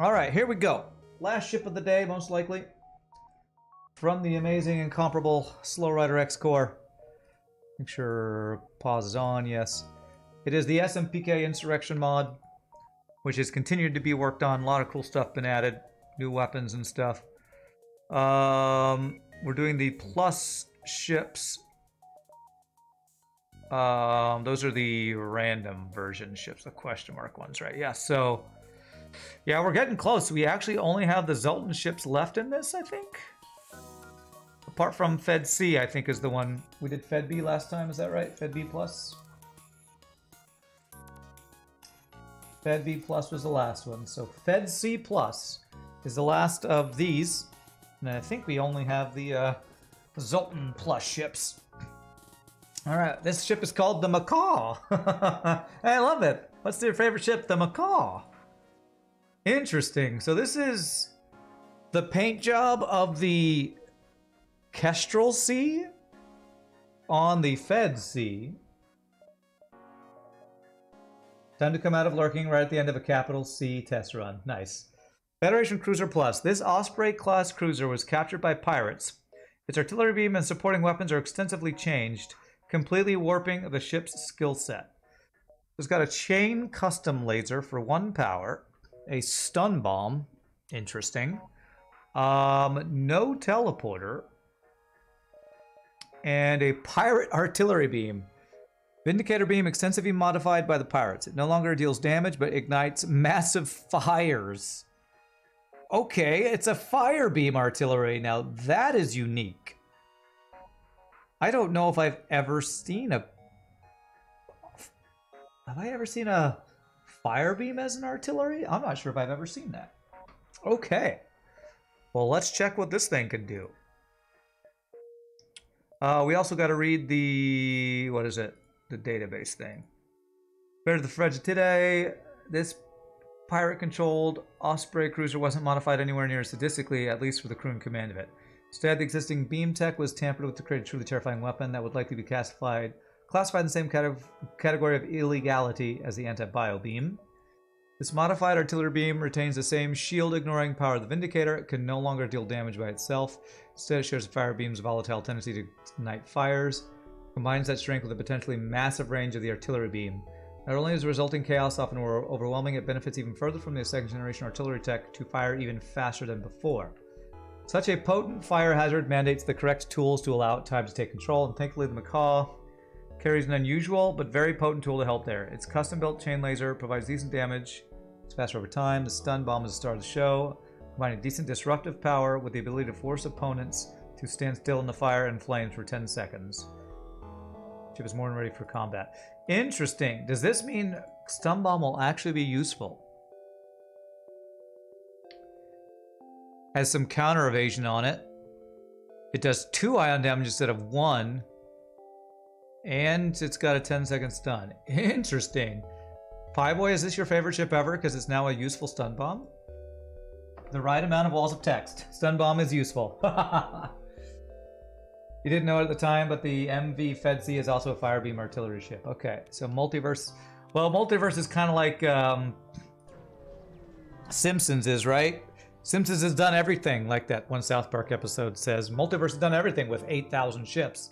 All right, here we go. Last ship of the day, most likely. From the amazing, incomparable Slow Rider X Corps. Make sure pause is on, yes. It is the SMPK Insurrection mod, which has continued to be worked on. A lot of cool stuff been added, new weapons and stuff. Um, we're doing the plus ships. Um, those are the random version ships, the question mark ones, right? Yeah, so yeah, we're getting close. We actually only have the Zoltan ships left in this, I think. Apart from Fed C, I think is the one we did Fed B last time. Is that right? Fed B plus. Fed B plus was the last one. So Fed C plus is the last of these. And I think we only have the uh, Zoltan plus ships. All right, this ship is called the Macaw. I love it. What's your favorite ship? The Macaw. Interesting. So this is the paint job of the Kestrel C on the Fed C. Time to come out of lurking right at the end of a capital C test run. Nice. Federation Cruiser Plus. This Osprey class cruiser was captured by pirates. Its artillery beam and supporting weapons are extensively changed, completely warping the ship's skill set. It's got a chain custom laser for one power, a stun bomb, interesting, um, no teleporter, and a pirate artillery beam. Vindicator beam extensively modified by the pirates. It no longer deals damage, but ignites massive fires. Okay, it's a fire beam artillery. Now that is unique. I don't know if I've ever seen a... Have I ever seen a fire beam as an artillery? I'm not sure if I've ever seen that. Okay. Well, let's check what this thing can do. Uh, we also got to read the... What is it? The database thing. Bear the Frigidite. This pirate-controlled Osprey cruiser wasn't modified anywhere near sadistically, at least for the crew in command of it. Instead, the existing beam tech was tampered with to create a truly terrifying weapon that would likely be classified classified in the same category of illegality as the anti-bio beam. This modified artillery beam retains the same shield-ignoring power of the Vindicator. It can no longer deal damage by itself. Instead, it shares the fire beam's volatile tendency to ignite fires. Combines that strength with the potentially massive range of the artillery beam. Not only is the resulting chaos often overwhelming, it benefits even further from the second generation artillery tech to fire even faster than before. Such a potent fire hazard mandates the correct tools to allow it time to take control, and thankfully the Macaw carries an unusual but very potent tool to help there. Its custom-built chain laser provides decent damage. It's faster over time. The stun bomb is the star of the show, combining decent disruptive power with the ability to force opponents to stand still in the fire and flames for 10 seconds. Ship is more than ready for combat. Interesting. Does this mean stun bomb will actually be useful? Has some counter evasion on it. It does two ion damage instead of one. And it's got a 10 second stun. Interesting. Boy, is this your favorite ship ever because it's now a useful stun bomb? The right amount of walls of text. Stun bomb is useful. you didn't know it at the time, but the MV Fed is also a firebeam artillery ship. Okay, so multiverse. Well, multiverse is kind of like um, Simpsons is, right? Simpsons has done everything, like that one South Park episode says. Multiverse has done everything with 8,000 ships.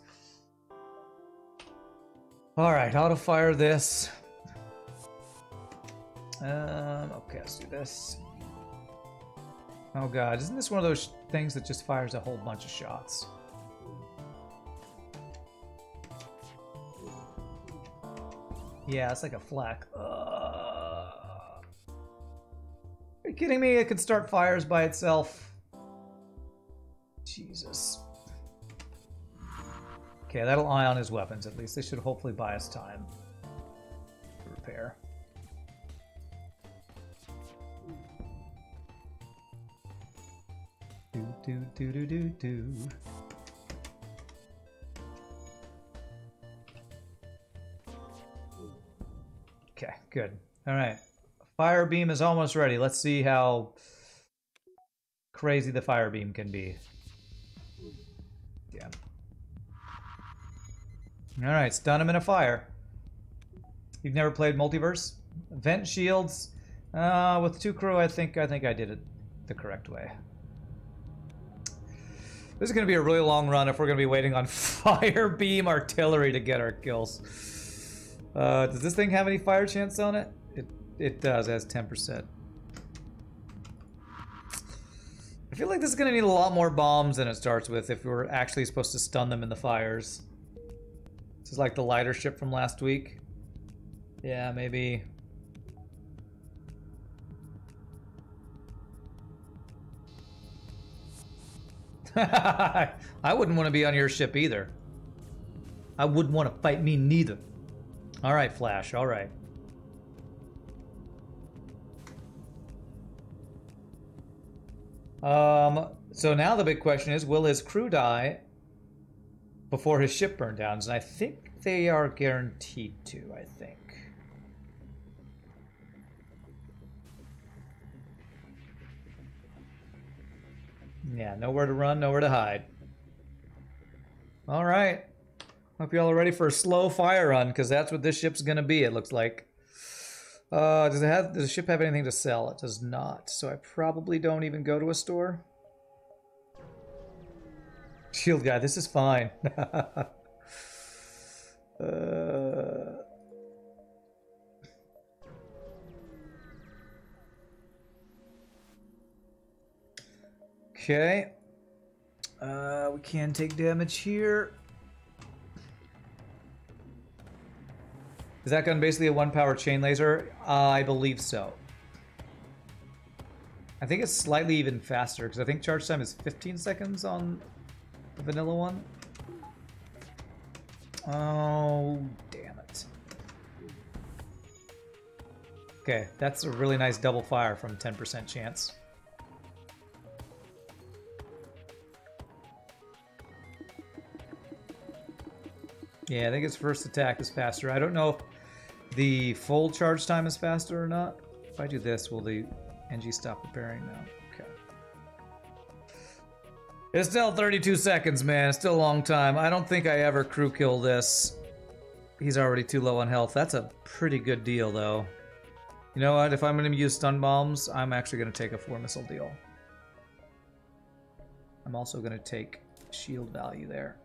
All right, auto fire this. Um, okay, let's do this. Oh god, isn't this one of those things that just fires a whole bunch of shots? Yeah, it's like a flak. Uh... Are you kidding me? It could start fires by itself. Jesus. Okay, that'll ion his weapons at least. This should hopefully buy us time to repair. Do do do do do do. Okay, good. All right. Fire beam is almost ready. Let's see how crazy the fire beam can be. Alright, stun him in a fire. You've never played Multiverse? Vent shields Uh, with two crew, I think I think I did it the correct way. This is going to be a really long run if we're going to be waiting on fire beam artillery to get our kills. Uh, does this thing have any fire chance on it? It it does. It has 10%. I feel like this is going to need a lot more bombs than it starts with if we're actually supposed to stun them in the fires. This is like the lighter ship from last week. Yeah, maybe I wouldn't want to be on your ship either. I wouldn't want to fight me neither. All right, Flash. All right. Um, so now the big question is, will his crew die before his ship burn down? And I think they are guaranteed to, I think. Yeah, nowhere to run, nowhere to hide. All right. Hope y'all are ready for a slow fire run, because that's what this ship's going to be, it looks like. Uh, does it have, does the ship have anything to sell? It does not, so I probably don't even go to a store. Shield guy, this is fine. uh... Okay. Uh, we can take damage here. Is that gun basically a one power chain laser? Uh, I believe so. I think it's slightly even faster because I think charge time is 15 seconds on the vanilla one. Oh, damn it. Okay, that's a really nice double fire from 10% chance. Yeah, I think its first attack is faster. I don't know if the full charge time is faster or not. If I do this, will the Engi stop repairing now? It's still 32 seconds, man. It's still a long time. I don't think I ever crew kill this. He's already too low on health. That's a pretty good deal, though. You know what? If I'm going to use stun bombs, I'm actually going to take a four missile deal. I'm also going to take shield value there.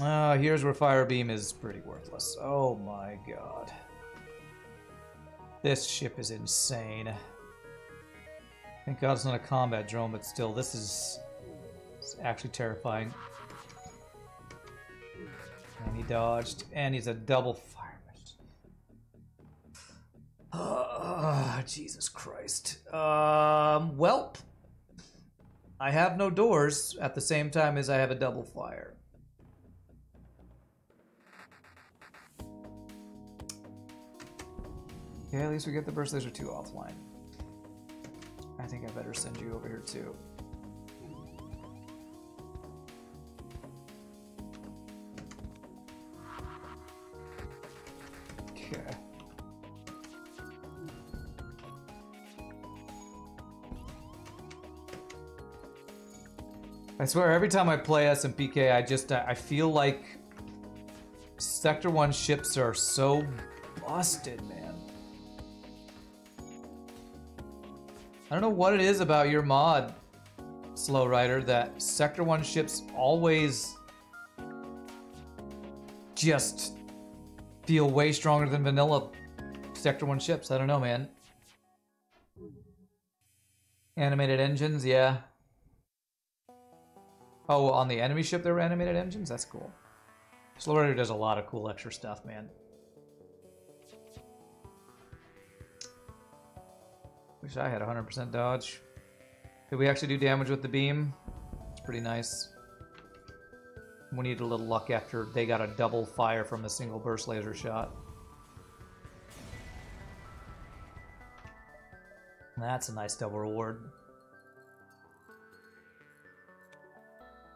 Uh, here's where Fire Beam is pretty worthless. Oh my god. This ship is insane. Thank god it's not a combat drone, but still, this is actually terrifying. And he dodged, and he's a double fire. Oh, Jesus Christ. Um, welp. I have no doors at the same time as I have a double fire. Okay, at least we get the burst laser 2 offline. I think I better send you over here too. Okay. I swear, every time I play SMPK, I just, I feel like Sector 1 ships are so busted, man. I don't know what it is about your mod, Slow Rider, that Sector 1 ships always just feel way stronger than vanilla Sector 1 ships. I don't know, man. Animated engines, yeah. Oh, on the enemy ship there were animated engines? That's cool. Slow Rider does a lot of cool extra stuff, man. Wish I had 100% dodge. Did we actually do damage with the beam? It's pretty nice. We need a little luck after they got a double fire from a single burst laser shot. That's a nice double reward.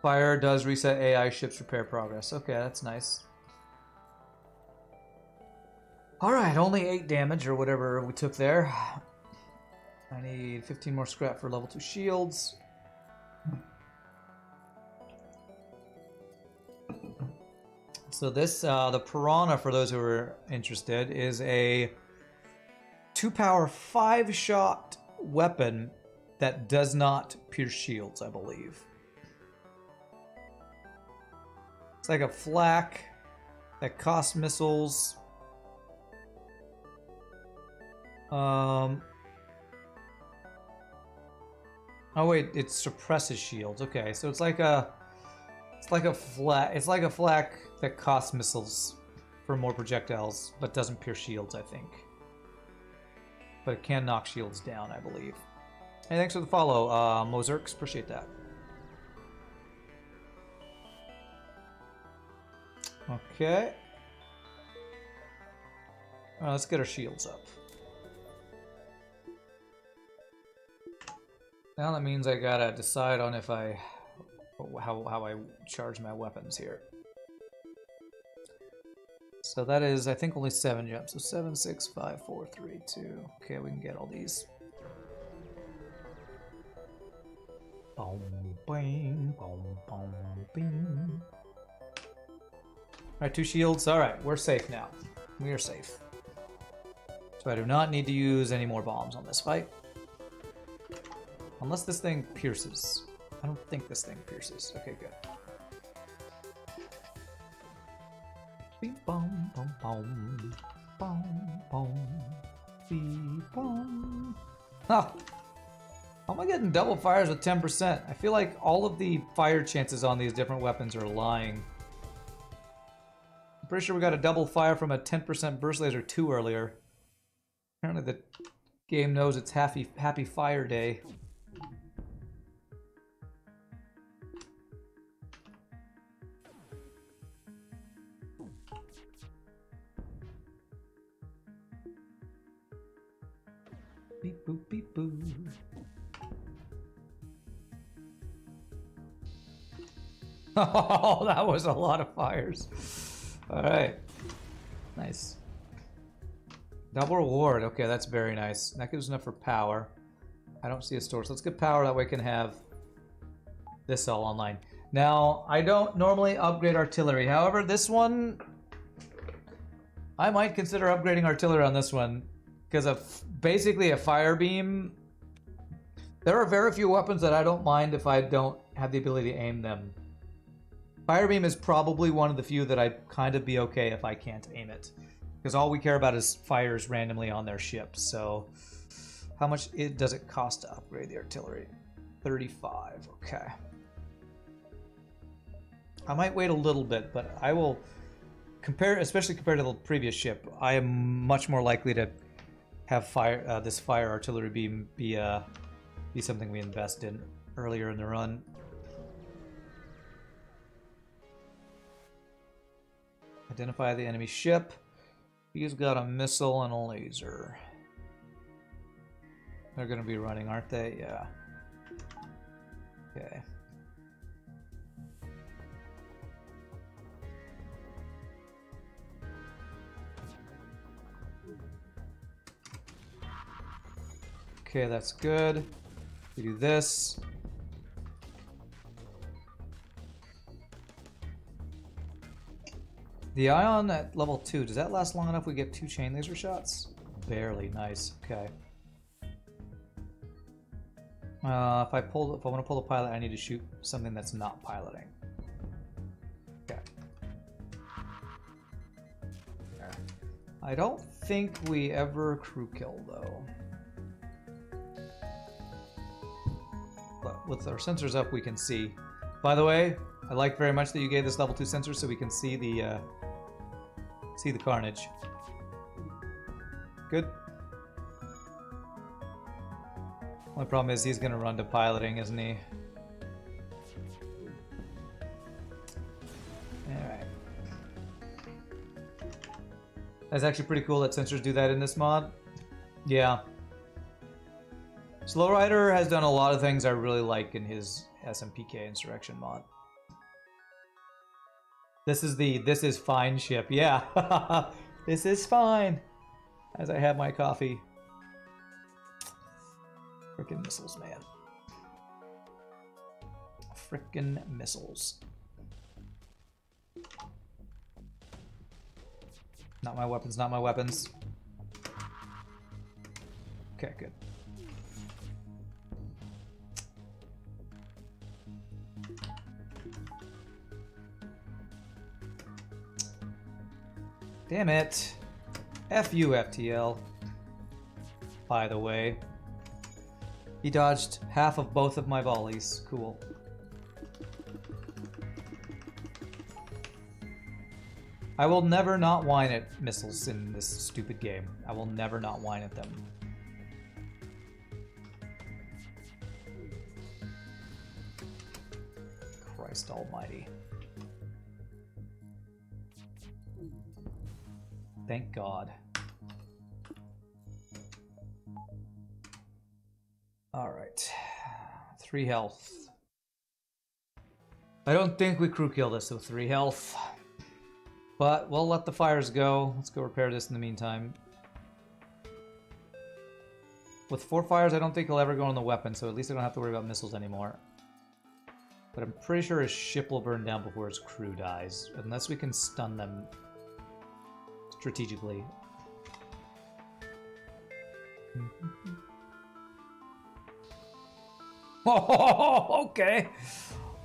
Fire does reset AI ship's repair progress. Okay, that's nice. Alright, only 8 damage or whatever we took there. I need 15 more scrap for level 2 shields. So this, uh, the Piranha, for those who are interested, is a two power five shot weapon that does not pierce shields, I believe. It's like a flak that costs missiles. Um. Oh wait, it suppresses shields. Okay, so it's like a, it's like a flak. It's like a flak that costs missiles for more projectiles, but doesn't pierce shields. I think. But it can knock shields down, I believe. Hey, thanks for the follow, uh, Mozerks. Appreciate that. Okay. Uh, let's get our shields up. Now that means I gotta decide on if I how how I charge my weapons here. So that is, I think, only seven jumps. So seven, six, five, four, three, two. Okay, we can get all these. Boom, bing, boom, boom, bing. All right, two shields. All right, we're safe now. We are safe. So I do not need to use any more bombs on this fight. Unless this thing pierces. I don't think this thing pierces. Okay, good. Bum bum bum bum beep bum. Ha! How am I getting double fires with 10%? I feel like all of the fire chances on these different weapons are lying. I'm pretty sure we got a double fire from a 10% burst laser 2 earlier. Apparently the game knows it's happy happy fire day. Boo. Oh, that was a lot of fires. All right. Nice. Double reward. Okay, that's very nice. That gives enough for power. I don't see a store, so let's get power. That way we can have this all online. Now, I don't normally upgrade artillery. However, this one, I might consider upgrading artillery on this one because of basically a fire beam. There are very few weapons that I don't mind if I don't have the ability to aim them. Fire beam is probably one of the few that I'd kind of be okay if I can't aim it. Because all we care about is fires randomly on their ships. So how much it, does it cost to upgrade the artillery? 35, okay. I might wait a little bit, but I will compare, especially compared to the previous ship, I am much more likely to have fire uh, this fire artillery beam be uh, be something we invest in earlier in the run. Identify the enemy ship. He's got a missile and a laser. They're gonna be running, aren't they? Yeah. Okay. Okay, that's good. We do this. The ion at level 2, does that last long enough we get two chain laser shots? Barely, nice, okay. Uh, if I pull, if I want to pull the pilot, I need to shoot something that's not piloting. Okay. I don't think we ever crew kill though. With our sensors up, we can see. By the way, I like very much that you gave this level two sensor so we can see the uh, see the carnage. Good. My problem is he's gonna run to piloting, isn't he? Alright. That's actually pretty cool that sensors do that in this mod. Yeah. Slow Rider has done a lot of things I really like in his SMPK Insurrection mod. This is the this is fine ship. Yeah. this is fine. As I have my coffee. Frickin' missiles, man. Frickin' missiles. Not my weapons, not my weapons. Okay, good. Damn it. F you, FTL. By the way. He dodged half of both of my volleys. Cool. I will never not whine at missiles in this stupid game. I will never not whine at them. Christ almighty. Thank God. Alright. Three health. I don't think we crew kill this with three health. But we'll let the fires go. Let's go repair this in the meantime. With four fires, I don't think he'll ever go on the weapon, so at least I don't have to worry about missiles anymore. But I'm pretty sure his ship will burn down before his crew dies, unless we can stun them strategically. Oh, okay.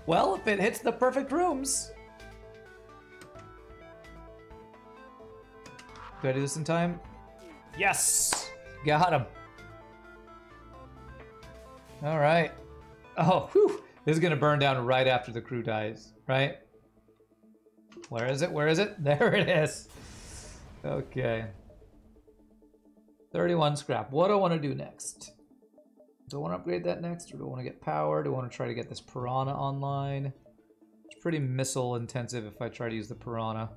Well, if it hits the perfect rooms. Do I do this in time? Yes! Got him. All right. Oh, whew. This is going to burn down right after the crew dies, right? Where is it? Where is it? There it is. Okay. 31 scrap. What do I want to do next? Do I want to upgrade that next, or do I want to get power? Do I want to try to get this Piranha online? It's pretty missile intensive if I try to use the Piranha.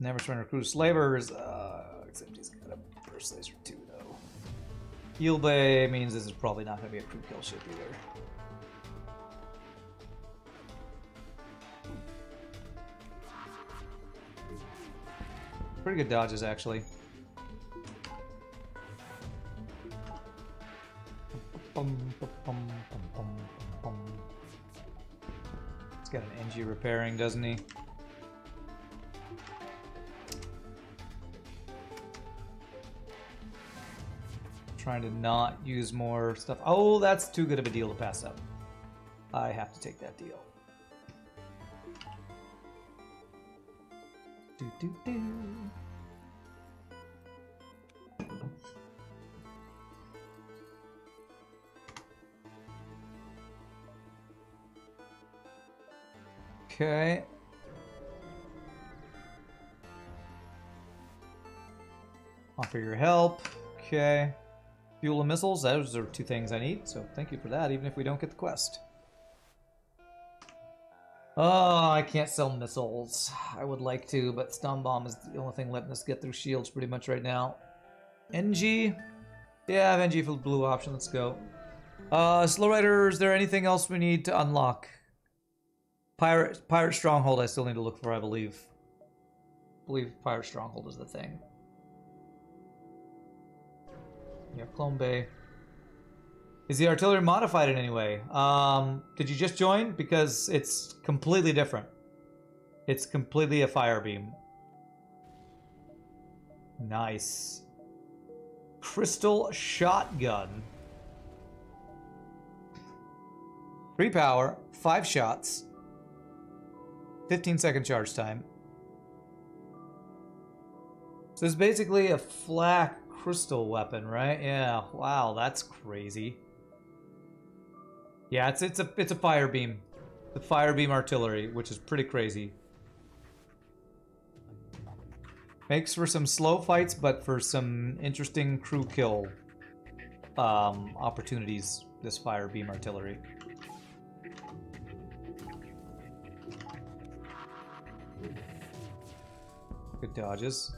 Never surrender crew slavers. Uh, except he's got a burst laser too, though. Heal Bay means this is probably not going to be a crew kill ship either. Pretty good dodges, actually. He's got an Engi repairing, doesn't he? Trying to not use more stuff. Oh, that's too good of a deal to pass up. I have to take that deal. Do, do, do. Okay. Offer your help. Okay. Fuel and missiles, those are two things I need, so thank you for that, even if we don't get the quest. Oh, I can't sell missiles. I would like to, but stun bomb is the only thing letting us get through shields pretty much right now. Engi? Yeah, Engi for the blue option. Let's go. Uh, Slow Rider, is there anything else we need to unlock? Pirate Pirate Stronghold I still need to look for, I believe. I believe Pirate Stronghold is the thing. Yeah, Clone Bay. Is the artillery modified in any way? Um, did you just join? Because it's completely different. It's completely a fire beam. Nice. Crystal shotgun. Three power, five shots, 15 second charge time. So it's basically a flak crystal weapon, right? Yeah. Wow, that's crazy. Yeah, it's it's a it's a fire beam. The fire beam artillery, which is pretty crazy. Makes for some slow fights, but for some interesting crew kill um, opportunities, this fire beam artillery. Good dodges.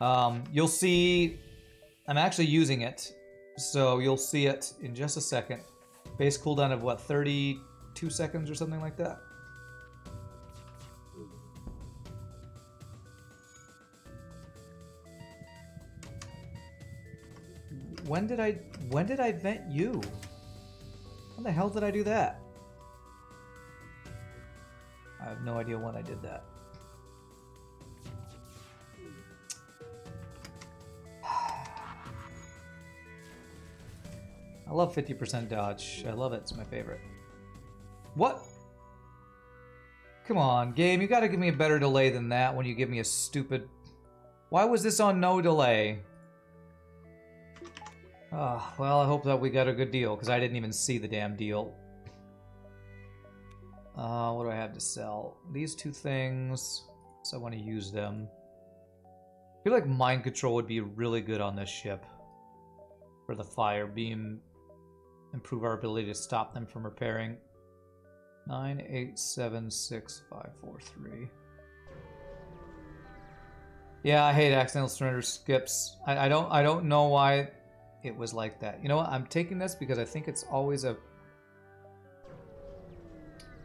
Um, you'll see, I'm actually using it, so you'll see it in just a second. Base cooldown of what, 32 seconds or something like that? when did I when did I vent you? When the hell did I do that? I have no idea when I did that. I love 50% dodge. I love it. It's my favorite. What? Come on, game. You gotta give me a better delay than that when you give me a stupid... Why was this on no delay? Oh, well, I hope that we got a good deal, because I didn't even see the damn deal. Uh, what do I have to sell? These two things, so I want to use them. I feel like mind control would be really good on this ship. For the fire beam, improve our ability to stop them from repairing. Nine, eight, seven, six, five, four, three. Yeah, I hate accidental surrender skips. I, I don't I don't know why it was like that. You know what? I'm taking this because I think it's always a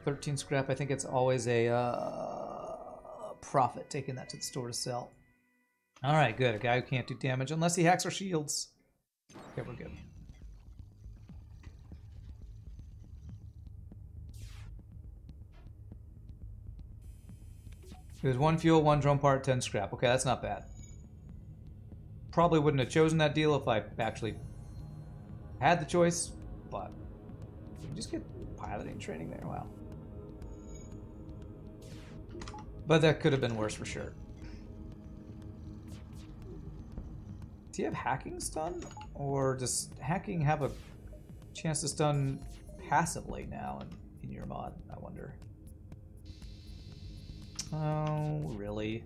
13 scrap. I think it's always a uh, profit taking that to the store to sell. All right, good. A guy who can't do damage unless he hacks our shields. Okay, we're good. Was one fuel, one drone part, 10 scrap. Okay, that's not bad. Probably wouldn't have chosen that deal if I actually had the choice, but just get piloting training there. Wow. But that could have been worse for sure. Do you have hacking stun? Or does hacking have a chance to stun passively now in, in your mod, I wonder? Oh, really?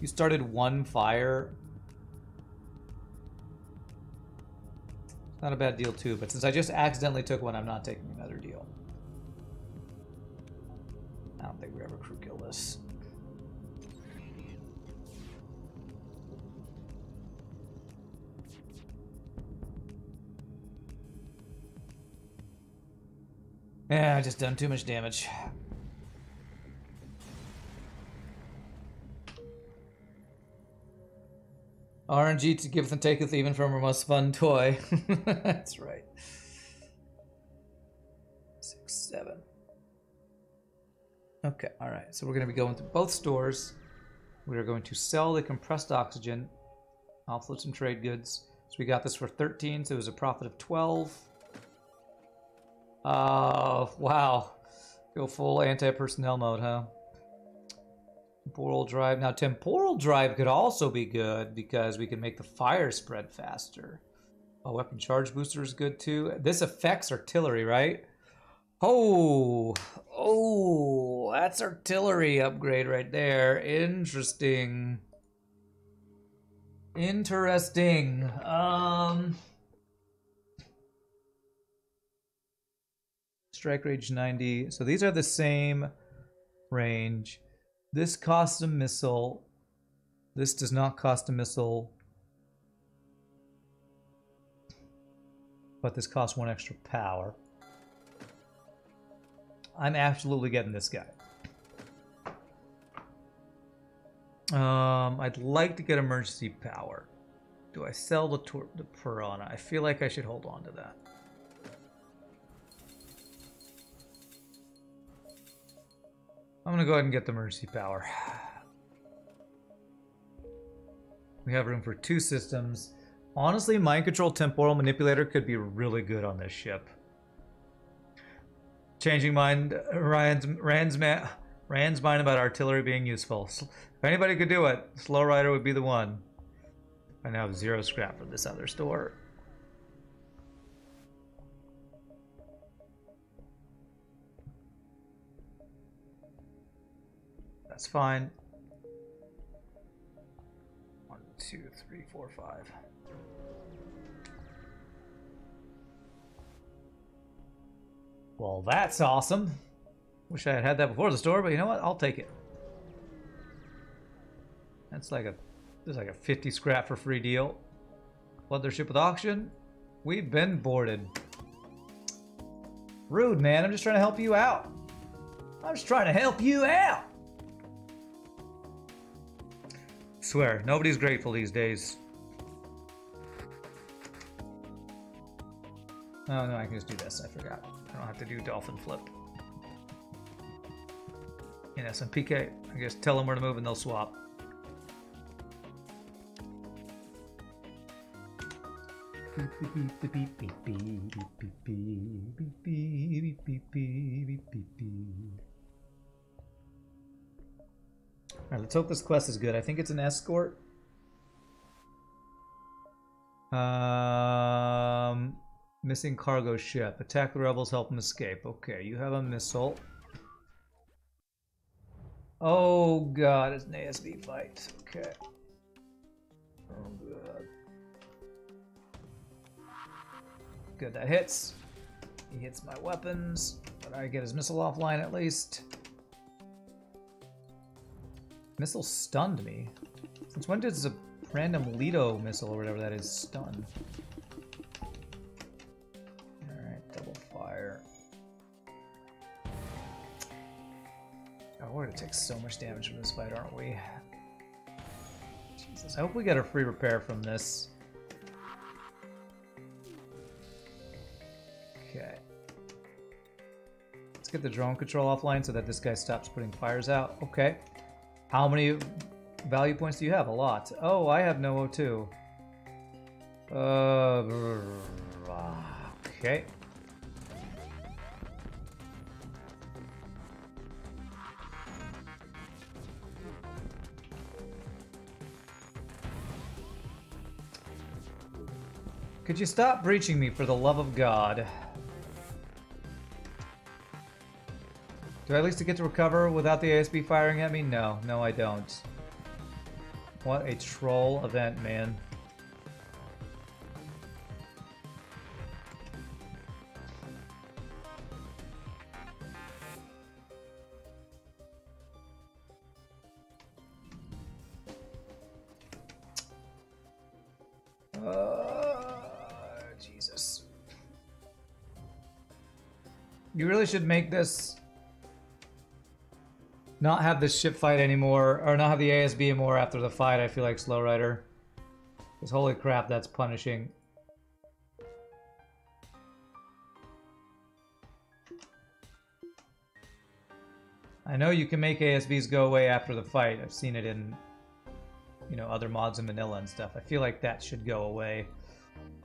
You started one fire? It's not a bad deal too, but since I just accidentally took one, I'm not taking another deal. I don't think we ever crew kill this. Yeah, I just done too much damage. RNG to giveth and taketh even from our most fun toy. That's right. Six, seven. Okay, alright. So we're going to be going to both stores. We are going to sell the compressed oxygen, offload some trade goods. So we got this for 13, so it was a profit of 12. Uh, wow. Go full anti-personnel mode, huh? Temporal drive. Now, temporal drive could also be good because we can make the fire spread faster. A weapon charge booster is good too. This affects artillery, right? Oh, oh, that's artillery upgrade right there. Interesting. Interesting. Um, strike range 90. So these are the same range. This costs a missile. This does not cost a missile. But this costs one extra power. I'm absolutely getting this guy. Um, I'd like to get emergency power. Do I sell the, the Piranha? I feel like I should hold on to that. I'm gonna go ahead and get the Mercy Power. We have room for two systems. Honestly, Mind Control Temporal Manipulator could be really good on this ship. Changing mind, Ryan's, Rand's, man, Rand's mind about artillery being useful. If anybody could do it, Slow Rider would be the one. I now have zero scrap for this other store. That's fine. One, two, three, four, five. Well, that's awesome. Wish I had had that before the store, but you know what? I'll take it. That's like a, there's like a 50 scrap for free deal. Flood their ship with auction. We've been boarded. Rude, man. I'm just trying to help you out. I'm just trying to help you out. Swear, nobody's grateful these days. Oh no, I can just do this. I forgot. I don't have to do dolphin flip. In SMPK, I just tell them where to move and they'll swap. Alright, let's hope this quest is good. I think it's an escort. Um, missing cargo ship. Attack the rebels, help them escape. Okay, you have a missile. Oh god, it's an ASB fight. Okay. Oh god. Good, that hits. He hits my weapons, but I get his missile offline at least. Missile stunned me. Since when does a random Leto missile or whatever that is stun? Alright, double fire. Oh, we're gonna take so much damage from this fight, aren't we? Jesus, I hope we get a free repair from this. Okay. Let's get the drone control offline so that this guy stops putting fires out. Okay. How many value points do you have? A lot. Oh, I have no O2. Uh, okay. Could you stop breaching me for the love of God? Do I at least get to recover without the ASB firing at me? No, no I don't. What a troll event, man. Uh. You really should make this not have this ship fight anymore, or not have the ASB anymore after the fight, I feel like Slow Rider. Because holy crap, that's punishing. I know you can make ASBs go away after the fight. I've seen it in, you know, other mods in vanilla and stuff. I feel like that should go away.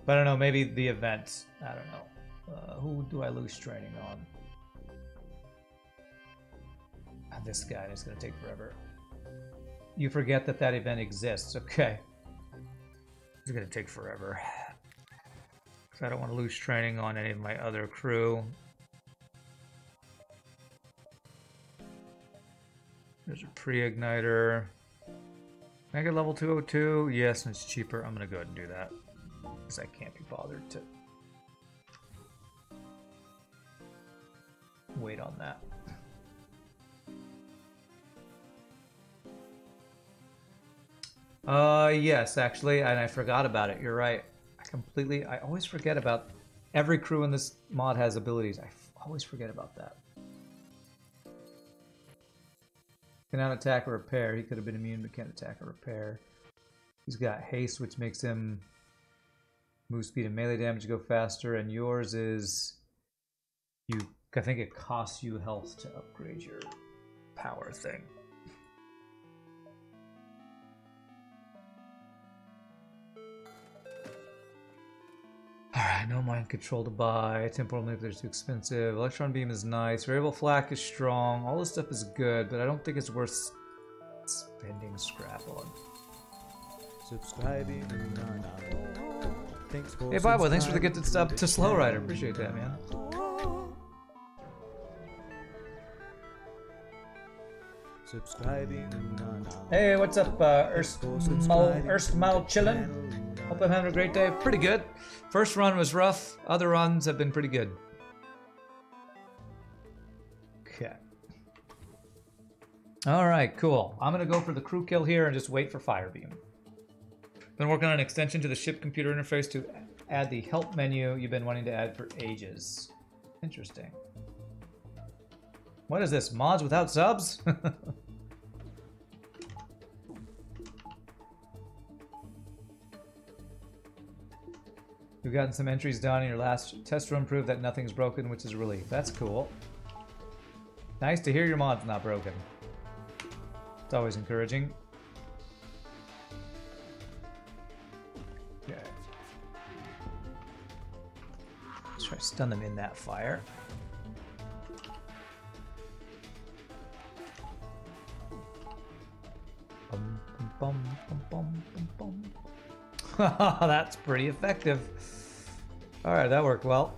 But I don't know, maybe the event. I don't know. Uh, who do I lose training on? This guy is going to take forever. You forget that that event exists. Okay. It's going to take forever. Because I don't want to lose training on any of my other crew. There's a pre-igniter. Can I get level 202? Yes, and it's cheaper. I'm going to go ahead and do that. Because I can't be bothered to wait on that. Uh, yes, actually, and I forgot about it. You're right. I completely, I always forget about every crew in this mod has abilities. I always forget about that. Cannot attack or repair. He could have been immune, but can't attack or repair. He's got haste, which makes him move speed and melee damage go faster. And yours is you. I think it costs you health to upgrade your power thing. Alright, no mind control to buy. Temporal nuclear is too expensive. Electron beam is nice. Variable flak is strong. All this stuff is good, but I don't think it's worth spending scrap on. Subscribing. Thanks for hey, Bible, thanks for the gifted stuff to Slow Rider. Appreciate that, man. Subscribing. Hey, what's up, uh, Erstmal, Erstmal chillin'? Hope I'm having a great day. Pretty good. First run was rough. Other runs have been pretty good. Okay. All right, cool. I'm going to go for the crew kill here and just wait for Firebeam. Been working on an extension to the ship computer interface to add the help menu you've been wanting to add for ages. Interesting. What is this? Mods without subs? You've gotten some entries done in your last test run proved that nothing's broken, which is a relief. That's cool. Nice to hear your mod's not broken. It's always encouraging. Okay. Let's try to stun them in that fire. Bum, bum, bum. That's pretty effective. Alright, that worked well.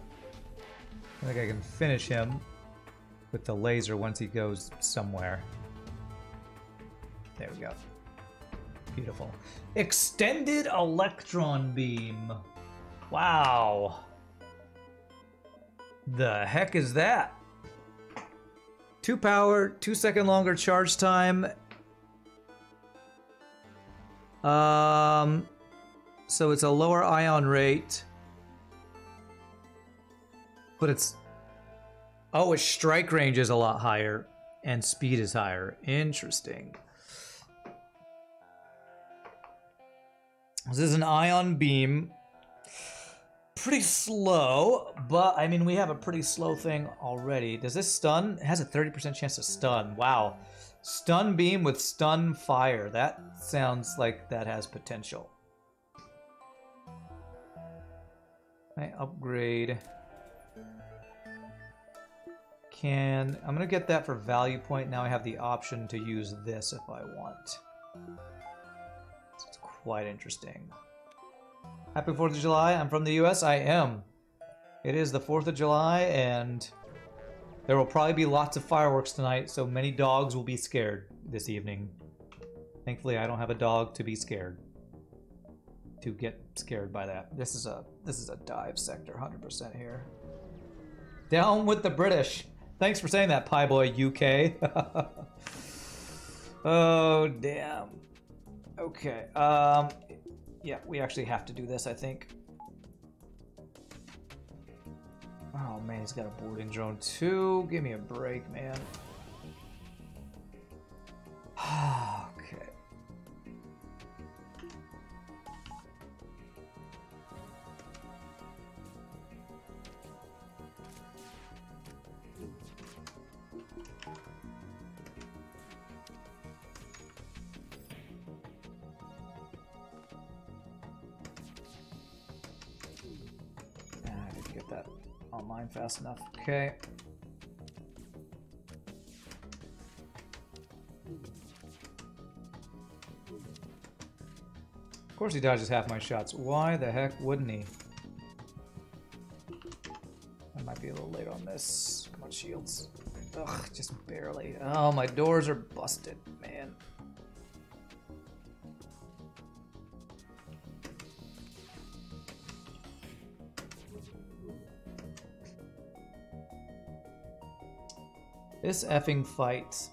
I think I can finish him with the laser once he goes somewhere. There we go. Beautiful. Extended electron beam. Wow. The heck is that? Two power, two second longer charge time. Um, so it's a lower ion rate. But it's Oh, its strike range is a lot higher and speed is higher. Interesting. This is an ion beam. Pretty slow, but I mean, we have a pretty slow thing already. Does this stun? It has a 30% chance to stun. Wow. Stun beam with stun fire. That sounds like that has potential. I upgrade. Can, I'm gonna get that for value point. Now I have the option to use this if I want. It's quite interesting. Happy 4th of July. I'm from the US. I am. It is the 4th of July and there will probably be lots of fireworks tonight, so many dogs will be scared this evening. Thankfully, I don't have a dog to be scared. To get scared by that. This is a this is a dive sector 100% here. Down with the British. Thanks for saying that, Pie Boy UK. oh, damn. Okay. Um, yeah, we actually have to do this, I think. Oh, man, he's got a boarding drone, too. Give me a break, man. fast enough. Okay. Of course he dodges half my shots. Why the heck wouldn't he? I might be a little late on this. Come on, shields. Ugh, just barely. Oh, my doors are busted, man. This effing fight.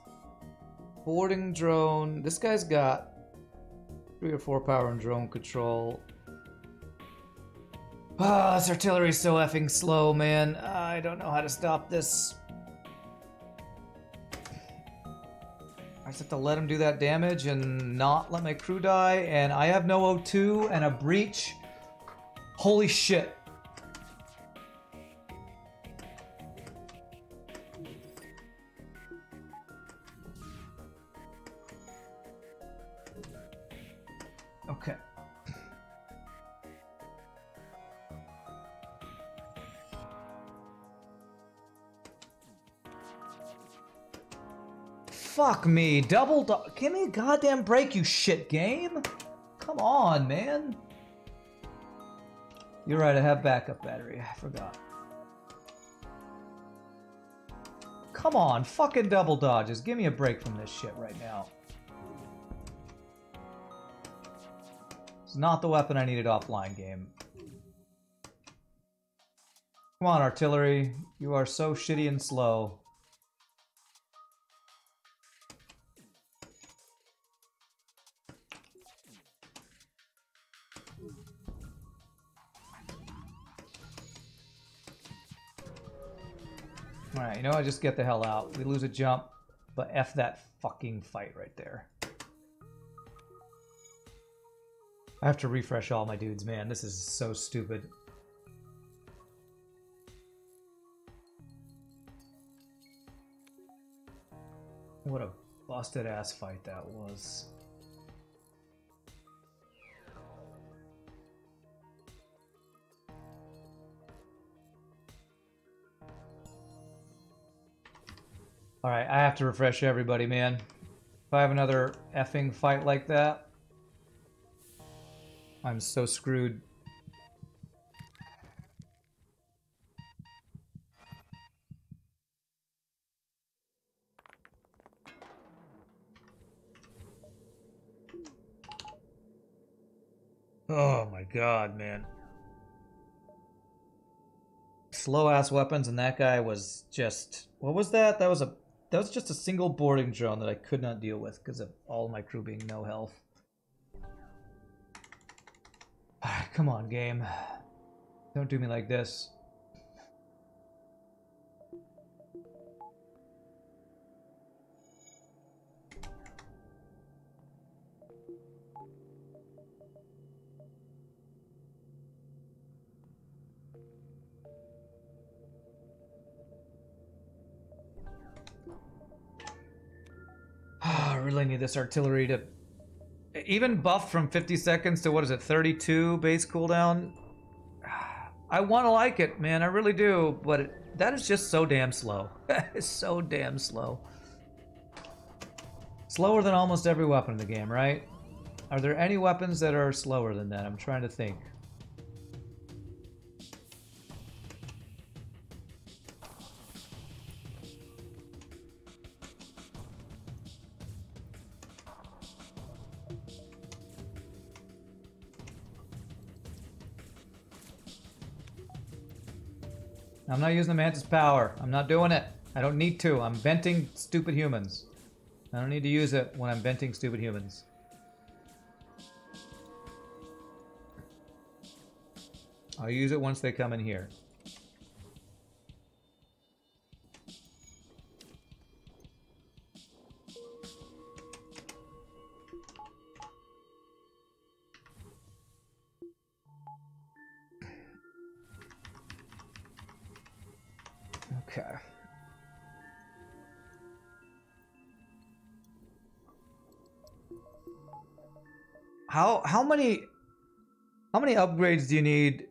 Boarding drone. This guy's got three or four power and drone control. Ah, this artillery's so effing slow, man. I don't know how to stop this. I just have to let him do that damage and not let my crew die. And I have no O2 and a breach. Holy shit. Fuck me. Double do Give me a goddamn break, you shit game. Come on, man. You're right, I have backup battery. I forgot. Come on, fucking double dodges. Give me a break from this shit right now. It's not the weapon I needed offline game. Come on, artillery. You are so shitty and slow. Alright, you know what? Just get the hell out. We lose a jump, but F that fucking fight right there. I have to refresh all my dudes, man. This is so stupid. What a busted ass fight that was. Alright, I have to refresh everybody, man. If I have another effing fight like that, I'm so screwed. Oh my god, man. Slow ass weapons, and that guy was just. What was that? That was a. That was just a single boarding drone that I could not deal with because of all my crew being no health. Come on, game. Don't do me like this. This artillery to even buff from 50 seconds to what is it 32 base cooldown? I want to like it man i really do but it, that is just so damn slow. It's so damn slow. Slower than almost every weapon in the game right? Are there any weapons that are slower than that? I'm trying to think I'm not using the mantis power. I'm not doing it. I don't need to. I'm venting stupid humans. I don't need to use it when I'm venting stupid humans. I'll use it once they come in here. Many how many upgrades do you need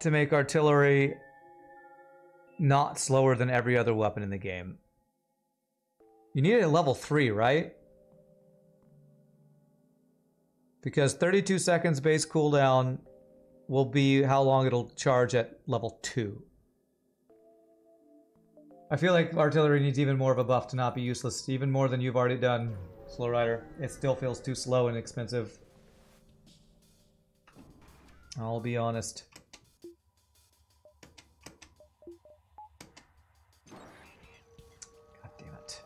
to make artillery not slower than every other weapon in the game? You need it at level 3, right? Because 32 seconds base cooldown will be how long it'll charge at level 2. I feel like artillery needs even more of a buff to not be useless, even more than you've already done, Slow Rider. It still feels too slow and expensive. I'll be honest. God damn it.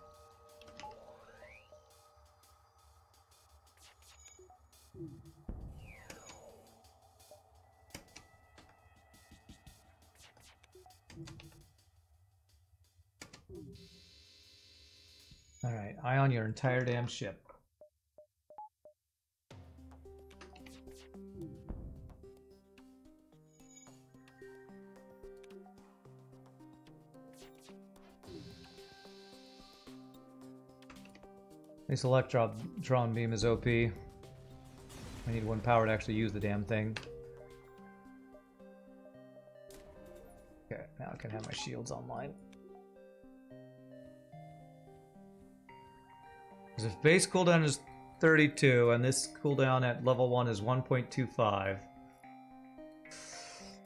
Alright, eye on your entire damn ship. This electron beam is OP. I need one power to actually use the damn thing. Okay, now I can have my shields online. Because if base cooldown is 32 and this cooldown at level 1 is 1.25,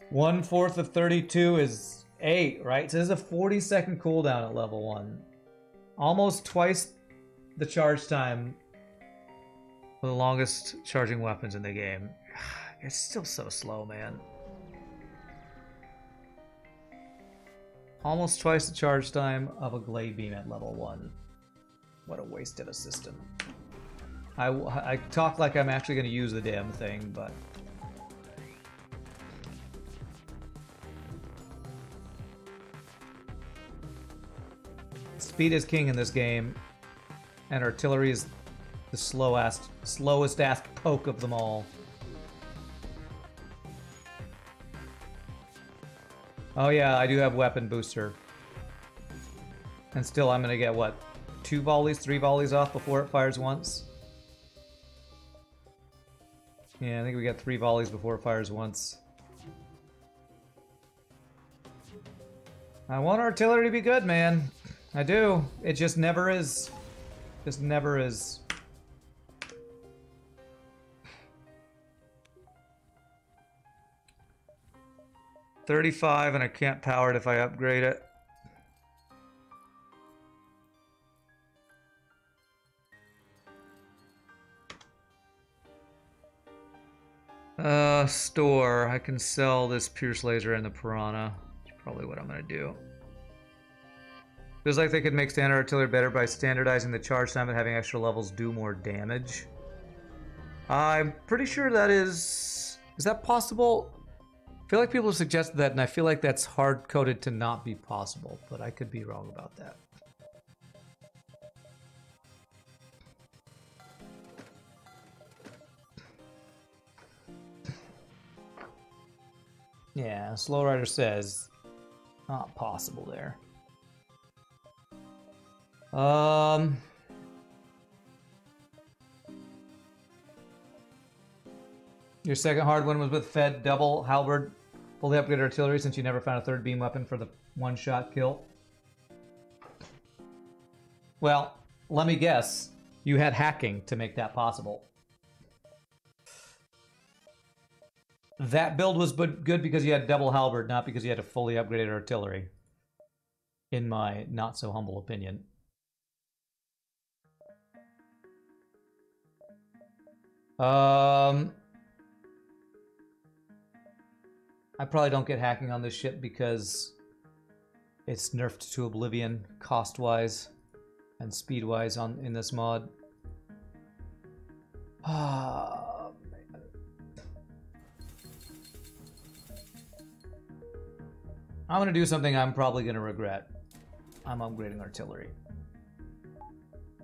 one fourth of 32 is 8, right? So this is a 40 second cooldown at level 1. Almost twice the charge time the longest charging weapons in the game. It's still so slow, man. Almost twice the charge time of a Glaive Beam at level 1. What a waste of a system. I, I talk like I'm actually going to use the damn thing, but... Speed is king in this game, and artillery is the slow ass, slowest ass poke of them all. Oh yeah, I do have weapon booster. And still I'm gonna get, what, two volleys, three volleys off before it fires once. Yeah, I think we got three volleys before it fires once. I want artillery to be good, man. I do. It just never is. Just never is. Thirty-five, and I can't power it if I upgrade it. Uh, store. I can sell this Pierce Laser and the Piranha. That's probably what I'm to do. Feels like they could make standard artillery better by standardizing the charge time and having extra levels do more damage. I'm pretty sure that is... Is that possible? I feel like people have suggested that, and I feel like that's hard-coded to not be possible, but I could be wrong about that. Yeah, Slow Rider says not possible there. Um Your second hard one was with Fed double halberd, fully upgraded artillery since you never found a third beam weapon for the one-shot kill. Well, let me guess. You had hacking to make that possible. That build was good because you had double halberd, not because you had a fully upgraded artillery. In my not so humble opinion. Um, I probably don't get hacking on this ship because it's nerfed to oblivion cost-wise and speed-wise on in this mod. Ah. I'm gonna do something I'm probably gonna regret. I'm upgrading artillery.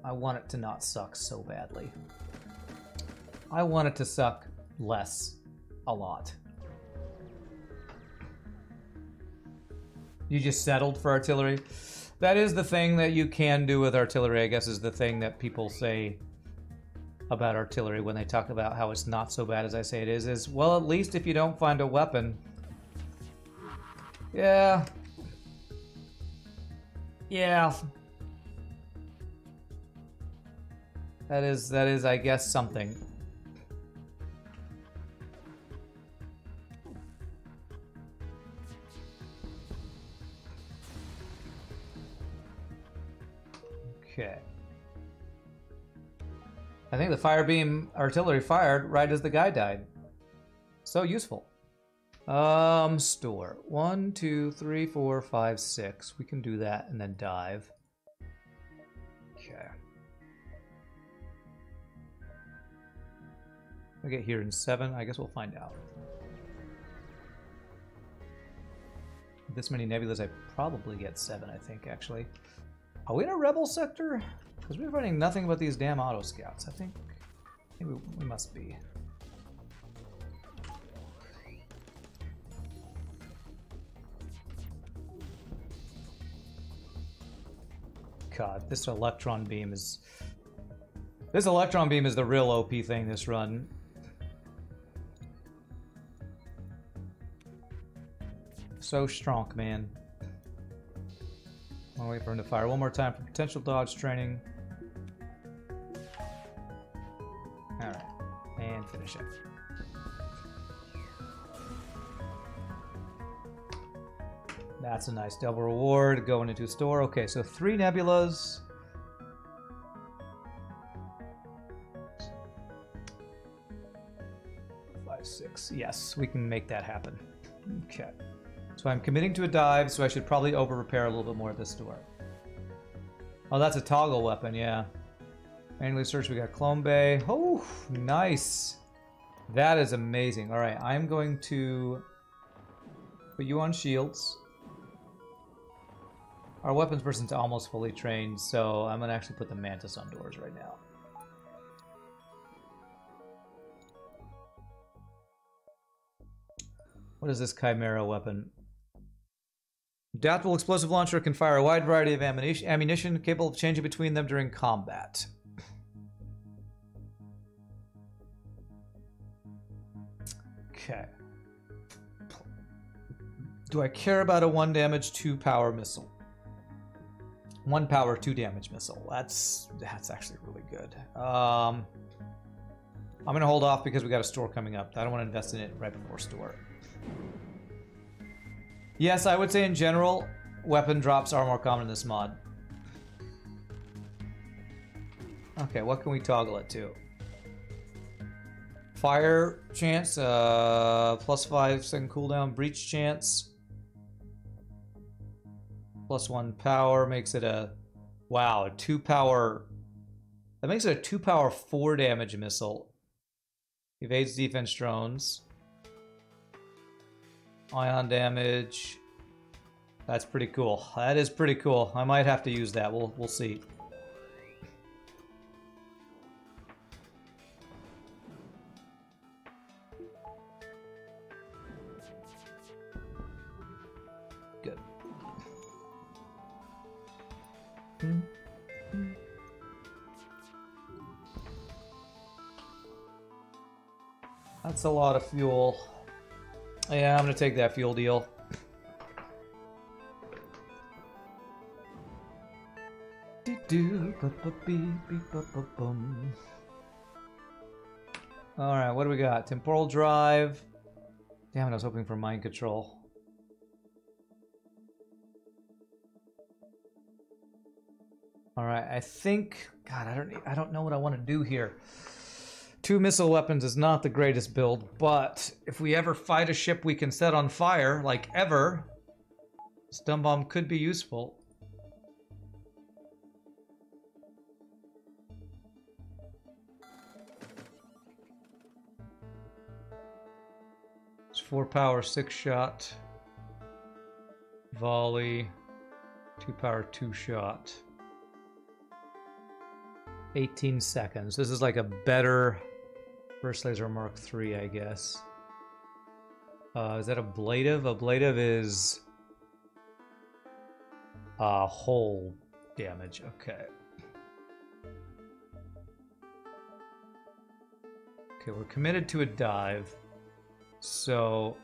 I want it to not suck so badly. I want it to suck less. A lot. You just settled for artillery? That is the thing that you can do with artillery, I guess, is the thing that people say about artillery when they talk about how it's not so bad as I say it is, is, well, at least if you don't find a weapon, yeah. Yeah. That is, that is, I guess, something. I think the fire beam artillery fired right as the guy died. So useful. Um, store. One, two, three, four, five, six. We can do that and then dive. Okay. We get here in seven. I guess we'll find out. This many nebulas, I probably get seven, I think, actually. Are we in a rebel sector? Because we're running nothing but these damn auto scouts. I think, I think we, we must be. God, this electron beam is... This electron beam is the real OP thing this run. So strong, man. I'm gonna wait for him to fire one more time for potential dodge training. Alright, and finish it. That's a nice double reward going into a store. Okay, so three nebulas. Five, six. Yes, we can make that happen. Okay. So I'm committing to a dive, so I should probably over repair a little bit more at this store. Oh, that's a toggle weapon, yeah. Manually search, we got Clone Bay. Oh, nice. That is amazing. All right, I'm going to put you on shields. Our weapons person's almost fully trained, so I'm gonna actually put the Mantis on doors right now. What is this Chimera weapon? Adaptable explosive launcher can fire a wide variety of ammunition, ammunition capable of changing between them during combat. Do I care about a one damage, two power missile? One power, two damage missile. That's that's actually really good. Um, I'm gonna hold off because we got a store coming up. I don't want to invest in it right before store. Yes, I would say in general, weapon drops are more common in this mod. Okay, what can we toggle it to? Fire chance, uh, plus five second cooldown, breach chance, plus one power makes it a, wow, a two power, that makes it a two power four damage missile. Evades defense drones. Ion damage. That's pretty cool. That is pretty cool. I might have to use that. We'll we'll see. A lot of fuel. Yeah, I'm gonna take that fuel deal. Alright, what do we got? Temporal drive. Damn it, I was hoping for mind control. Alright, I think God, I don't I don't know what I want to do here. Two missile weapons is not the greatest build, but if we ever fight a ship we can set on fire, like ever, stun bomb could be useful. It's four power, six shot, volley, two power, two shot. 18 seconds. This is like a better Burst Laser Mark III, I guess. Uh, is that ablative? Ablative is uh, hull damage. Okay. Okay, we're committed to a dive. So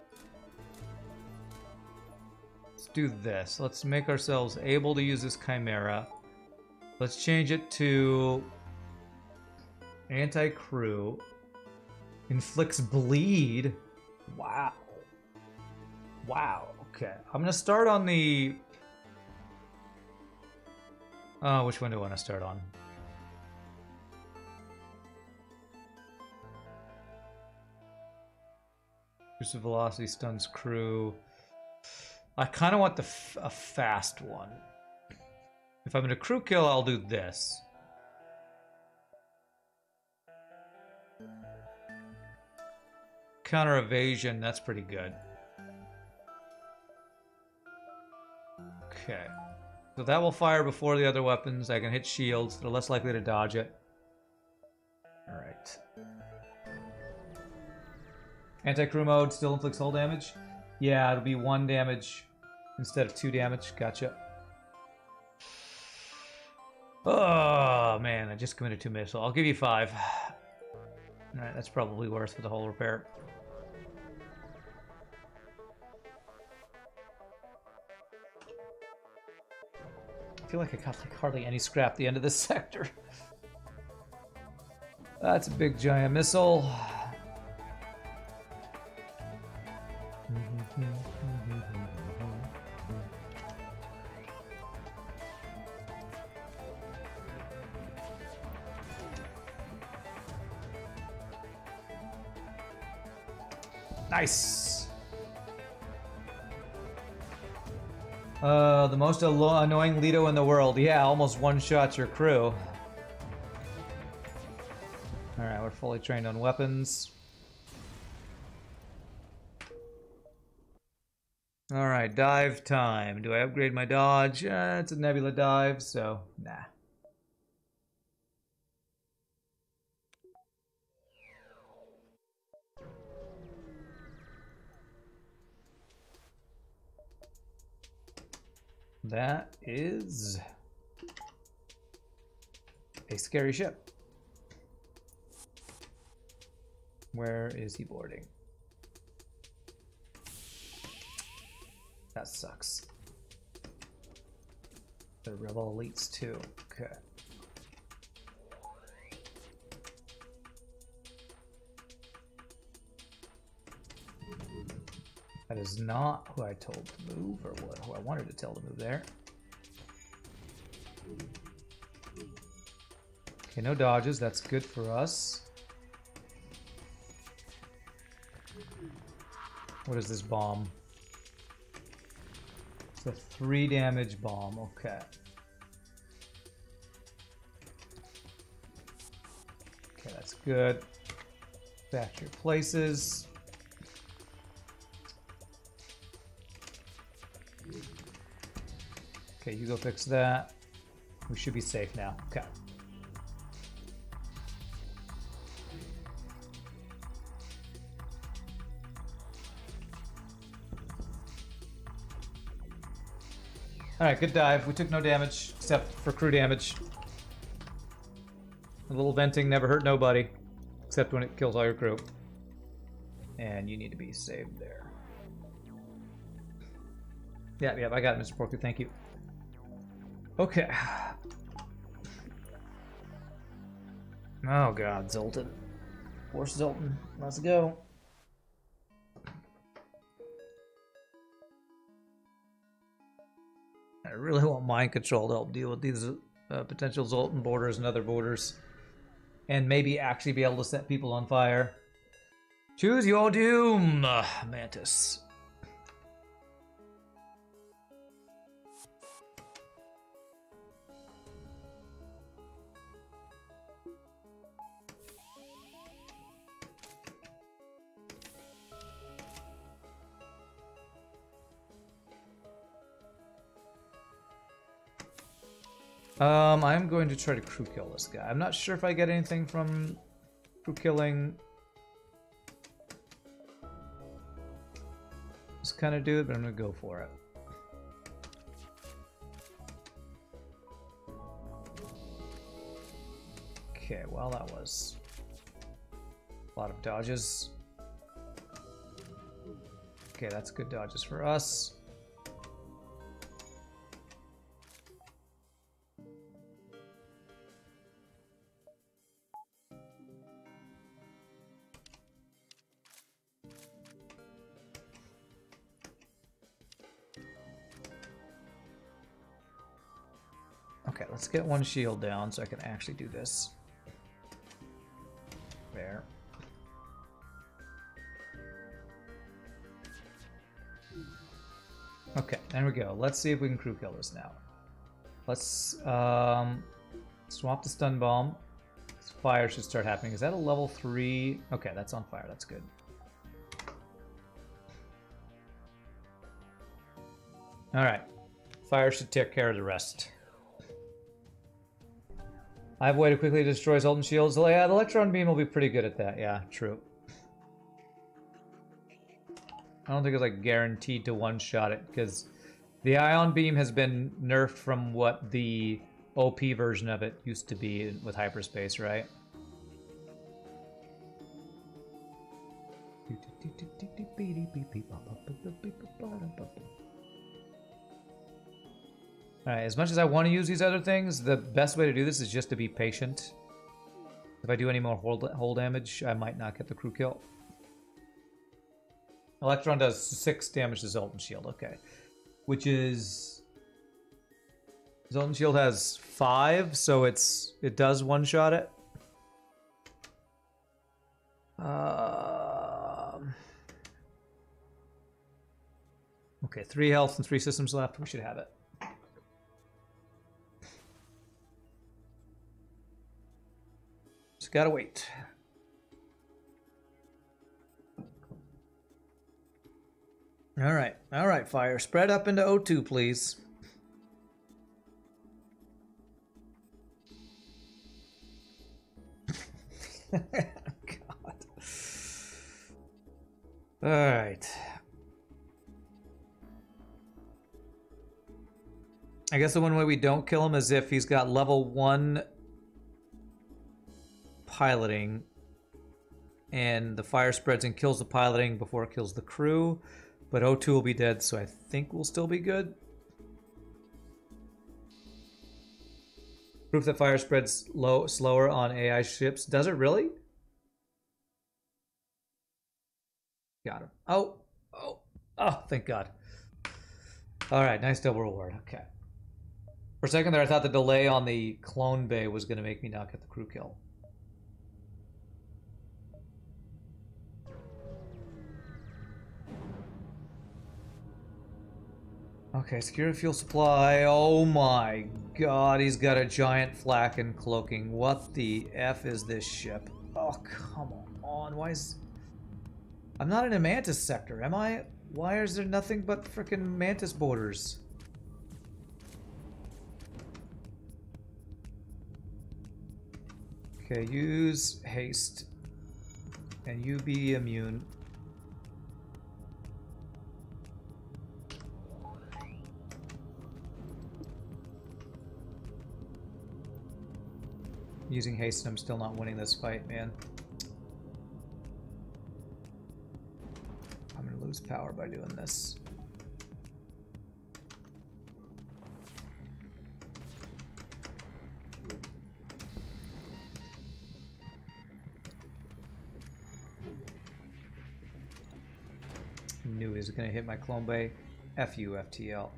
let's do this. Let's make ourselves able to use this Chimera. Let's change it to anti-crew. Inflicts bleed. Wow. Wow. Okay. I'm going to start on the... Oh, which one do I want to start on? Boost of velocity stuns crew. I kind of want the a fast one. If I'm in a crew kill, I'll do this. Counter evasion, that's pretty good. Okay. So that will fire before the other weapons. I can hit shields. They're less likely to dodge it. Alright. Anti-crew mode still inflicts hull damage? Yeah, it'll be one damage instead of two damage. Gotcha. Oh, man, I just committed two missiles. I'll give you five. Alright, that's probably worth for the hull repair. Feel like I got like hardly any scrap at the end of this sector. That's a big giant missile. Nice. Uh, the most annoying Leto in the world. Yeah, almost one-shots your crew. Alright, we're fully trained on weapons. Alright, dive time. Do I upgrade my dodge? Uh, it's a nebula dive, so nah. That is a scary ship. Where is he boarding? That sucks. The Rebel Elites too. Okay. That is not who I told to move, or what, who I wanted to tell to move there. Okay, no dodges. That's good for us. What is this bomb? It's a three damage bomb. Okay. Okay, that's good. Back to your places. Okay, you go fix that. We should be safe now. Okay. Alright, good dive. We took no damage, except for crew damage. A little venting never hurt nobody, except when it kills all your crew. And you need to be saved there. Yeah, yeah, I got it, Mr. Porky. Thank you. Okay. Oh god, Zoltan. Force Zoltan. Let's go. I really want mind control to help deal with these uh, potential Zoltan boarders and other boarders. And maybe actually be able to set people on fire. Choose your doom, Mantis. Um, I'm going to try to crew kill this guy. I'm not sure if I get anything from crew killing. Just kind of do it, but I'm going to go for it. Okay, well that was a lot of dodges. Okay, that's good dodges for us. Let's get one shield down so I can actually do this. There. Okay, there we go. Let's see if we can crew kill this now. Let's um, swap the stun bomb. Fire should start happening. Is that a level 3? Okay, that's on fire. That's good. Alright. Fire should take care of the rest. I have a way to quickly destroy Zoltan shields. Yeah, the Electron Beam will be pretty good at that. Yeah, true. I don't think it's like guaranteed to one-shot it because the Ion Beam has been nerfed from what the OP version of it used to be with hyperspace, right? Alright, as much as I want to use these other things, the best way to do this is just to be patient. If I do any more hull, damage, I might not get the crew kill. Electron does 6 damage to Zoltan Shield, okay. Which is... Zoltan Shield has 5, so it's it does one-shot it. Um, okay, 3 health and 3 systems left. We should have it. Gotta wait. All right, all right, fire. Spread up into O2, please. God. All right. I guess the one way we don't kill him is if he's got level one piloting and the fire spreads and kills the piloting before it kills the crew. But O2 will be dead, so I think we'll still be good. Proof that fire spreads low, slower on AI ships. Does it really? Got him. Oh, oh, oh, thank God. All right, nice double reward. Okay. For a second there, I thought the delay on the clone bay was going to make me not get the crew kill. Okay, secure fuel supply. Oh my god, he's got a giant flak and cloaking. What the F is this ship? Oh, come on. Why is... I'm not in a Mantis sector, am I? Why is there nothing but freaking Mantis boarders? Okay, use haste. And you be immune. Using haste and I'm still not winning this fight, man. I'm gonna lose power by doing this. Knew he was gonna hit my clone bay. F you, FTL.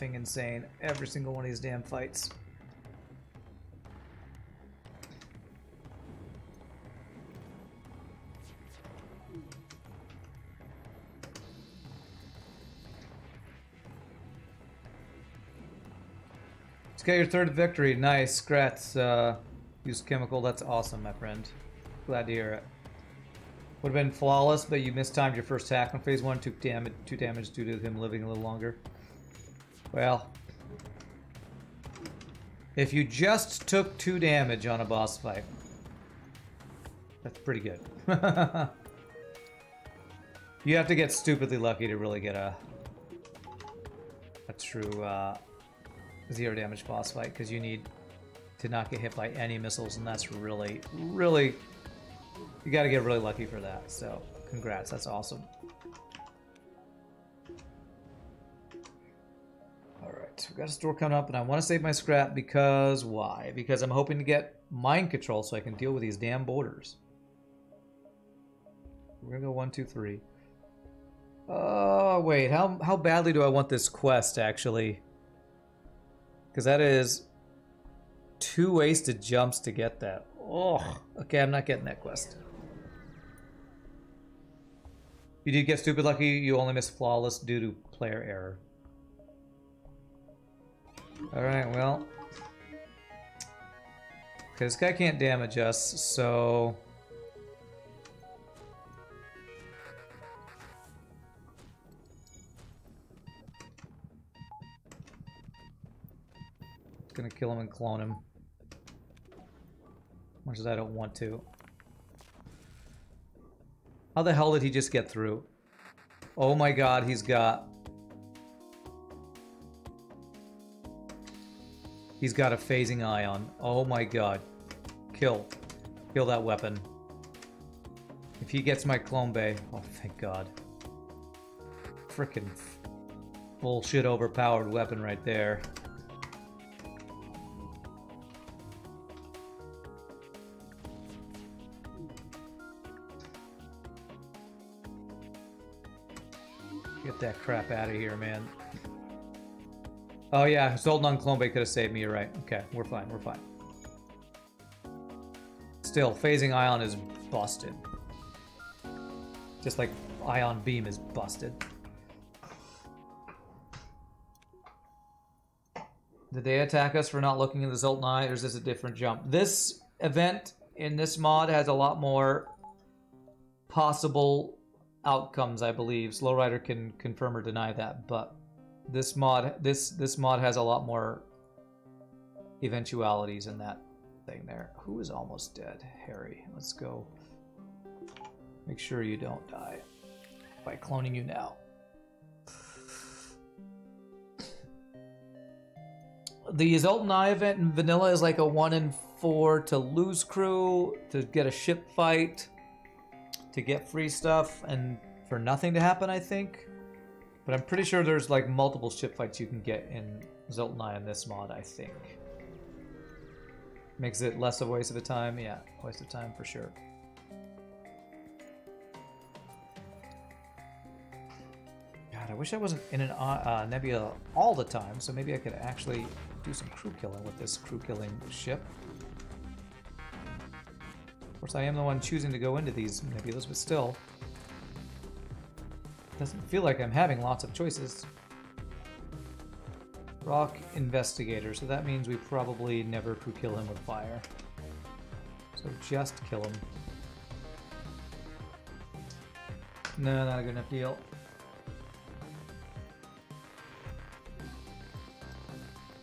Effing insane. Every single one of these damn fights. Let's get your third victory. Nice. Grats. Uh, use chemical. That's awesome, my friend. Glad to hear it. Would have been flawless, but you mistimed your first attack on phase one, took damage, two damage due to him living a little longer. Well, if you just took two damage on a boss fight, that's pretty good. you have to get stupidly lucky to really get a a true uh, zero damage boss fight because you need to not get hit by any missiles, and that's really, really you got to get really lucky for that. So, congrats. That's awesome. Alright, we got a store coming up, and I want to save my scrap because why? Because I'm hoping to get mind control so I can deal with these damn boarders. We're gonna go one, two, three. Oh, wait, how, how badly do I want this quest, actually? Because that is two wasted jumps to get that. Oh, okay, I'm not getting that quest. You did get stupid lucky, you only missed flawless due to player error. Alright, well. Okay, this guy can't damage us, so... Gonna kill him and clone him. Much as I don't want to. How the hell did he just get through? Oh my god, he's got... He's got a phasing ion. Oh my god. Kill. Kill that weapon. If he gets my clone bay... Oh, thank god. Frickin' bullshit overpowered weapon right there. Get that crap out of here, man. Oh yeah, Zoltan on Clone Bay could have saved me, you're right. Okay, we're fine, we're fine. Still, phasing Ion is busted. Just like Ion Beam is busted. Did they attack us for not looking at the Zoltan Eye, or is this a different jump? This event in this mod has a lot more possible outcomes, I believe. Slowrider can confirm or deny that, but this mod this this mod has a lot more eventualities in that thing there. Who is almost dead? Harry. Let's go. Make sure you don't die by cloning you now. The Zoltan Eye event in vanilla is like a 1 in 4 to lose crew, to get a ship fight, to get free stuff, and for nothing to happen, I think. But I'm pretty sure there's like multiple ship fights you can get in Zoltan Eye in this mod, I think. Makes it less of a waste of a time. Yeah, waste of time for sure. God, I wish I wasn't in an uh, uh, Nebula all the time, so maybe I could actually do some crew killing with this crew killing ship. Of course, I am the one choosing to go into these nebulas, but still. Doesn't feel like I'm having lots of choices. Rock Investigator, so that means we probably never crew kill him with fire. So just kill him. No, not a good enough deal.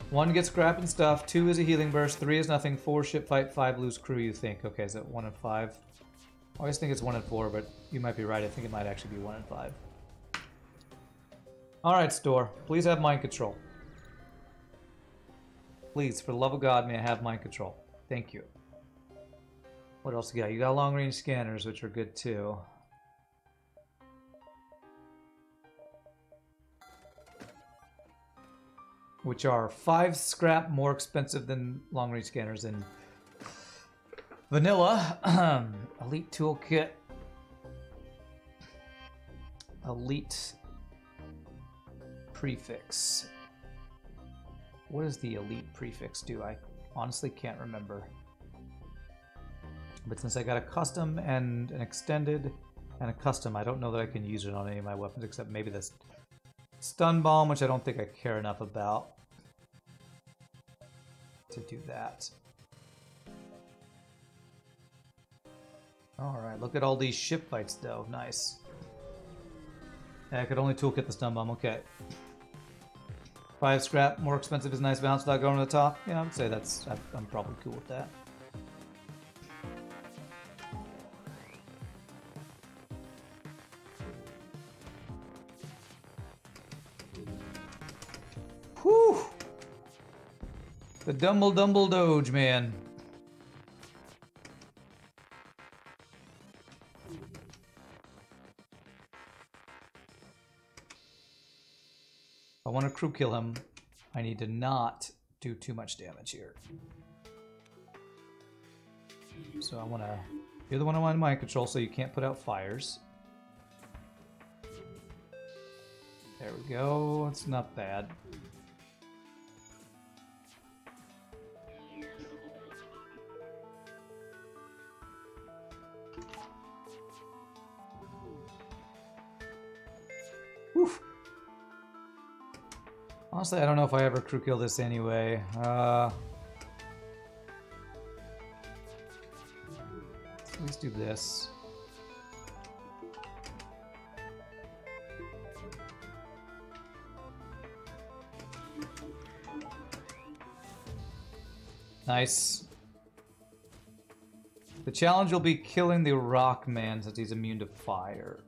One gets scrap and stuff, two is a healing burst, three is nothing, four ship fight, five lose crew, you think. Okay, is it one and five? I always think it's one and four, but you might be right. I think it might actually be one and five. Alright, store. Please have mind control. Please, for the love of God, may I have mind control. Thank you. What else you got? You got long range scanners, which are good too. which are five scrap more expensive than long range scanners in vanilla. Elite toolkit. Elite prefix. What does the elite prefix do? I honestly can't remember. But since I got a custom and an extended and a custom, I don't know that I can use it on any of my weapons except maybe this stun bomb, which I don't think I care enough about to do that. Alright, look at all these ship fights though. Nice. Yeah, I could only toolkit the stun bomb, okay. Five scrap, more expensive is nice balance without going to the top. Yeah, I would say that's, I'm probably cool with that. The Dumble Dumble Doge, man. Crew kill him, I need to not do too much damage here. So I want to... You're the one I want in mind control, so you can't put out fires. There we go. It's not bad. Honestly, I don't know if I ever crew kill this anyway. Uh, let's do this. Nice. The challenge will be killing the rock man since he's immune to fire.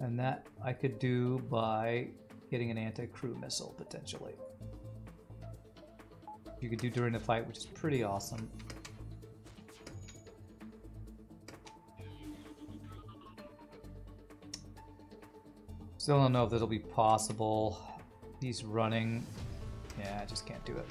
And that I could do by getting an anti-crew missile, potentially. You could do during the fight, which is pretty awesome. Still don't know if this'll be possible. He's running. Yeah, I just can't do it.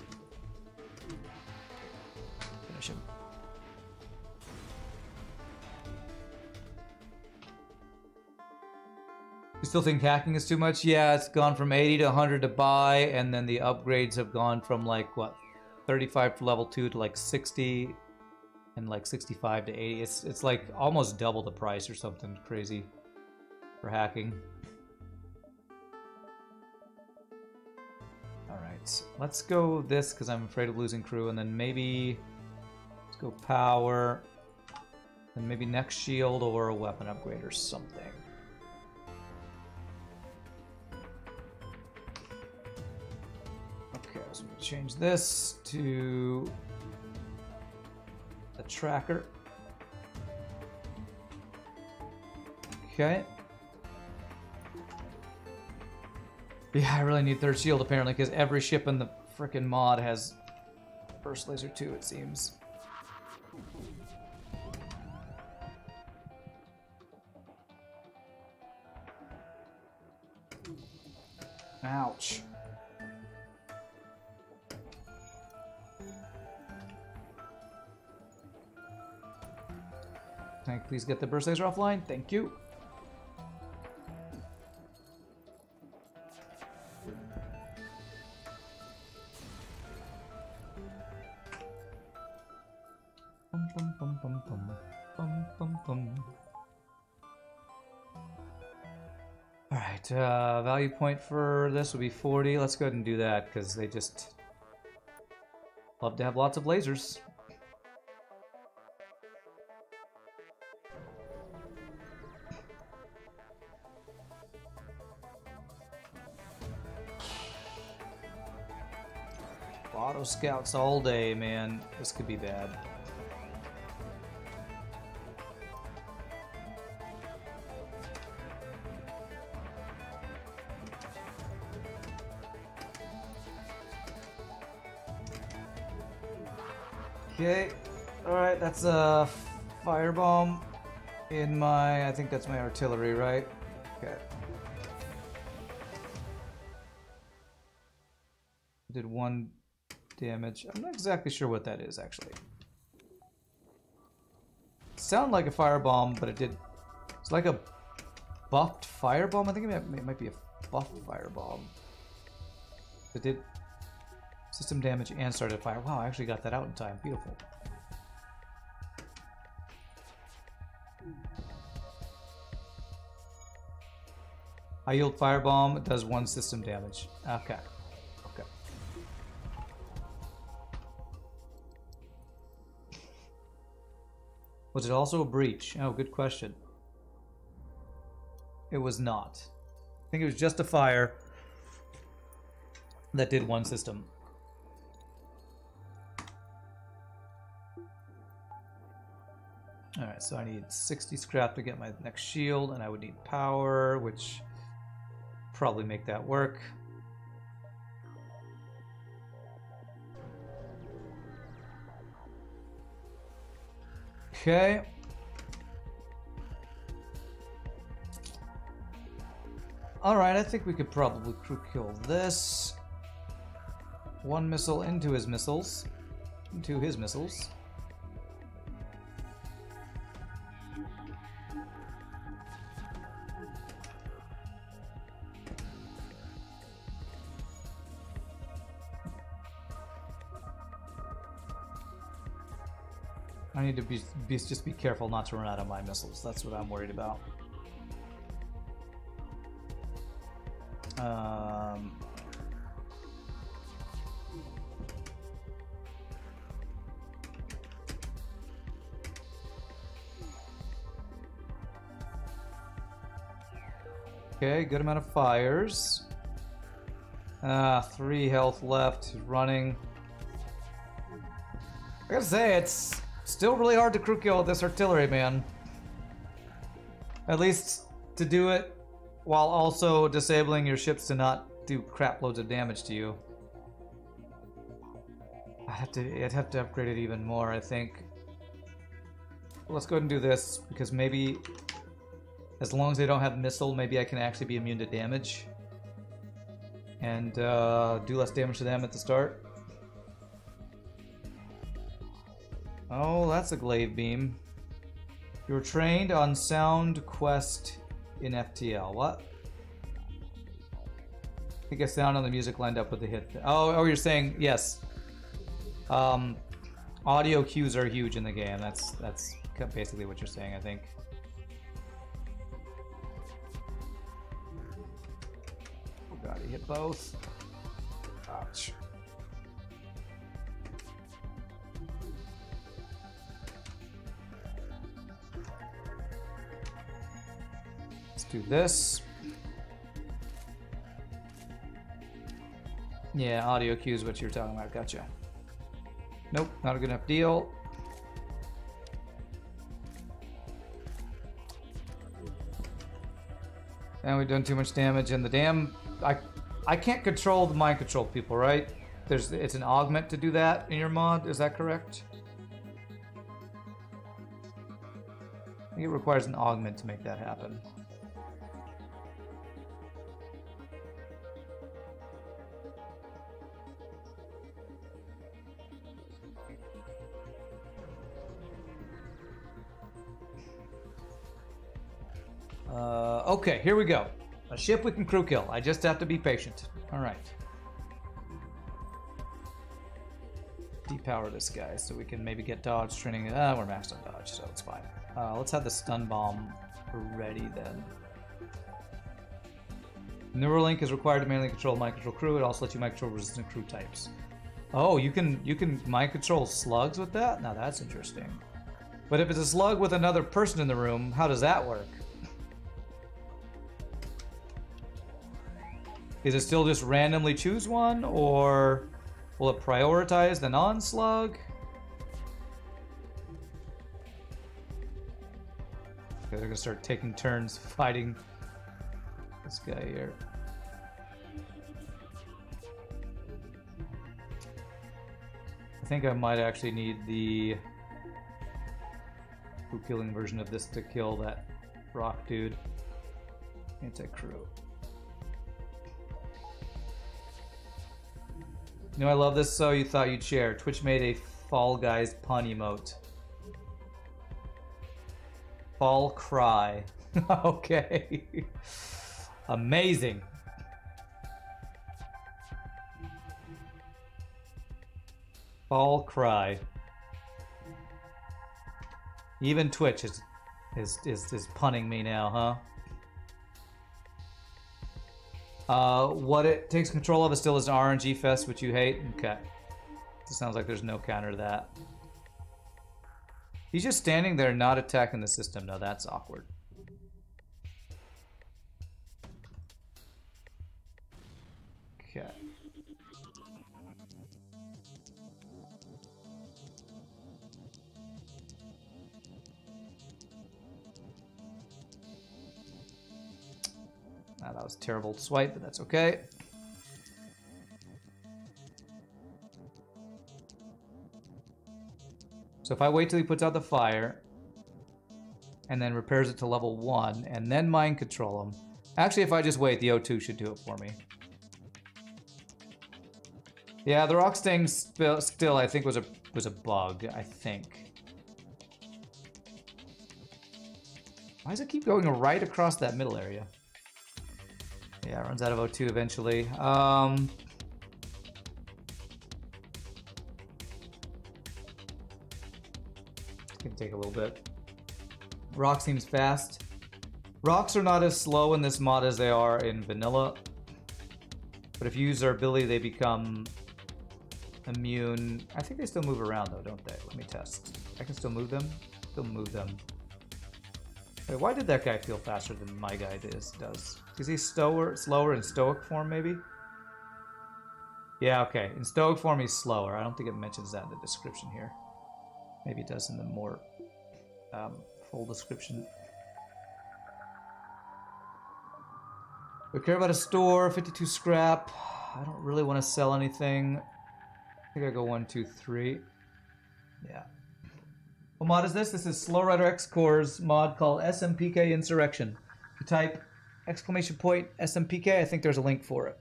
Still think hacking is too much? Yeah, it's gone from 80 to 100 to buy, and then the upgrades have gone from like, what, 35 to level 2 to like 60, and like 65 to 80. It's, it's like almost double the price or something crazy for hacking. Alright, let's go this because I'm afraid of losing crew, and then maybe let's go power, and maybe next shield or a weapon upgrade or something. Change this to a tracker. Okay. Yeah, I really need third shield apparently because every ship in the freaking mod has burst laser 2 it seems. Ouch. Please get the burst laser offline? Thank you. Alright, uh, value point for this would be 40. Let's go ahead and do that, because they just love to have lots of lasers. Auto scouts all day, man. This could be bad. Okay, alright, that's a firebomb in my, I think that's my artillery, right? Okay. Did one damage. I'm not exactly sure what that is, actually. Sound like a firebomb, but it did... It's like a buffed firebomb. I think it might, be a buffed firebomb. It did System damage and started fire. Wow, I actually got that out in time. Beautiful. High yield firebomb does one system damage. Okay. Was it also a breach? Oh, good question. It was not. I think it was just a fire that did one system. Alright, so I need 60 scrap to get my next shield, and I would need power, which probably make that work. Okay. Alright, I think we could probably kill this. One missile into his missiles. Into his missiles. I need to be, be just be careful not to run out of my missiles. That's what I'm worried about. Um, okay, good amount of fires. Ah, three health left. Running. I gotta say, it's Still really hard to crew kill this artillery, man. At least to do it while also disabling your ships to not do crap loads of damage to you. I'd have to, I'd have to upgrade it even more, I think. Let's go ahead and do this, because maybe as long as they don't have missile, maybe I can actually be immune to damage. And uh, do less damage to them at the start. Oh, that's a glaive beam. You were trained on Sound Quest in FTL. What? I think a sound on the music lined up with the hit. Oh, oh, you're saying yes. Um, audio cues are huge in the game. That's that's basically what you're saying. I think. Oh god, he hit both. Do this. Yeah, audio cue is what you're talking about. Gotcha. Nope, not a good enough deal. And we've done too much damage, and the damn I I can't control the mind control people, right? There's it's an augment to do that in your mod, is that correct? I think it requires an augment to make that happen. Uh, okay, here we go. A ship we can crew kill. I just have to be patient. All right. Depower this guy so we can maybe get dodge training. Ah, we're maxed on dodge, so it's fine. Uh, let's have the stun bomb ready then. Neuralink is required to mainly control mind control crew. It also lets you mind control resistant crew types. Oh, you can you can mind control slugs with that? Now that's interesting. But if it's a slug with another person in the room, how does that work? Is it still just randomly choose one, or will it prioritize the non-slug? Okay, they're gonna start taking turns fighting this guy here. I think I might actually need the crew killing version of this to kill that rock dude. Anti-crew. You know, I love this, so you thought you'd share. Twitch made a Fall Guys pun emote. Fall Cry. okay. Amazing. Fall Cry. Even Twitch is, is, is, is punning me now, huh? Uh, what it takes control of is still is an RNG fest, which you hate. Okay. It sounds like there's no counter to that. He's just standing there not attacking the system. No, that's awkward. Ah, that was terrible swipe, but that's okay. So if I wait till he puts out the fire, and then repairs it to level 1, and then mind control him. Actually, if I just wait, the O2 should do it for me. Yeah, the rock sting still, I think, was a was a bug, I think. Why does it keep going right across that middle area? Yeah, runs out of O2 eventually. Um, can take a little bit. Rock seems fast. Rocks are not as slow in this mod as they are in vanilla. But if you use their ability, they become immune. I think they still move around though, don't they? Let me test. I can still move them? Still move them. Wait, why did that guy feel faster than my guy does? does? Is he slower, slower in stoic form, maybe? Yeah, okay. In stoic form, he's slower. I don't think it mentions that in the description here. Maybe it does in the more um, full description. We care about a store, 52 scrap. I don't really want to sell anything. I think I go one, two, three. Yeah. What mod is this? This is Slow Rider X Corps' mod called SMPK Insurrection. You type exclamation point SMPK, I think there's a link for it.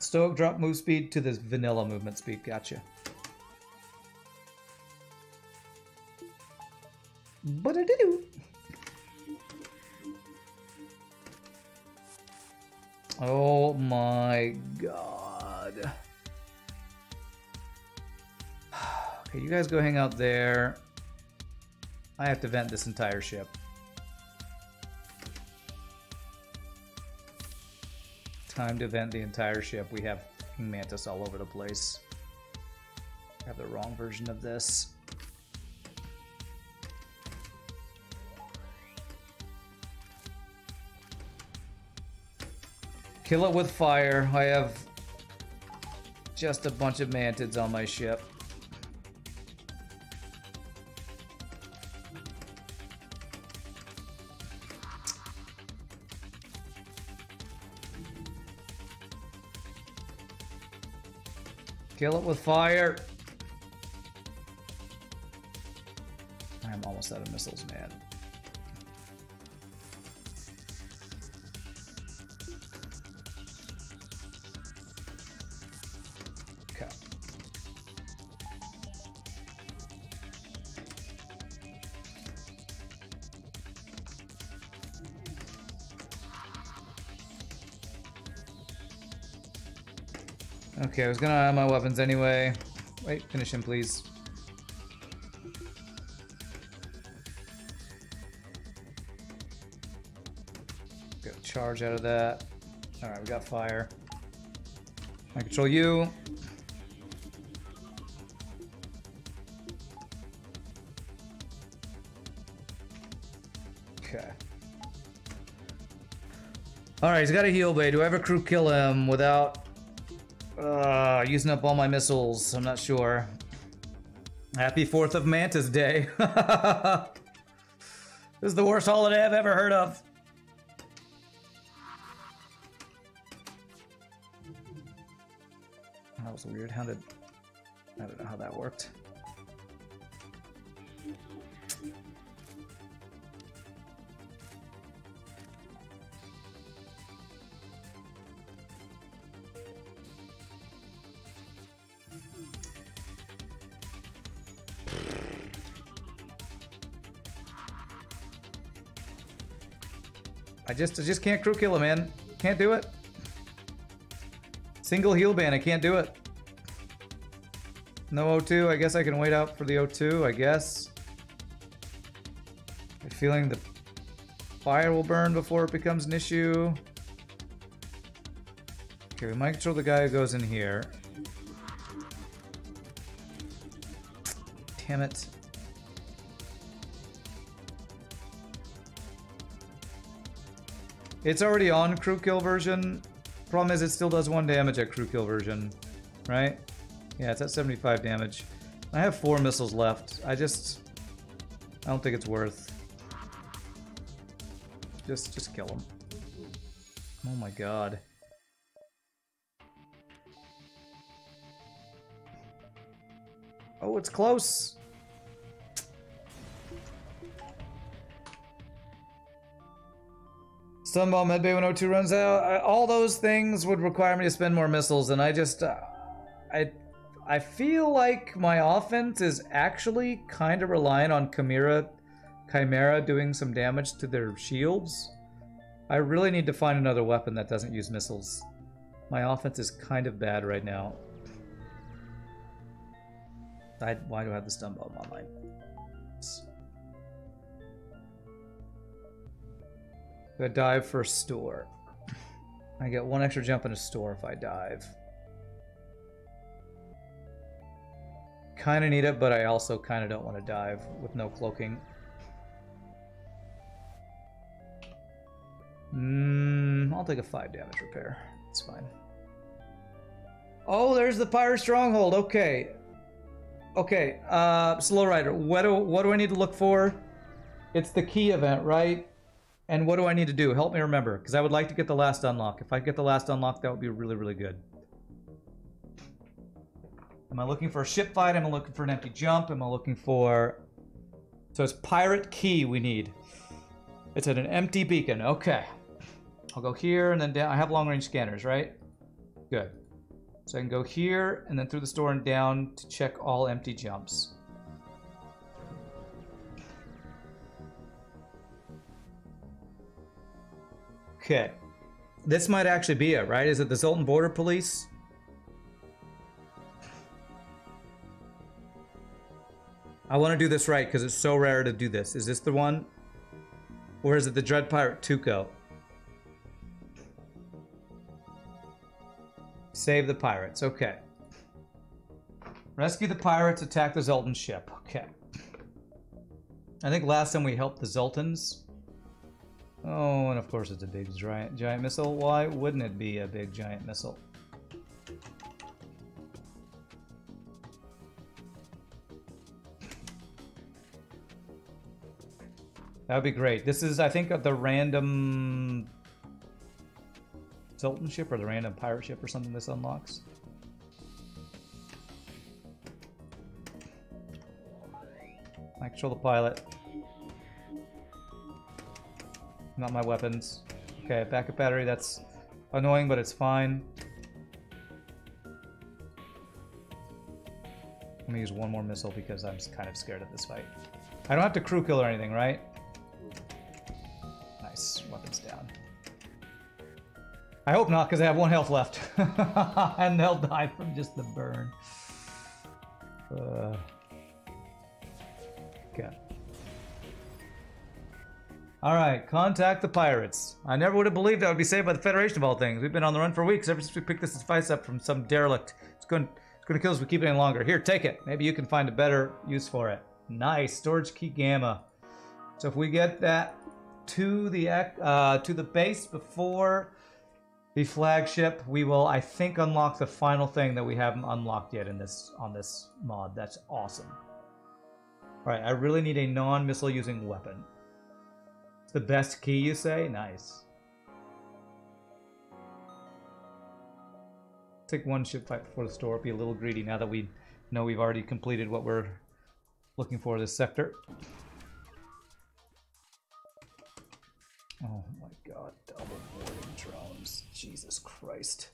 Stoic drop move speed to this vanilla movement speed. Gotcha. But I do. Oh my god. Okay, you guys go hang out there. I have to vent this entire ship. Time to vent the entire ship. We have Mantis all over the place. I have the wrong version of this. Kill it with fire. I have just a bunch of mantids on my ship. Kill it with fire. I'm almost out of missiles, man. Okay, I was gonna have my weapons anyway. Wait, finish him, please. A charge out of that. Alright, we got fire. I control you. Okay. Alright, he's got a heal bay. Do I a crew kill him without uh, using up all my missiles? I'm not sure. Happy 4th of Mantis Day. this is the worst holiday I've ever heard of. That was weird. How did... I don't know how that worked. I just I just can't crew kill him, man. Can't do it. Single heal bay, I can't do it. No O2, I guess I can wait out for the O2, I guess. I'm feeling the fire will burn before it becomes an issue. Okay, we might control the guy who goes in here. Damn it. It's already on crew kill version. Problem is it still does one damage at crew kill version, right? Yeah, it's at 75 damage. I have four missiles left. I just, I don't think it's worth. Just, just kill him. Oh my god. Oh, it's close. Sunball Medbay 102 runs out. All those things would require me to spend more missiles, and I just, uh, I, I feel like my offense is actually kind of reliant on Chimera, Chimera doing some damage to their shields. I really need to find another weapon that doesn't use missiles. My offense is kind of bad right now. I, why do I have the stun bomb online? I dive for a store. I get one extra jump in a store if I dive. Kind of need it, but I also kind of don't want to dive with no cloaking. Mm, I'll take a 5 damage repair. It's fine. Oh, there's the Pirate Stronghold. Okay. Okay, uh, Slow Rider, what do, what do I need to look for? It's the key event, right? And what do I need to do? Help me remember, because I would like to get the last unlock. If I get the last unlock, that would be really, really good. Am I looking for a ship fight? Am I looking for an empty jump? Am I looking for... So it's pirate key we need. It's at an empty beacon. Okay. I'll go here and then down. I have long range scanners, right? Good. So I can go here and then through the store and down to check all empty jumps. Okay. This might actually be it, right? Is it the Zoltan Border Police? I want to do this right because it's so rare to do this. Is this the one? Or is it the Dread Pirate Tuco? Save the pirates. Okay. Rescue the pirates, attack the Zoltan ship. Okay. I think last time we helped the Zoltans. Oh, and of course it's a big giant, giant missile. Why wouldn't it be a big giant missile? That would be great. This is, I think, the random Zoltan ship or the random pirate ship or something this unlocks. I control the pilot. Not my weapons. Okay, backup battery, that's annoying, but it's fine. I'm gonna use one more missile because I'm kind of scared of this fight. I don't have to crew kill or anything, right? Nice, weapons down. I hope not, because I have one health left. and they'll die from just the burn. Uh, Alright, contact the pirates. I never would have believed I would be saved by the Federation of all things. We've been on the run for weeks, ever since we picked this device up from some derelict. It's going, it's going to kill us if we keep it any longer. Here, take it. Maybe you can find a better use for it. Nice, storage key gamma. So if we get that to the uh, to the base before the flagship, we will, I think, unlock the final thing that we haven't unlocked yet in this on this mod. That's awesome. All right, I really need a non-missile using weapon. The best key, you say? Nice. Take one ship fight before the store. Be a little greedy now that we know we've already completed what we're looking for this sector. Oh my god, double boarding drones. Jesus Christ.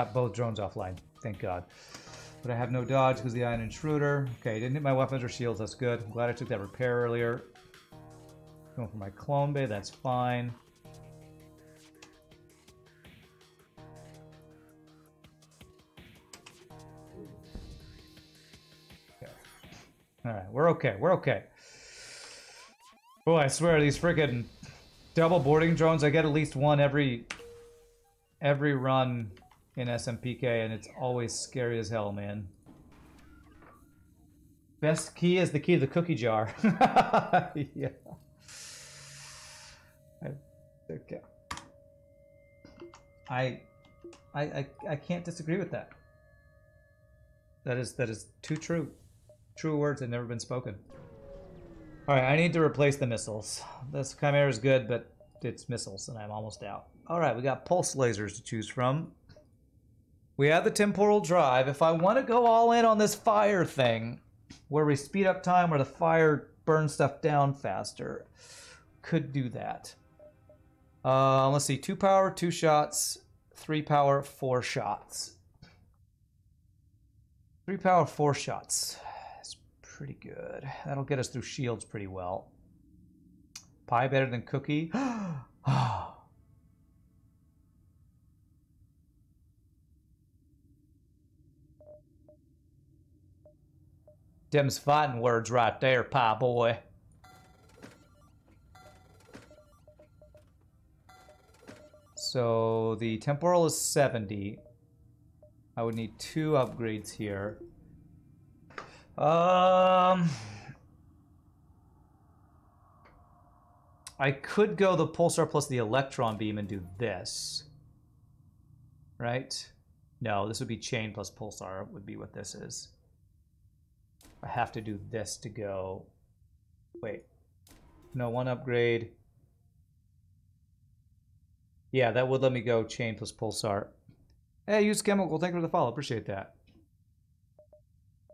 Got both drones offline. Thank God. But I have no dodge because the ion intruder. Okay, didn't hit my weapons or shields. That's good. I'm glad I took that repair earlier. Going for my clone bay. That's fine. Okay. All right, we're okay. We're okay. Oh, I swear these freaking double boarding drones. I get at least one every every run in SMPK, and it's always scary as hell, man. Best key is the key to the cookie jar. yeah. okay. I, I, I, I can't disagree with that. That is that is too true. True words have never been spoken. All right, I need to replace the missiles. This Chimera is good, but it's missiles, and I'm almost out. All right, we got pulse lasers to choose from. We have the temporal drive. If I want to go all in on this fire thing, where we speed up time, where the fire burns stuff down faster, could do that. Uh, let's see, two power, two shots, three power, four shots. Three power, four shots. That's pretty good. That'll get us through shields pretty well. Pie better than cookie. Them's fighting words right there, pie boy. So the temporal is 70. I would need two upgrades here. Um, I could go the pulsar plus the electron beam and do this. Right? No, this would be chain plus pulsar would be what this is. I have to do this to go. Wait. No, one upgrade. Yeah, that would let me go chain plus pulsar. Hey, use chemical. Thank you for the follow. Appreciate that.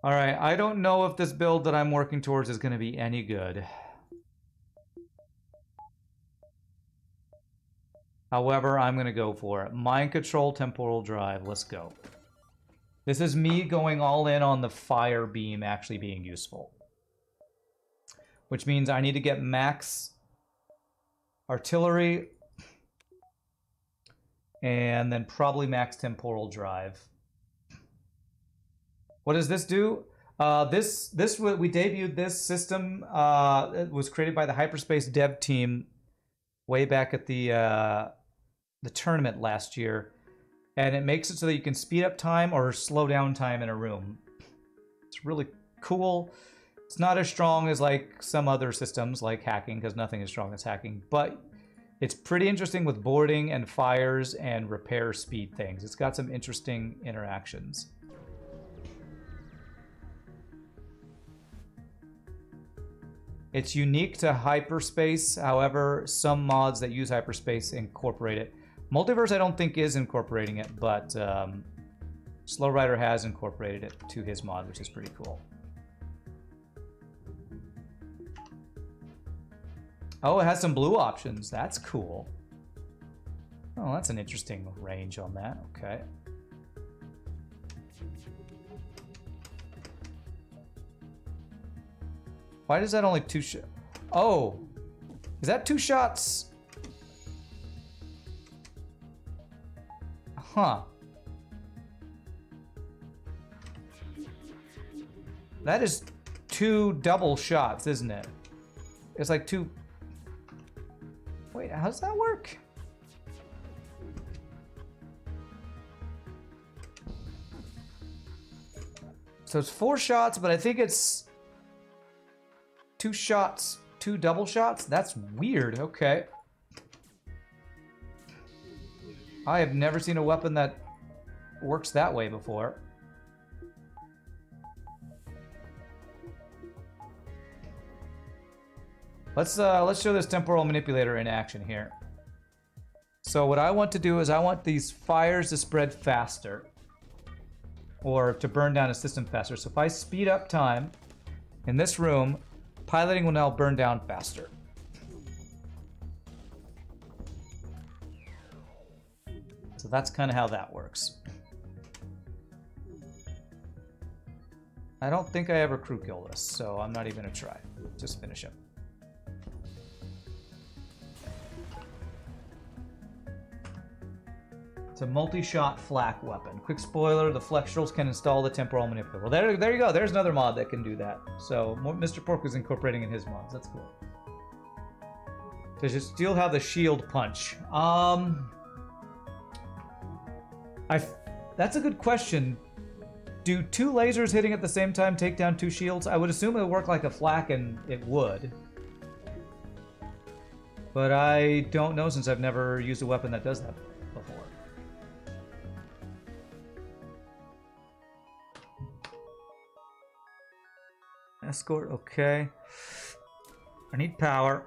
All right, I don't know if this build that I'm working towards is going to be any good. However, I'm going to go for it. Mind control temporal drive. Let's go. This is me going all in on the fire beam actually being useful. Which means I need to get max artillery. and then probably max temporal drive. What does this do? Uh, this this we debuted this system. Uh, it was created by the Hyperspace dev team way back at the uh, the tournament last year, and it makes it so that you can speed up time or slow down time in a room. It's really cool. It's not as strong as like some other systems like hacking because nothing is strong as hacking, but it's pretty interesting with boarding and fires and repair speed things. It's got some interesting interactions. It's unique to hyperspace. However, some mods that use hyperspace incorporate it. Multiverse, I don't think is incorporating it, but um, Slow Rider has incorporated it to his mod, which is pretty cool. Oh, it has some blue options. That's cool. Oh, that's an interesting range on that. Okay. Why does that only two shot? Oh, is that two shots? Huh. That is two double shots, isn't it? It's like two... Wait, how does that work? So it's four shots, but I think it's two shots, two double shots? That's weird. Okay. I have never seen a weapon that works that way before. Let's uh, let's show this temporal manipulator in action here. So what I want to do is I want these fires to spread faster or to burn down a system faster. So if I speed up time in this room, Piloting will now burn down faster. So that's kind of how that works. I don't think I ever crew kill this, so I'm not even gonna try. Just finish him. It's a multi-shot flak weapon. Quick spoiler, the flexurals can install the temporal manipulator. Well, there, there you go. There's another mod that can do that. So Mr. Pork is incorporating in his mods. That's cool. Does it still have the shield punch? Um, I. That's a good question. Do two lasers hitting at the same time take down two shields? I would assume it would work like a flak, and it would. But I don't know since I've never used a weapon that does that. Before. Escort, okay. I need power.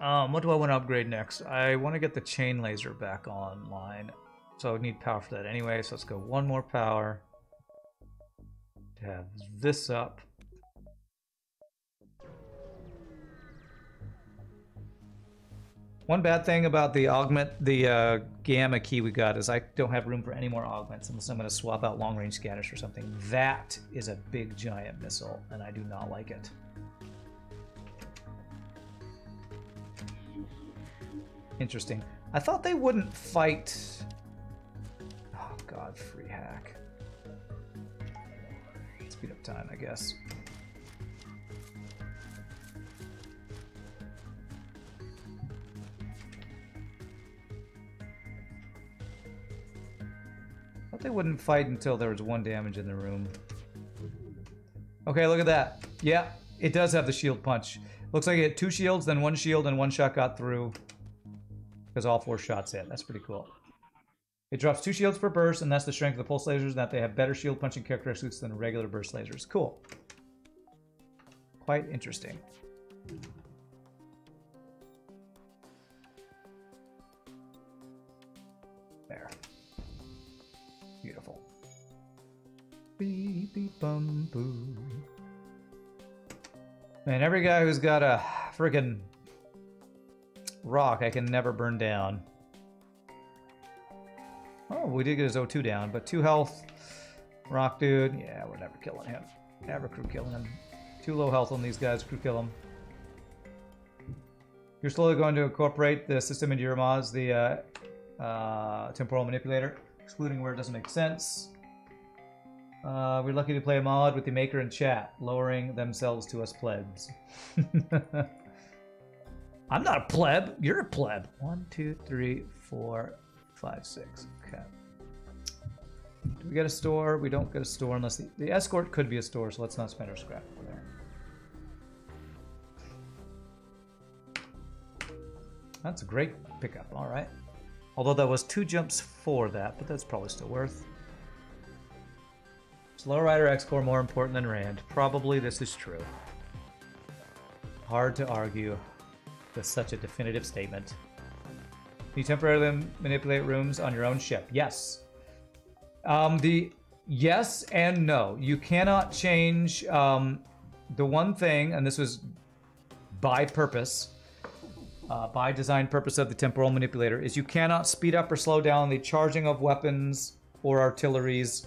Um, what do I want to upgrade next? I want to get the chain laser back online. So I need power for that anyway, so let's go one more power. Have this up. One bad thing about the augment, the uh, gamma key we got is I don't have room for any more augments unless I'm going to swap out long range scanners for something. That is a big giant missile, and I do not like it. Interesting. I thought they wouldn't fight. Oh god, free hack. Speed up time, I guess. thought they wouldn't fight until there was one damage in the room. Okay, look at that. Yeah, it does have the shield punch. Looks like it had two shields, then one shield, and one shot got through. Because all four shots hit. That's pretty cool. It drops two shields per burst, and that's the strength of the pulse lasers, that they have better shield punching characteristics than regular burst lasers. Cool. Quite interesting. There. Beautiful. Beep beep bum boo. Man, every guy who's got a freaking rock I can never burn down. Oh, we did get his O2 down, but two health. Rock dude, yeah, we're never killing him. Never crew killing him. Too low health on these guys, crew kill him. You're slowly going to incorporate the system into your mods, the uh, uh, temporal manipulator, excluding where it doesn't make sense. Uh, we're lucky to play a mod with the maker in chat, lowering themselves to us plebs. I'm not a pleb. You're a pleb. One, two, three, four, five, six. Okay. Do we get a store? We don't get a store unless the, the escort could be a store, so let's not spend our scrap over there. That's a great pickup, all right. Although that was two jumps for that, but that's probably still worth. Is Slow Rider X Corps more important than Rand? Probably this is true. Hard to argue with such a definitive statement. You temporarily manipulate rooms on your own ship. Yes. Um, the yes and no. You cannot change um, the one thing, and this was by purpose, uh, by design purpose of the temporal manipulator, is you cannot speed up or slow down the charging of weapons or artilleries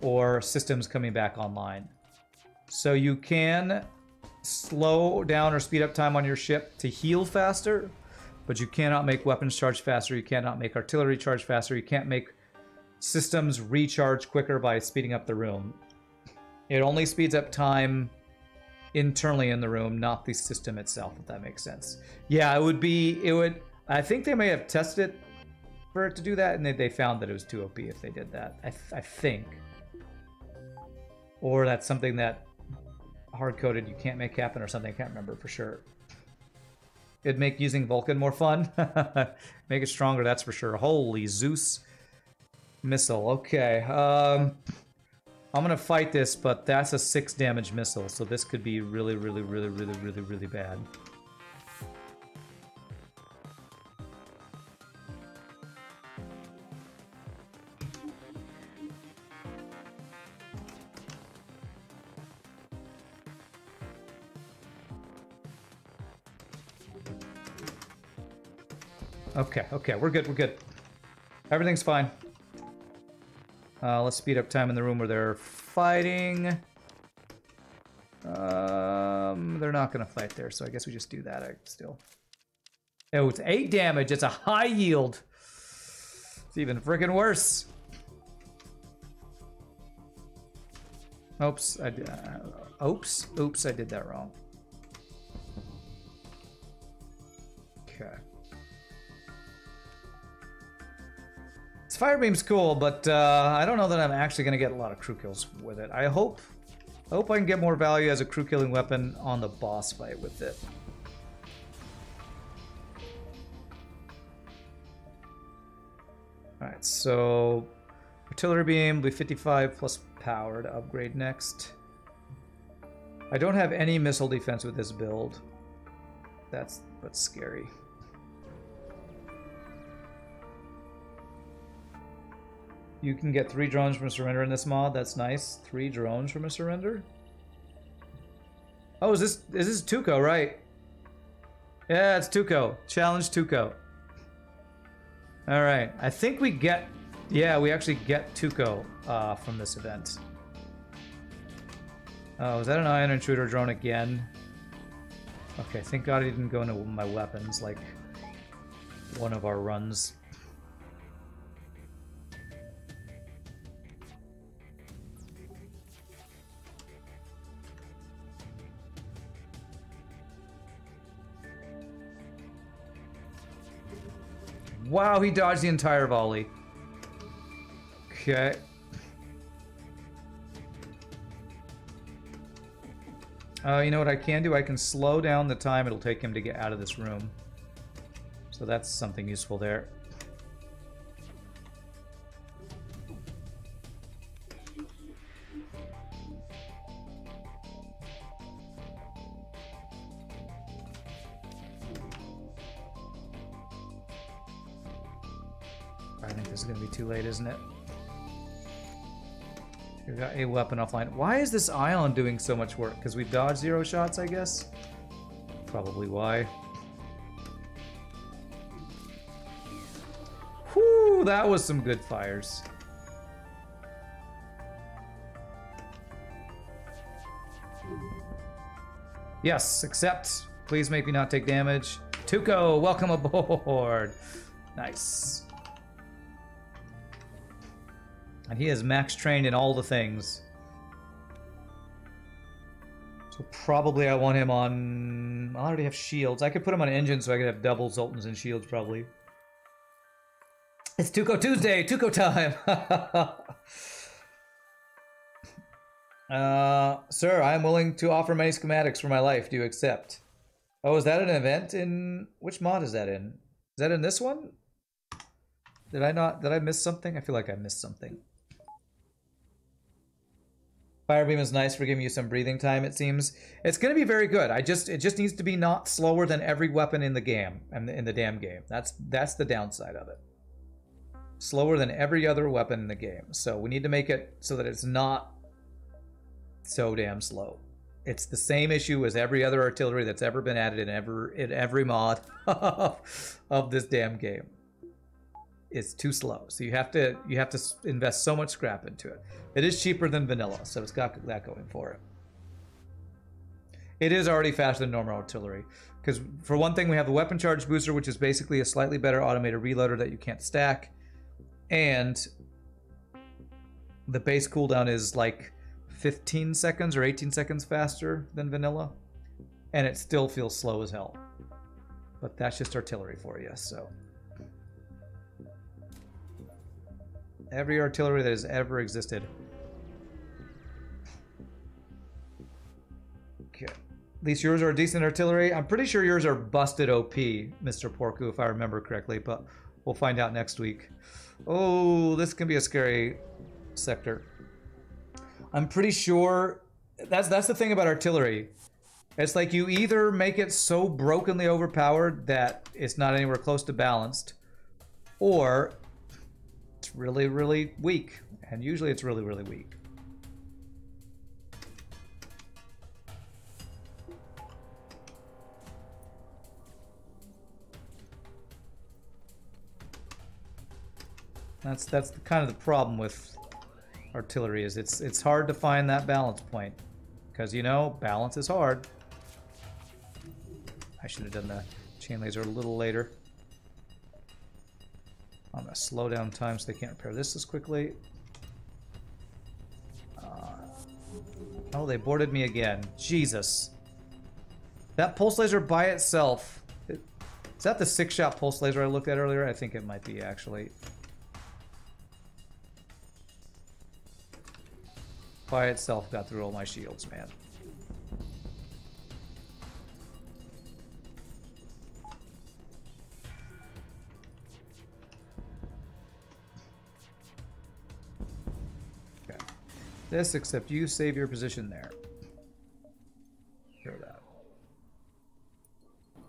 or systems coming back online. So you can slow down or speed up time on your ship to heal faster, but you cannot make weapons charge faster, you cannot make artillery charge faster, you can't make systems recharge quicker by speeding up the room. It only speeds up time internally in the room, not the system itself, if that makes sense. Yeah, it would be, it would, I think they may have tested it for it to do that, and they, they found that it was too OP if they did that. I, I think. Or that's something that hard-coded you can't make happen or something, I can't remember for sure. It'd make using Vulcan more fun. make it stronger, that's for sure. Holy Zeus. Missile, okay. Um, I'm gonna fight this, but that's a six damage missile, so this could be really, really, really, really, really, really bad. Okay, okay, we're good, we're good. Everything's fine. Uh, let's speed up time in the room where they're fighting. Um, they're not gonna fight there, so I guess we just do that I, still. Oh, it's 8 damage, it's a high yield. It's even freaking worse. Oops, I did, uh, oops, oops, I did that wrong. Okay. Fire beam's cool, but uh, I don't know that I'm actually going to get a lot of crew kills with it. I hope, I hope I can get more value as a crew killing weapon on the boss fight with it. Alright, so artillery beam will be 55 plus power to upgrade next. I don't have any missile defense with this build. That's what's scary. You can get three drones from a surrender in this mod. That's nice. Three drones from a surrender. Oh, is this is this Tuco, right? Yeah, it's Tuco. Challenge Tuco. All right. I think we get, yeah, we actually get Tuco uh, from this event. Oh, is that an ion intruder drone again? Okay, thank God I didn't go into my weapons like one of our runs. Wow, he dodged the entire volley. Okay. Uh, you know what I can do? I can slow down the time it'll take him to get out of this room. So that's something useful there. Too late, isn't it? We've got a weapon offline. Why is this ion doing so much work? Because we dodged zero shots, I guess? Probably why. Whew, that was some good fires. Yes, accept. Please make me not take damage. Tuco, welcome aboard. Nice. And he is max trained in all the things. So probably I want him on... I already have shields. I could put him on engine so I could have double Zoltans and shields probably. It's Tuco Tuesday! Tuco time! uh, sir, I am willing to offer many schematics for my life. Do you accept? Oh, is that an event in... Which mod is that in? Is that in this one? Did I not... Did I miss something? I feel like I missed something. Firebeam is nice for giving you some breathing time, it seems. It's going to be very good. I just It just needs to be not slower than every weapon in the game, and in the damn game. That's That's the downside of it. Slower than every other weapon in the game. So we need to make it so that it's not so damn slow. It's the same issue as every other artillery that's ever been added in ever in every mod of this damn game. It's too slow. So you have to you have to invest so much scrap into it. It is cheaper than vanilla, so it's got that going for it. It is already faster than normal artillery. Because for one thing, we have the weapon charge booster, which is basically a slightly better automated reloader that you can't stack. And the base cooldown is like 15 seconds or 18 seconds faster than vanilla. And it still feels slow as hell. But that's just artillery for you, so... Every artillery that has ever existed. Okay. At least yours are decent artillery. I'm pretty sure yours are busted OP, Mr. Porku, if I remember correctly, but we'll find out next week. Oh, this can be a scary sector. I'm pretty sure that's that's the thing about artillery. It's like you either make it so brokenly overpowered that it's not anywhere close to balanced, or really, really weak. And usually it's really, really weak. That's that's the, kind of the problem with artillery is it's it's hard to find that balance point because you know balance is hard. I should have done the chain laser a little later. I'm gonna slow down time so they can't repair this as quickly. Uh, oh, they boarded me again. Jesus. That pulse laser by itself. It, is that the six-shot pulse laser I looked at earlier? I think it might be, actually. By itself got through all my shields, man. This, except you save your position there. Hear that.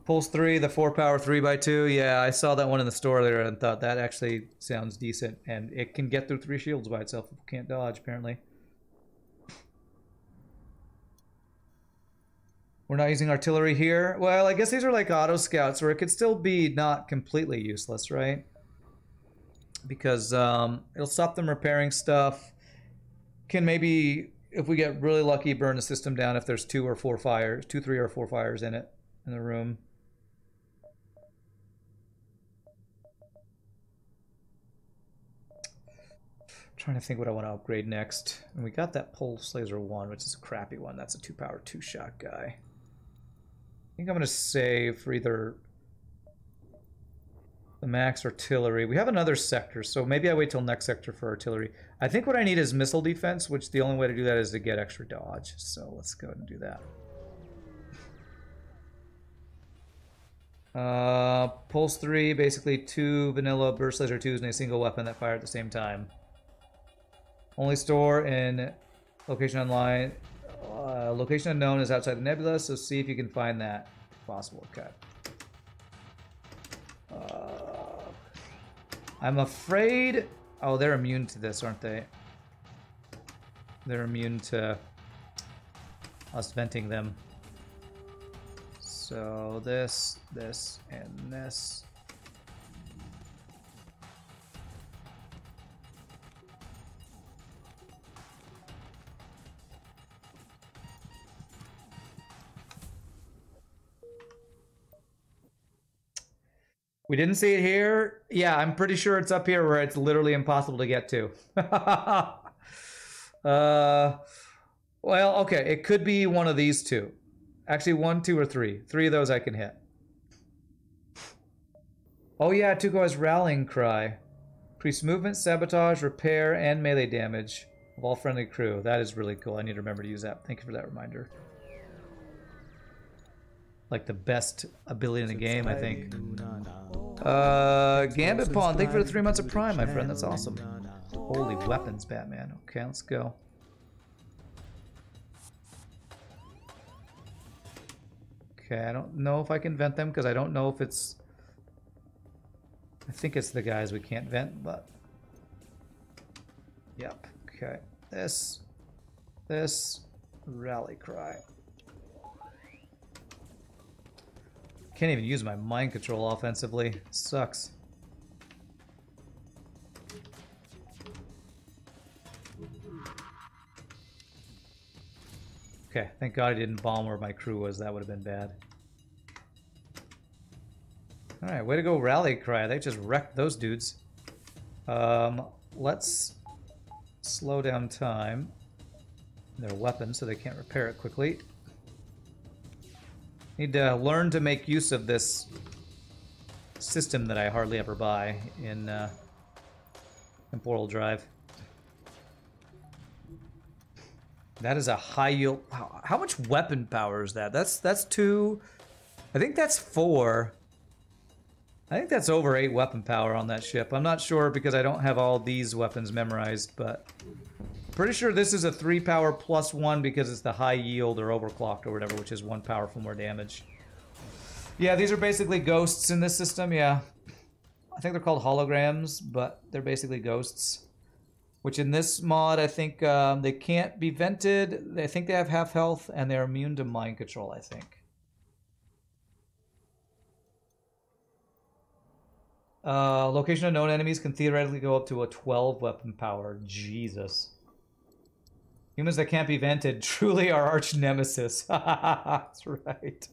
Pulse 3, the 4 power 3x2. Yeah, I saw that one in the store there and thought that actually sounds decent. And it can get through three shields by itself. It can't dodge, apparently. We're not using artillery here. Well, I guess these are like auto scouts where it could still be not completely useless, right? Because um, it'll stop them repairing stuff can maybe, if we get really lucky, burn the system down if there's two or four fires, two, three, or four fires in it, in the room. Trying to think what I want to upgrade next. And we got that Pulse Laser 1, which is a crappy one. That's a 2-power, 2-shot guy. I think I'm going to save for either the max artillery. We have another sector, so maybe I wait till next sector for artillery. I think what I need is missile defense, which the only way to do that is to get extra dodge. So let's go and do that. Uh, Pulse 3, basically two vanilla Burst Laser 2s and a single weapon that fire at the same time. Only store in location online. Uh, location unknown is outside the nebula, so see if you can find that possible. Okay. Uh, I'm afraid... Oh, they're immune to this, aren't they? They're immune to us venting them. So this, this, and this. We didn't see it here. Yeah, I'm pretty sure it's up here where it's literally impossible to get to. uh, well, okay, it could be one of these two. Actually, one, two, or three. Three of those I can hit. Oh yeah, Tuco has Rallying Cry. Increase movement, sabotage, repair, and melee damage of all friendly crew. That is really cool. I need to remember to use that. Thank you for that reminder. Like the best ability in the game, I think. Uh, Gambit Pawn, thank you for the three months of Prime, my friend. That's awesome. Holy weapons, Batman. Okay, let's go. Okay, I don't know if I can vent them because I don't know if it's... I think it's the guys we can't vent, but... Yep, okay. This, this, rally cry. Can't even use my mind control offensively. Sucks. Okay, thank God I didn't bomb where my crew was. That would have been bad. Alright, way to go rally cry. They just wrecked those dudes. Um, let's slow down time. Their weapons so they can't repair it quickly. Need to learn to make use of this system that I hardly ever buy in uh, Temporal Drive. That is a high yield. How, how, much weapon power is that? That's that's two. I think that's four. I think that's over eight weapon power on that ship. I'm not sure because I don't have all these weapons memorized, but pretty sure this is a three power plus one because it's the high yield or overclocked or whatever, which is one power for more damage. Yeah, these are basically ghosts in this system, yeah. I think they're called holograms, but they're basically ghosts which in this mod, I think um, they can't be vented. I think they have half health, and they're immune to mind control, I think. Uh, location of known enemies can theoretically go up to a 12 weapon power. Jesus. Humans that can't be vented truly are arch nemesis. That's right.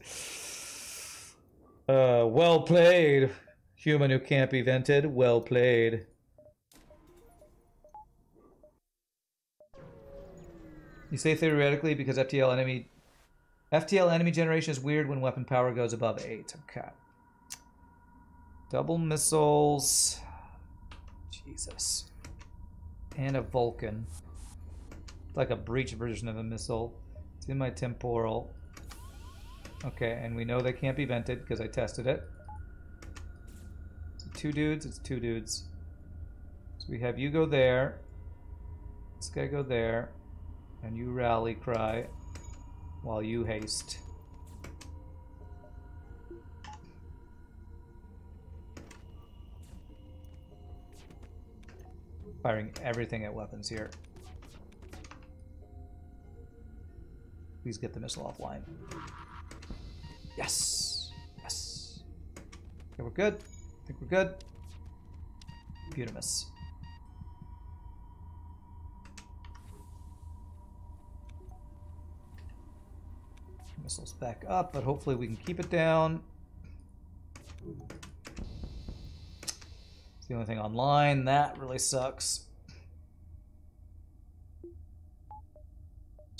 Uh, well played, human who can't be vented. Well played. You say theoretically because FTL enemy FTL enemy generation is weird when weapon power goes above 8. Okay. Double missiles. Jesus. And a Vulcan. It's like a breach version of a missile. It's in my temporal. Okay, and we know they can't be vented because I tested it. Two dudes, it's two dudes. So we have you go there. This guy go there. And you rally cry while you haste. Firing everything at weapons here. Please get the missile offline. Yes! Yes! Okay, we're good. I think we're good. Beautimus. Missiles back up, but hopefully we can keep it down. It's the only thing online. That really sucks.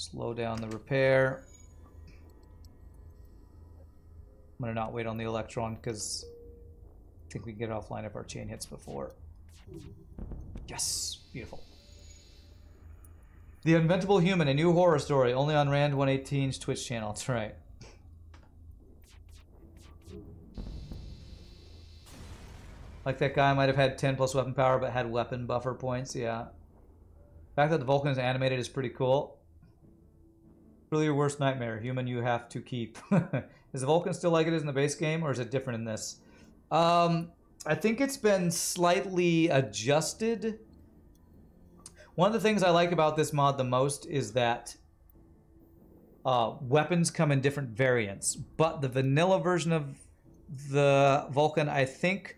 Slow down the repair. I'm to not wait on the Electron because I think we can get offline if our chain hits before. Yes, beautiful. The Unventable Human, a new horror story, only on Rand 118's Twitch channel. That's right. Like that guy might have had 10 plus weapon power but had weapon buffer points, yeah. The fact that the Vulcan is animated is pretty cool. Really your worst nightmare, human you have to keep. is the Vulcan still like it is in the base game or is it different in this? Um, I think it's been slightly adjusted one of the things I like about this mod the most is that uh, weapons come in different variants, but the vanilla version of the Vulcan, I think,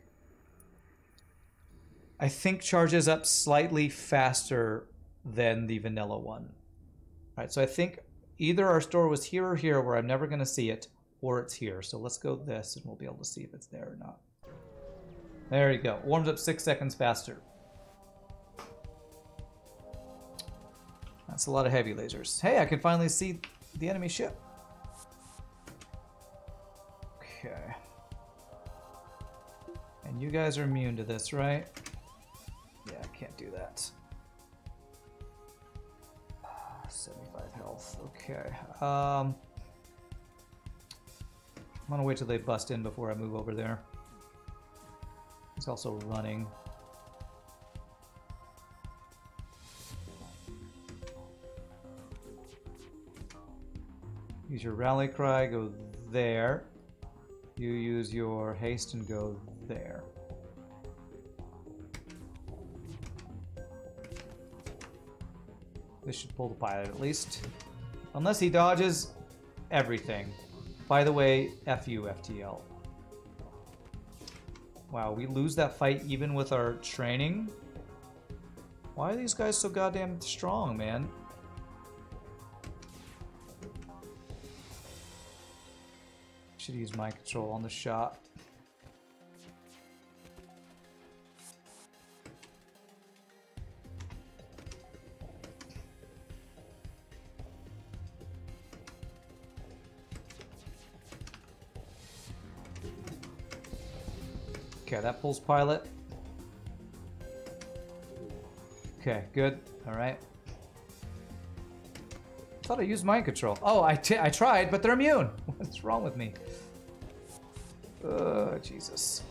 I think charges up slightly faster than the vanilla one. All right, so I think either our store was here or here where I'm never going to see it, or it's here. So let's go this and we'll be able to see if it's there or not. There you go. Warms up six seconds faster. That's a lot of heavy lasers. Hey, I can finally see the enemy ship. Okay. And you guys are immune to this, right? Yeah, I can't do that. Health. Okay. Um, I'm gonna wait till they bust in before I move over there. He's also running. Use your rally cry, go there. You use your haste and go there. This should pull the pilot at least. Unless he dodges everything. By the way, F you, FTL. Wow, we lose that fight even with our training? Why are these guys so goddamn strong, man? Should use mind control on the shot. Okay, that pulls pilot. Okay, good. All right. Thought I used mind control. Oh, I, I tried, but they're immune. What's wrong with me? Oh, Jesus.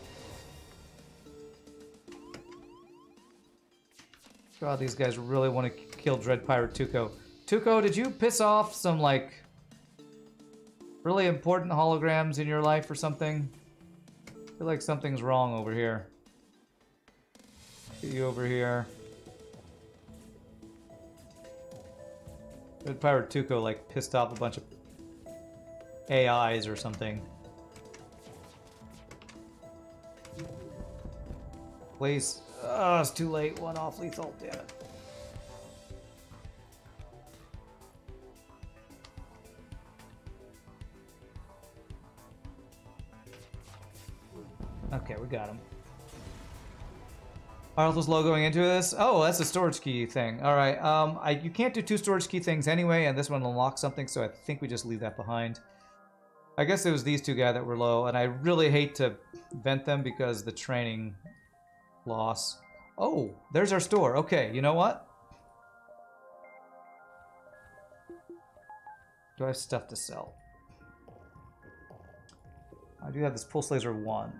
God, these guys really want to kill Dread Pirate Tuco. Tuco, did you piss off some, like, really important holograms in your life or something? Feel like something's wrong over here. Get you over here. Dread Pirate Tuco like pissed off a bunch of AIs or something. Please. Oh, it's too late. One off lethal. Damn it. Got him. Arthur's logoing into this. Oh, that's a storage key thing. All right. Um, I you can't do two storage key things anyway, and this one unlocks something, so I think we just leave that behind. I guess it was these two guys that were low, and I really hate to vent them because the training loss. Oh, there's our store. Okay, you know what? Do I have stuff to sell? I do have this pulse laser one.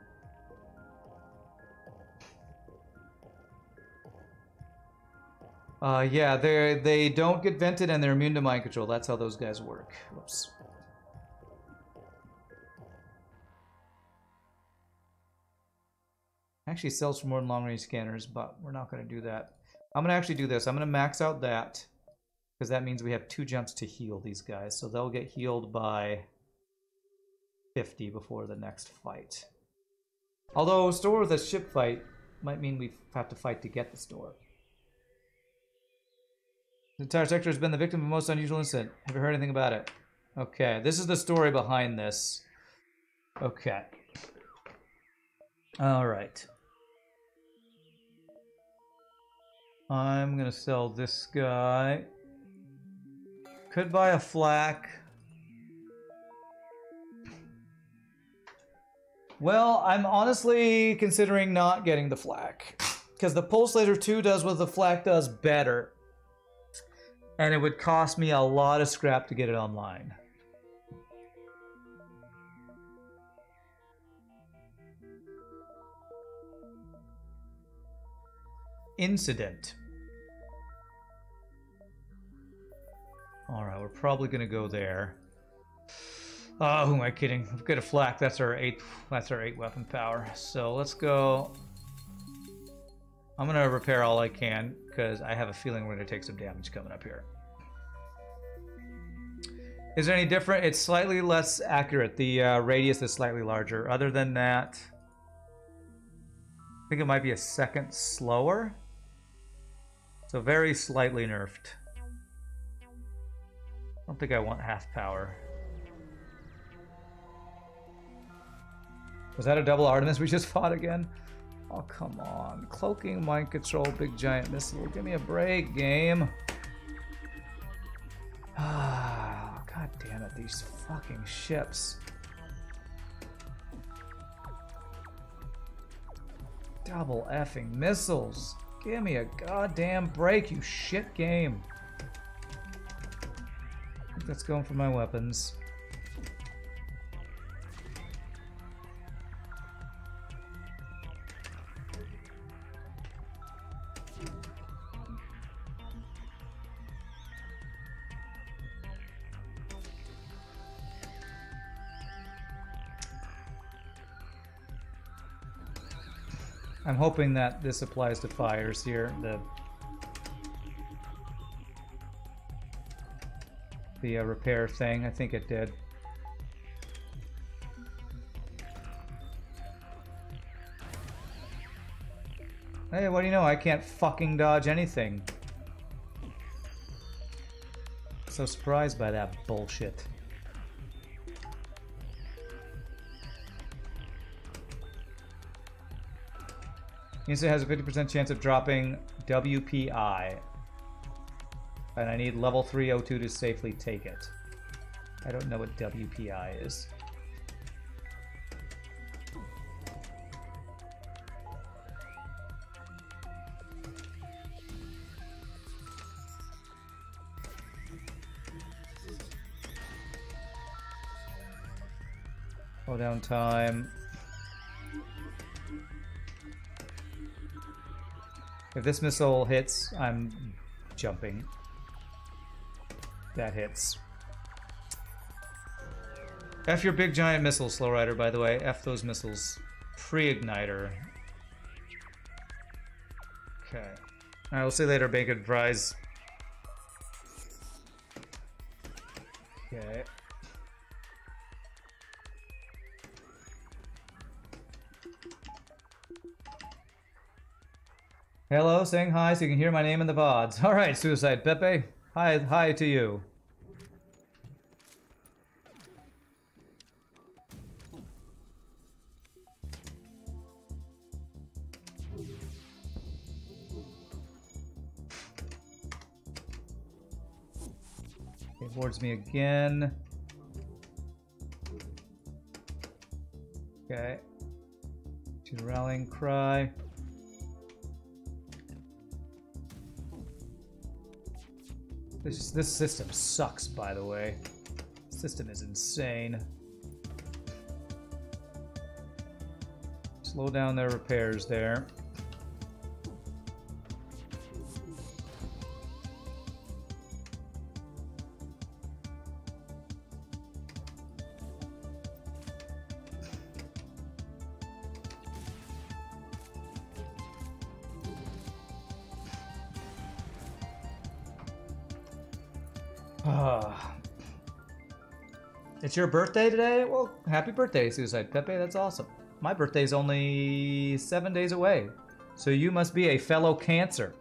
Uh, yeah, they they don't get vented and they're immune to mind control. That's how those guys work. Whoops. Actually sells for more than long range scanners, but we're not going to do that. I'm going to actually do this. I'm going to max out that because that means we have two jumps to heal these guys. So they'll get healed by 50 before the next fight. Although store with a ship fight might mean we have to fight to get the store. The entire sector has been the victim of most unusual incident. Have you heard anything about it? Okay, this is the story behind this. Okay. All right. I'm gonna sell this guy. Could buy a flak. Well, I'm honestly considering not getting the flak. Because the Pulse Laser 2 does what the flak does better and it would cost me a lot of scrap to get it online. Incident. Alright, we're probably gonna go there. Oh, who am I kidding? We've got a flak, that's our eight that's our eight weapon power. So let's go. I'm gonna repair all I can because I have a feeling we're going to take some damage coming up here. Is there any different? It's slightly less accurate. The uh, radius is slightly larger. Other than that, I think it might be a second slower. So very slightly nerfed. I don't think I want half power. Was that a double Artemis we just fought again? Oh, come on. Cloaking, mind control, big giant missile. Give me a break, game. Ah, god damn it, these fucking ships. Double effing missiles. Give me a goddamn break, you shit game. That's going for my weapons. I'm hoping that this applies to fires here. The the uh, repair thing. I think it did. Hey, what do you know? I can't fucking dodge anything. So surprised by that bullshit. Insta has a 50% chance of dropping WPI. And I need level 302 to safely take it. I don't know what WPI is. Hold down time. If this missile hits, I'm jumping. That hits. F your big giant missile, Slow Rider, by the way. F those missiles. Pre-igniter. Okay. I will see you later, Bacon Fries. Okay. Hello, saying hi so you can hear my name in the VODs. Alright, Suicide Pepe. Hi, hi to you. Boards me again. Okay. To rallying cry. This this system sucks, by the way. System is insane. Slow down their repairs there. It's your birthday today? Well, happy birthday, Suicide Pepe. That's awesome. My birthday's only seven days away. So you must be a fellow Cancer.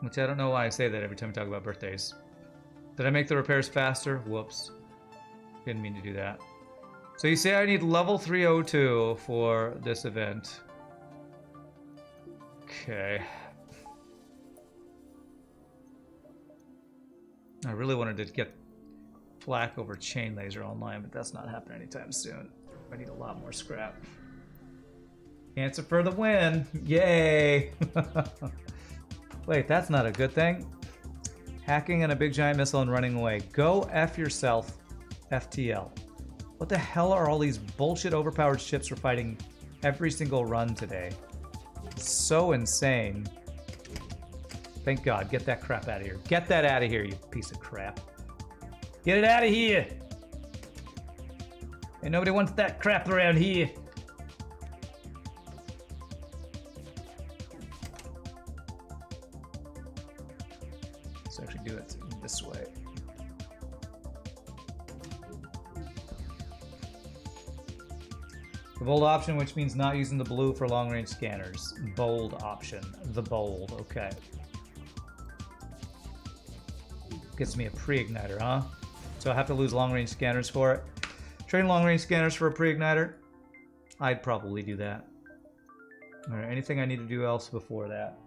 Which I don't know why I say that every time we talk about birthdays. Did I make the repairs faster? Whoops. Didn't mean to do that. So you say I need level 302 for this event. Okay. I really wanted to get flak over chain laser online, but that's not happening anytime soon. I need a lot more scrap. Answer for the win! Yay! Wait, that's not a good thing. Hacking in a big giant missile and running away. Go F yourself, FTL. What the hell are all these bullshit overpowered ships we're fighting every single run today? So insane. Thank God. Get that crap out of here. Get that out of here, you piece of crap. Get it out of here. And nobody wants that crap around here. Let's actually do it this way. The bold option, which means not using the blue for long range scanners. Bold option. The bold. Okay. Gets me a pre-igniter, huh? So I have to lose long-range scanners for it. Train long-range scanners for a pre-igniter. I'd probably do that. Alright, anything I need to do else before that?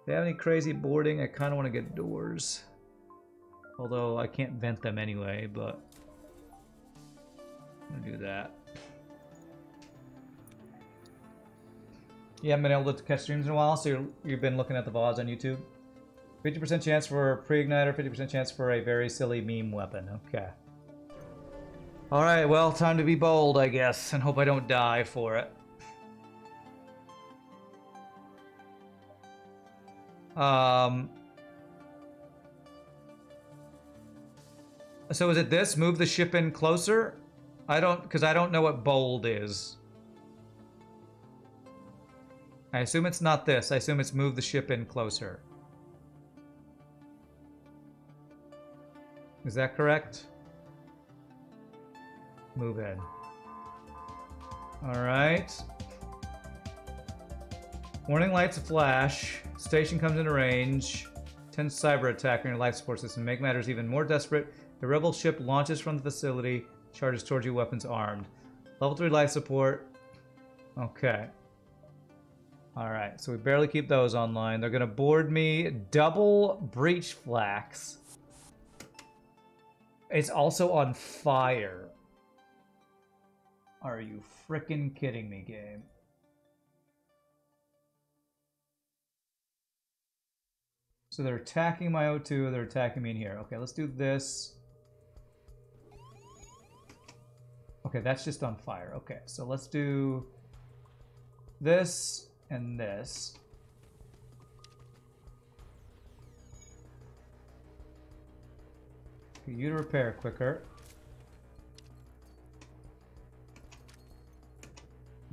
If they have any crazy boarding, I kind of want to get doors. Although I can't vent them anyway, but... I'm gonna do that. You haven't been able to catch streams in a while, so you you've been looking at the VODs on YouTube? 50% chance for a pre-igniter, 50% chance for a very silly meme weapon. Okay. Alright, well, time to be bold, I guess, and hope I don't die for it. Um... So is it this? Move the ship in closer? I don't, because I don't know what bold is. I assume it's not this. I assume it's move the ship in closer. Is that correct? Move in. Alright. Warning lights flash. Station comes into range. Tense cyber attack on your life support system. Make matters even more desperate. The rebel ship launches from the facility. Charges towards you, weapons armed. Level 3 life support. Okay. Alright, so we barely keep those online. They're gonna board me double breach flax. It's also on fire. Are you freaking kidding me, game? So they're attacking my O2, they're attacking me in here. Okay, let's do this. Okay, that's just on fire. Okay, so let's do this and this. You to repair quicker.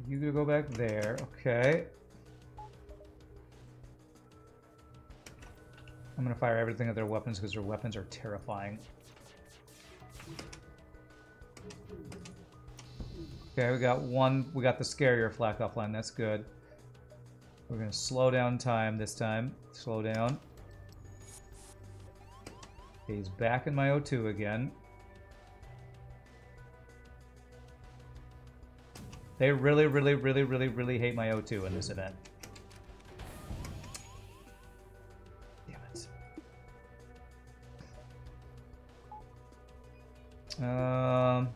You to go back there. Okay. I'm gonna fire everything at their weapons because their weapons are terrifying. Okay, we got one, we got the scarier flak offline, that's good. We're gonna slow down time this time. Slow down. He's back in my O2 again. They really, really, really, really, really hate my O2 in this event. Damn it. Um,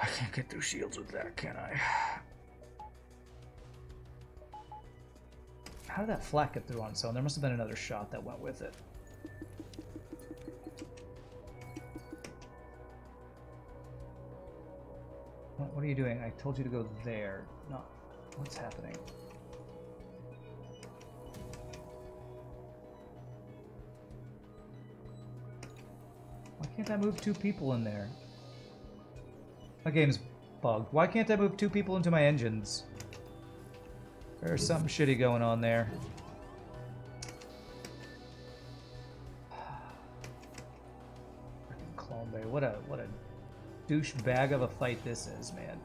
I can't get through shields with that, can I? How did that flak get through on its own? There must have been another shot that went with it. What, what are you doing? I told you to go there. Not. What's happening? Why can't I move two people in there? My game's bugged. Why can't I move two people into my engines? There's something shitty going on there. Clone Bay, what a what a douche bag of a fight this is, man.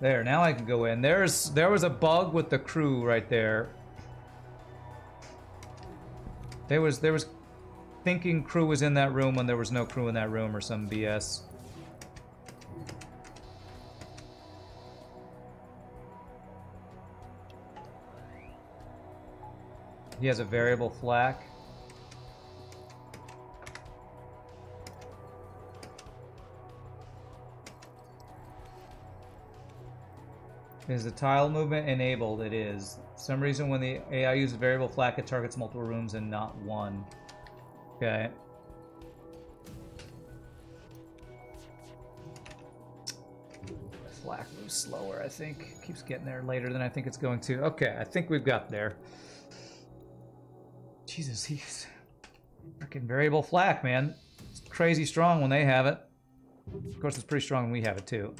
There, now I can go in. There's there was a bug with the crew right there. There was there was thinking crew was in that room when there was no crew in that room or some BS. He has a variable flak. Is the tile movement enabled? It is. Some reason when the AI uses variable flak, it targets multiple rooms and not one. Okay. Flak moves slower, I think. Keeps getting there later than I think it's going to. Okay, I think we've got there. Jesus, he's freaking variable flak, man. It's crazy strong when they have it. Of course, it's pretty strong when we have it too.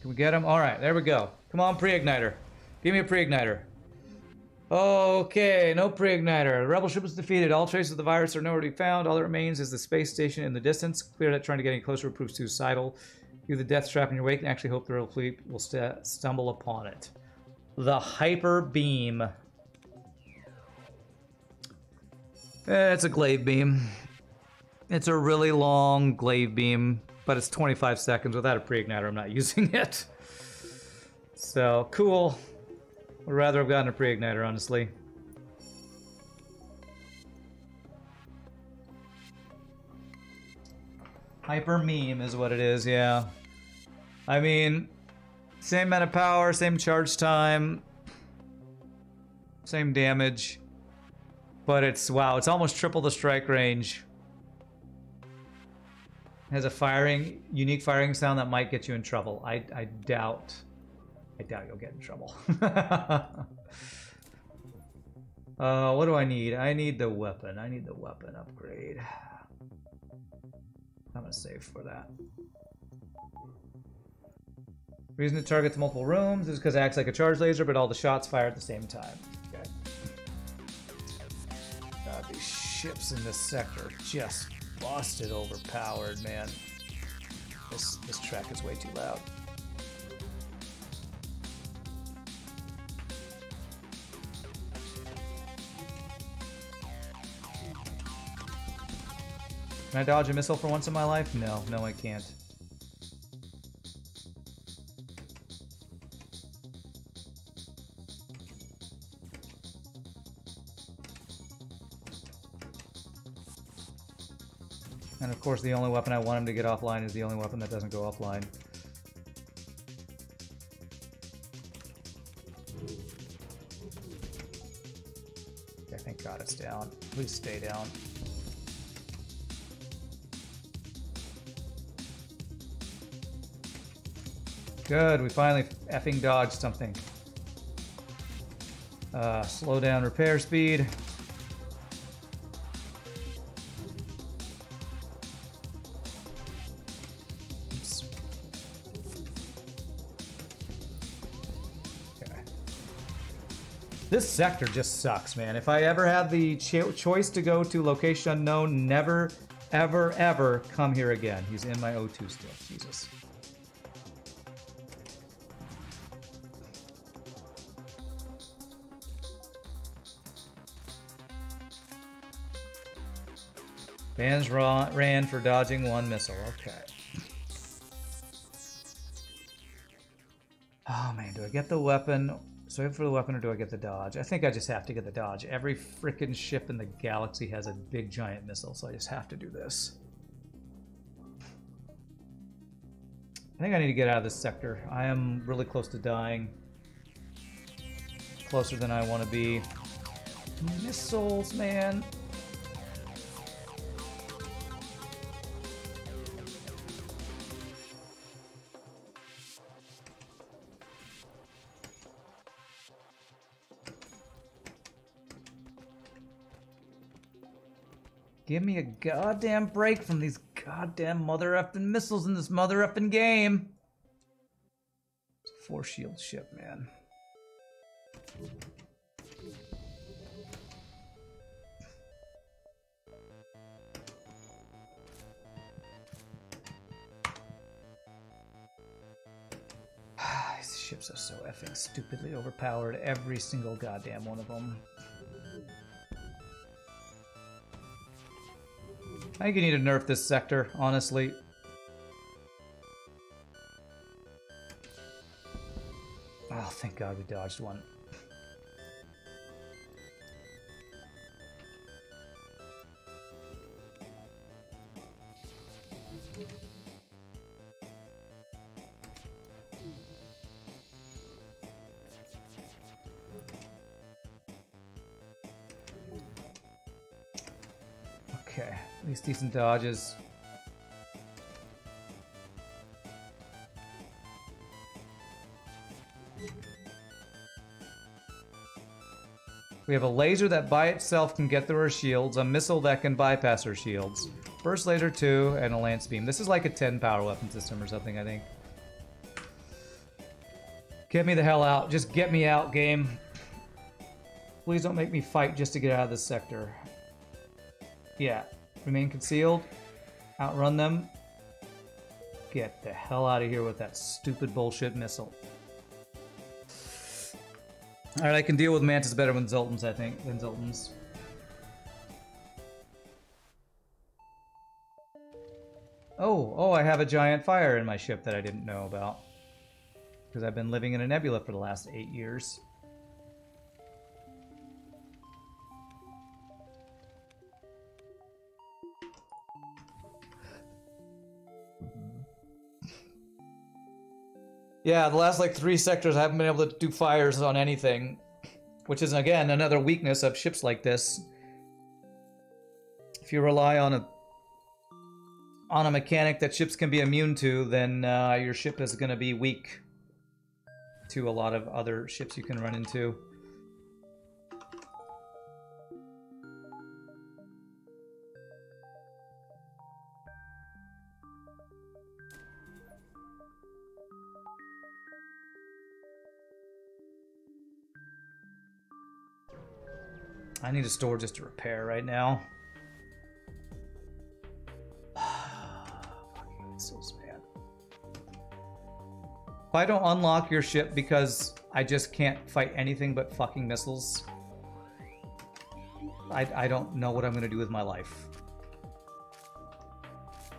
Can we get him? All right, there we go. Come on, pre-igniter. Give me a pre-igniter. Okay, no pre-igniter. The rebel ship was defeated. All traces of the virus are nowhere to be found. All that remains is the space station in the distance. Clear that trying to get any closer proves suicidal. You, the death trap in your wake, and actually hope the rebel fleet will st stumble upon it. The hyper beam. Eh, it's a glaive beam. It's a really long glaive beam, but it's 25 seconds. Without a pre-igniter, I'm not using it. So, cool. Would rather have gotten a pre-igniter, honestly. Hyper meme is what it is, yeah. I mean, same amount of power, same charge time, same damage. But it's, wow, it's almost triple the strike range. Has a firing, unique firing sound that might get you in trouble. I, I doubt I doubt you'll get in trouble. uh, what do I need? I need the weapon. I need the weapon upgrade. I'm gonna save for that. Reason it targets multiple rooms is because it acts like a charge laser, but all the shots fire at the same time. Okay. God, these ships in this sector just busted overpowered, man. This this track is way too loud. Can I dodge a missile for once in my life? No, no I can't. And of course the only weapon I want him to get offline is the only weapon that doesn't go offline. Okay, thank god it's down. Please stay down. Good, we finally effing dodged something. Uh, slow down repair speed. Oops. Okay. This sector just sucks, man. If I ever had the cho choice to go to location unknown, never, ever, ever come here again. He's in my O2 still. Jesus. Bans ran for dodging one missile. Okay. Oh man, do I get the weapon? So I for the weapon or do I get the dodge? I think I just have to get the dodge. Every freaking ship in the galaxy has a big giant missile, so I just have to do this. I think I need to get out of this sector. I am really close to dying. Closer than I want to be. Missiles, man. Give me a goddamn break from these goddamn mother effing missiles in this mother effing game. It's a four shield ship, man. These ships are so effing stupidly overpowered, every single goddamn one of them. I think you need to nerf this sector, honestly. Oh, thank God we dodged one. Decent dodges. We have a laser that by itself can get through our shields, a missile that can bypass our shields, burst laser 2, and a lance beam. This is like a 10 power weapon system or something, I think. Get me the hell out. Just get me out, game. Please don't make me fight just to get out of this sector. Yeah. Remain concealed. Outrun them. Get the hell out of here with that stupid bullshit missile. Alright, I can deal with Mantis better than Zoltans, I think, than Zoltans. Oh, oh, I have a giant fire in my ship that I didn't know about. Because I've been living in a nebula for the last eight years. Yeah, the last like three sectors I haven't been able to do fires on anything. Which is again another weakness of ships like this. If you rely on a on a mechanic that ships can be immune to, then uh, your ship is going to be weak to a lot of other ships you can run into. I need a store just to repair right now. If I don't unlock your ship because I just can't fight anything but fucking missiles, I, I don't know what I'm going to do with my life.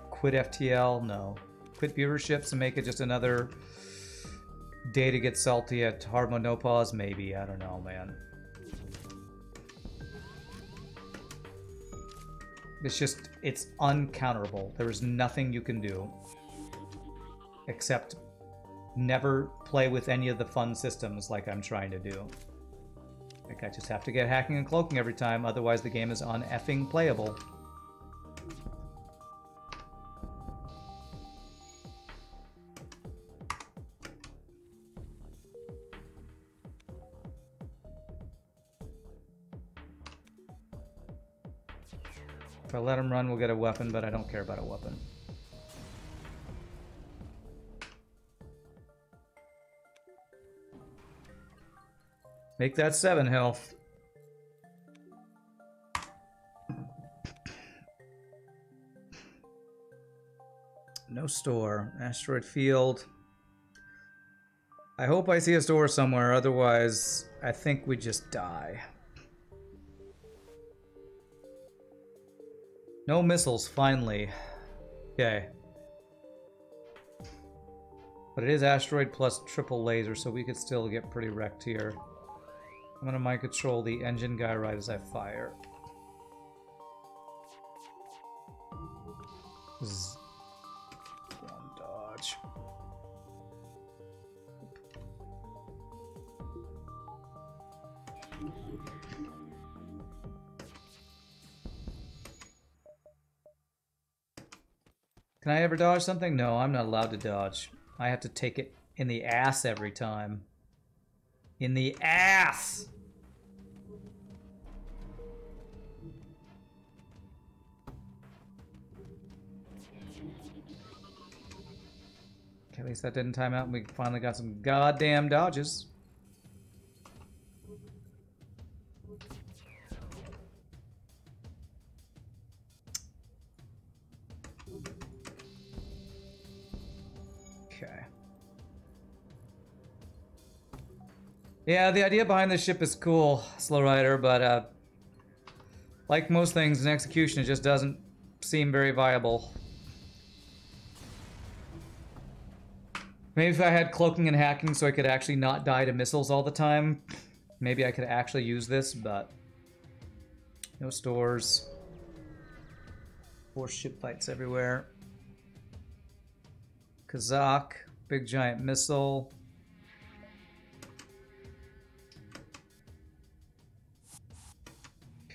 Quit FTL? No. Quit viewerships and make it just another day to get salty at hard? Maybe. I don't know, man. It's just, it's uncounterable. There is nothing you can do except never play with any of the fun systems like I'm trying to do. Like I just have to get hacking and cloaking every time, otherwise the game is uneffing playable. I let him run, we'll get a weapon, but I don't care about a weapon. Make that seven health. No store. Asteroid field. I hope I see a store somewhere, otherwise I think we just die. No missiles, finally. Okay. But it is asteroid plus triple laser, so we could still get pretty wrecked here. I'm gonna mind control the engine guy right as I fire. Can I ever dodge something? No, I'm not allowed to dodge. I have to take it in the ass every time. In the ass! At least that didn't time out and we finally got some goddamn dodges. Yeah, the idea behind this ship is cool, Slow Rider, but uh, like most things in execution, it just doesn't seem very viable. Maybe if I had cloaking and hacking so I could actually not die to missiles all the time, maybe I could actually use this, but no stores. Force ship fights everywhere. Kazak, big giant missile.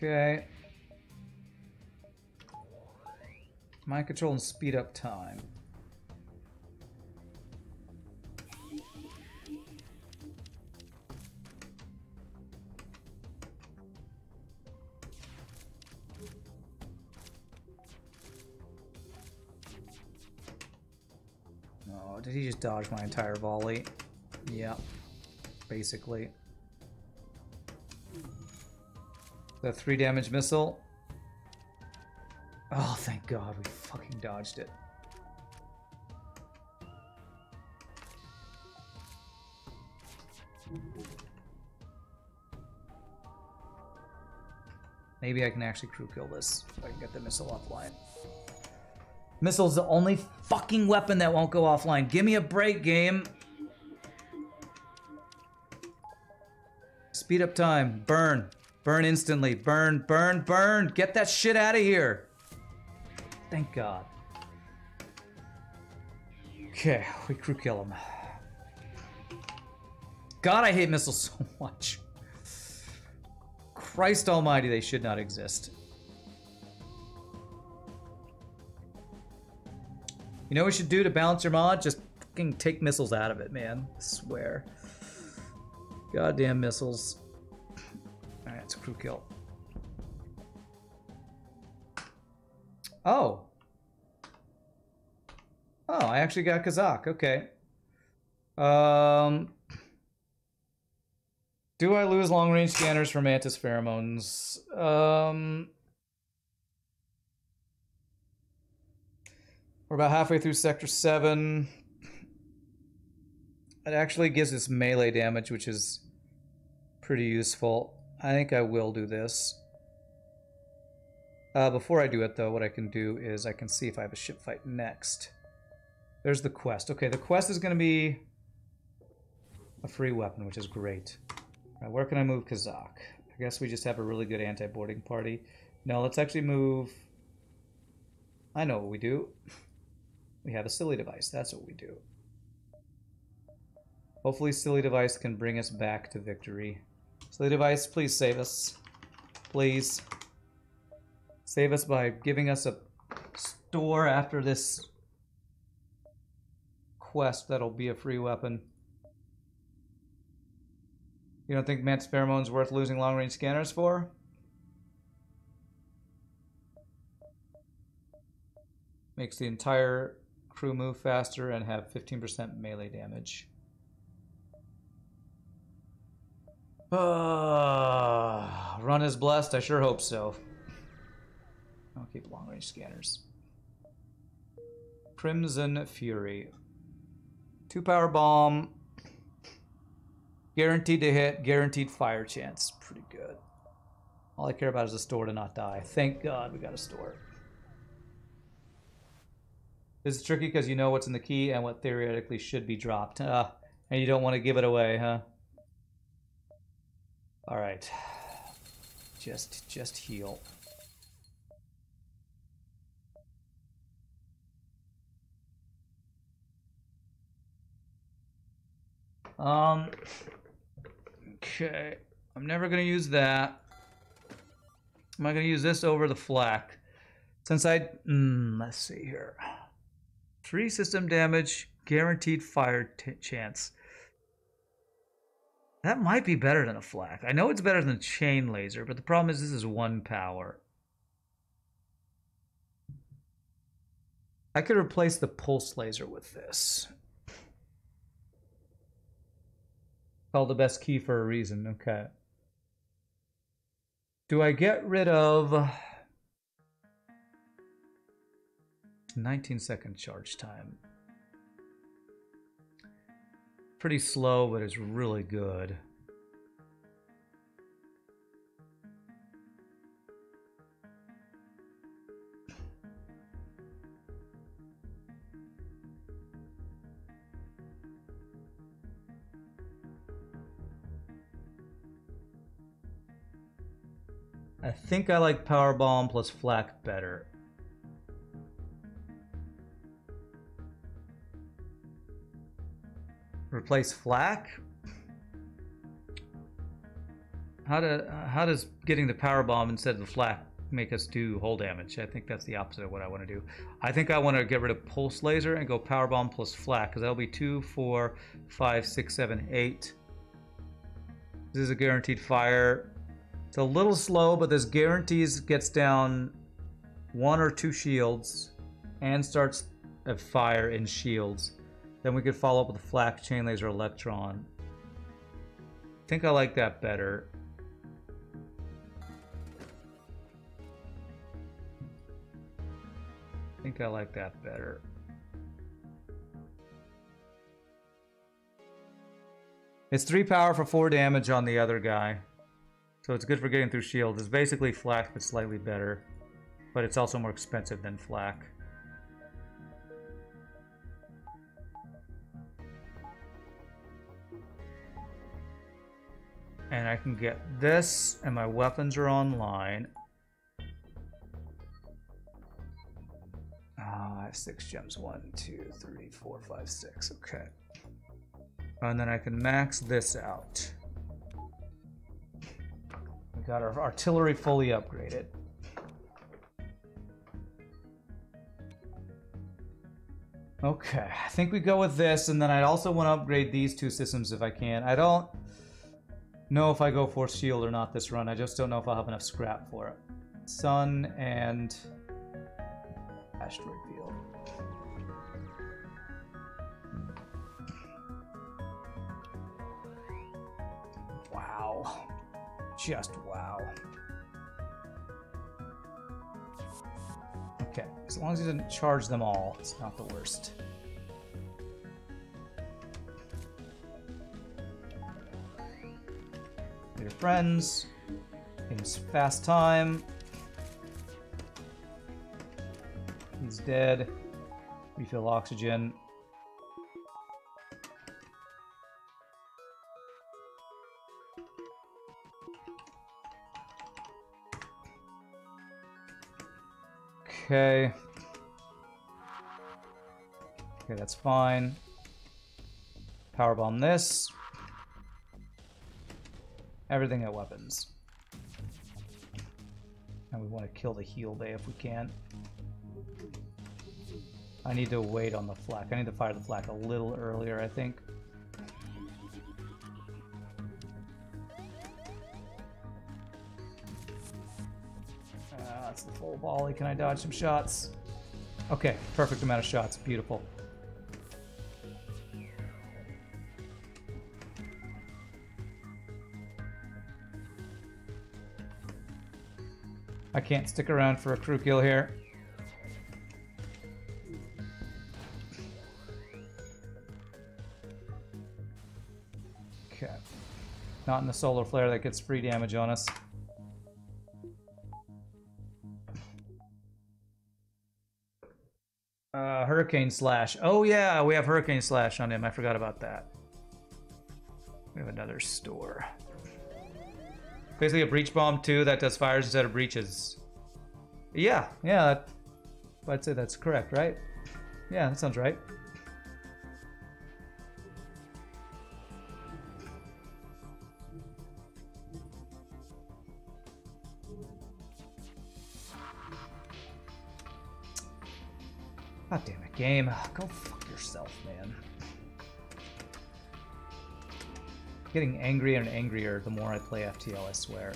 Okay. Mind control and speed up time. Oh, did he just dodge my entire volley? Yeah, basically. The three damage missile. Oh, thank God we fucking dodged it. Maybe I can actually crew kill this if I can get the missile offline. Missile's the only fucking weapon that won't go offline. Give me a break, game. Speed up time. Burn. Burn instantly. Burn, burn, burn. Get that shit out of here. Thank God. Okay, we crew kill him. God, I hate missiles so much. Christ almighty, they should not exist. You know what we should do to balance your mod? Just fucking take missiles out of it, man. I swear. Goddamn missiles. It's a crew kill. Oh. Oh, I actually got Kazak. Okay. Um, do I lose long range scanners for mantis pheromones? Um, we're about halfway through sector seven. It actually gives us melee damage, which is pretty useful. I think I will do this. Uh, before I do it, though, what I can do is I can see if I have a ship fight next. There's the quest. Okay, the quest is going to be a free weapon, which is great. Right, where can I move Kazak? I guess we just have a really good anti-boarding party. No, let's actually move... I know what we do. We have a silly device. That's what we do. Hopefully silly device can bring us back to victory. Silly device, please save us. Please. Save us by giving us a store after this quest that'll be a free weapon. You don't think Mantis Pheromone's worth losing long range scanners for? Makes the entire crew move faster and have 15% melee damage. Uh, run is blessed, I sure hope so. I'll keep long range scanners. Crimson Fury. Two power bomb. Guaranteed to hit, guaranteed fire chance. Pretty good. All I care about is a store to not die. Thank God we got a store. This is tricky because you know what's in the key and what theoretically should be dropped. Uh, and you don't want to give it away, huh? Alright. Just, just heal. Um, okay. I'm never going to use that. Am I going to use this over the flak? Since I... Mm, let's see here. Three system damage, guaranteed fire chance. That might be better than a flak. I know it's better than a chain laser, but the problem is this is one power. I could replace the pulse laser with this. Called the best key for a reason. Okay. Do I get rid of 19 second charge time? Pretty slow, but it's really good. I think I like Power Bomb plus Flak better. Replace Flak? How, do, how does getting the Power Bomb instead of the Flak make us do hull damage? I think that's the opposite of what I want to do. I think I want to get rid of Pulse Laser and go Power Bomb plus Flak, because that'll be 2, 4, 5, 6, 7, 8. This is a guaranteed fire. It's a little slow, but this guarantees gets down one or two shields and starts a fire in shields. Then we could follow up with a Flak Chain Laser Electron. I think I like that better. I think I like that better. It's 3 power for 4 damage on the other guy. So it's good for getting through shields. It's basically flak, but slightly better. But it's also more expensive than flak. And I can get this, and my weapons are online. Ah, six gems. One, two, three, four, five, six. Okay. And then I can max this out. We got our artillery fully upgraded. Okay, I think we go with this, and then I also want to upgrade these two systems if I can. I don't know if I go for shield or not this run. I just don't know if I'll have enough scrap for it. Sun and asteroid field. Wow. Just wow. Okay, as long as he didn't charge them all, it's not the worst. Your friends. Game's fast time. He's dead. Refill oxygen. Okay. Okay, that's fine. Powerbomb this. Everything at weapons. And we want to kill the heal bay if we can. I need to wait on the flak. I need to fire the flak a little earlier, I think. Uh, that's the full volley. Can I dodge some shots? Okay, perfect amount of shots. Beautiful. I can't stick around for a crew kill here. Okay. Not in the solar flare that gets free damage on us. Uh, Hurricane Slash. Oh yeah, we have Hurricane Slash on him. I forgot about that. We have another store. Basically a breach bomb too that does fires instead of breaches. Yeah, yeah, that, I'd say that's correct, right? Yeah, that sounds right. God damn it, game. Go Getting angrier and angrier the more I play FTL, I swear.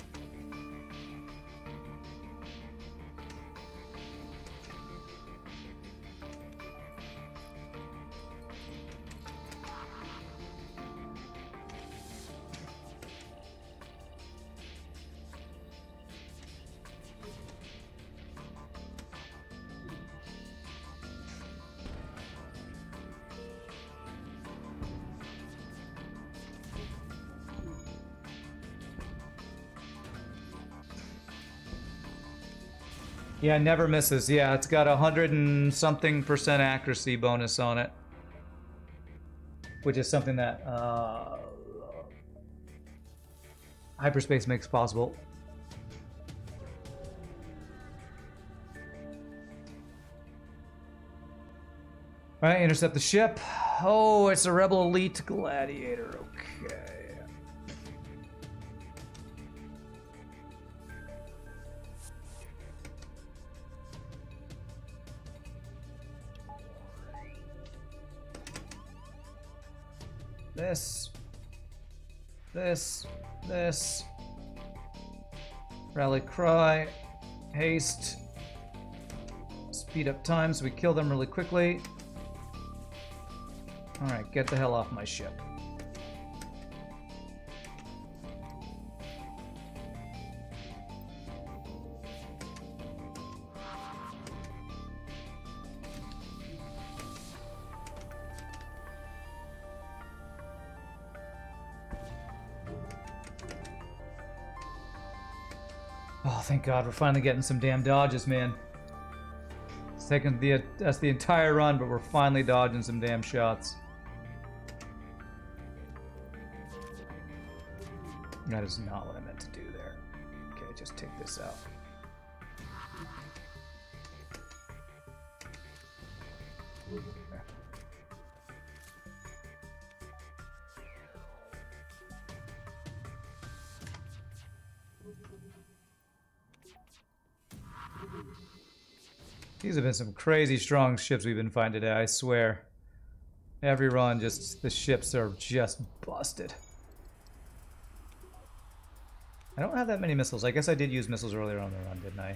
Yeah, never misses. Yeah, it's got a hundred and something percent accuracy bonus on it. Which is something that uh, hyperspace makes possible. Alright, intercept the ship. Oh, it's a Rebel Elite Gladiator. Okay. This. This. Rally cry. Haste. Speed up time so we kill them really quickly. Alright, get the hell off my ship. God, we're finally getting some damn dodges, man. It's taken the that's the entire run, but we're finally dodging some damn shots. That is not what I meant to do there. Okay, just take this out. Been some crazy strong ships we've been finding today, I swear. Every run, just the ships are just busted. I don't have that many missiles. I guess I did use missiles earlier on the run, didn't I?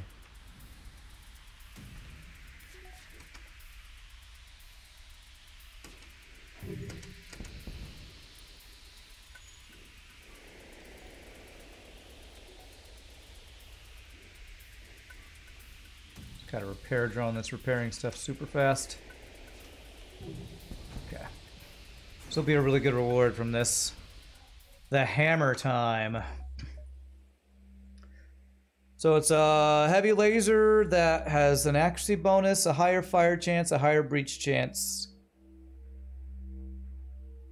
Repair drone that's repairing stuff super fast. Okay. This will be a really good reward from this. The hammer time. So it's a heavy laser that has an accuracy bonus, a higher fire chance, a higher breach chance.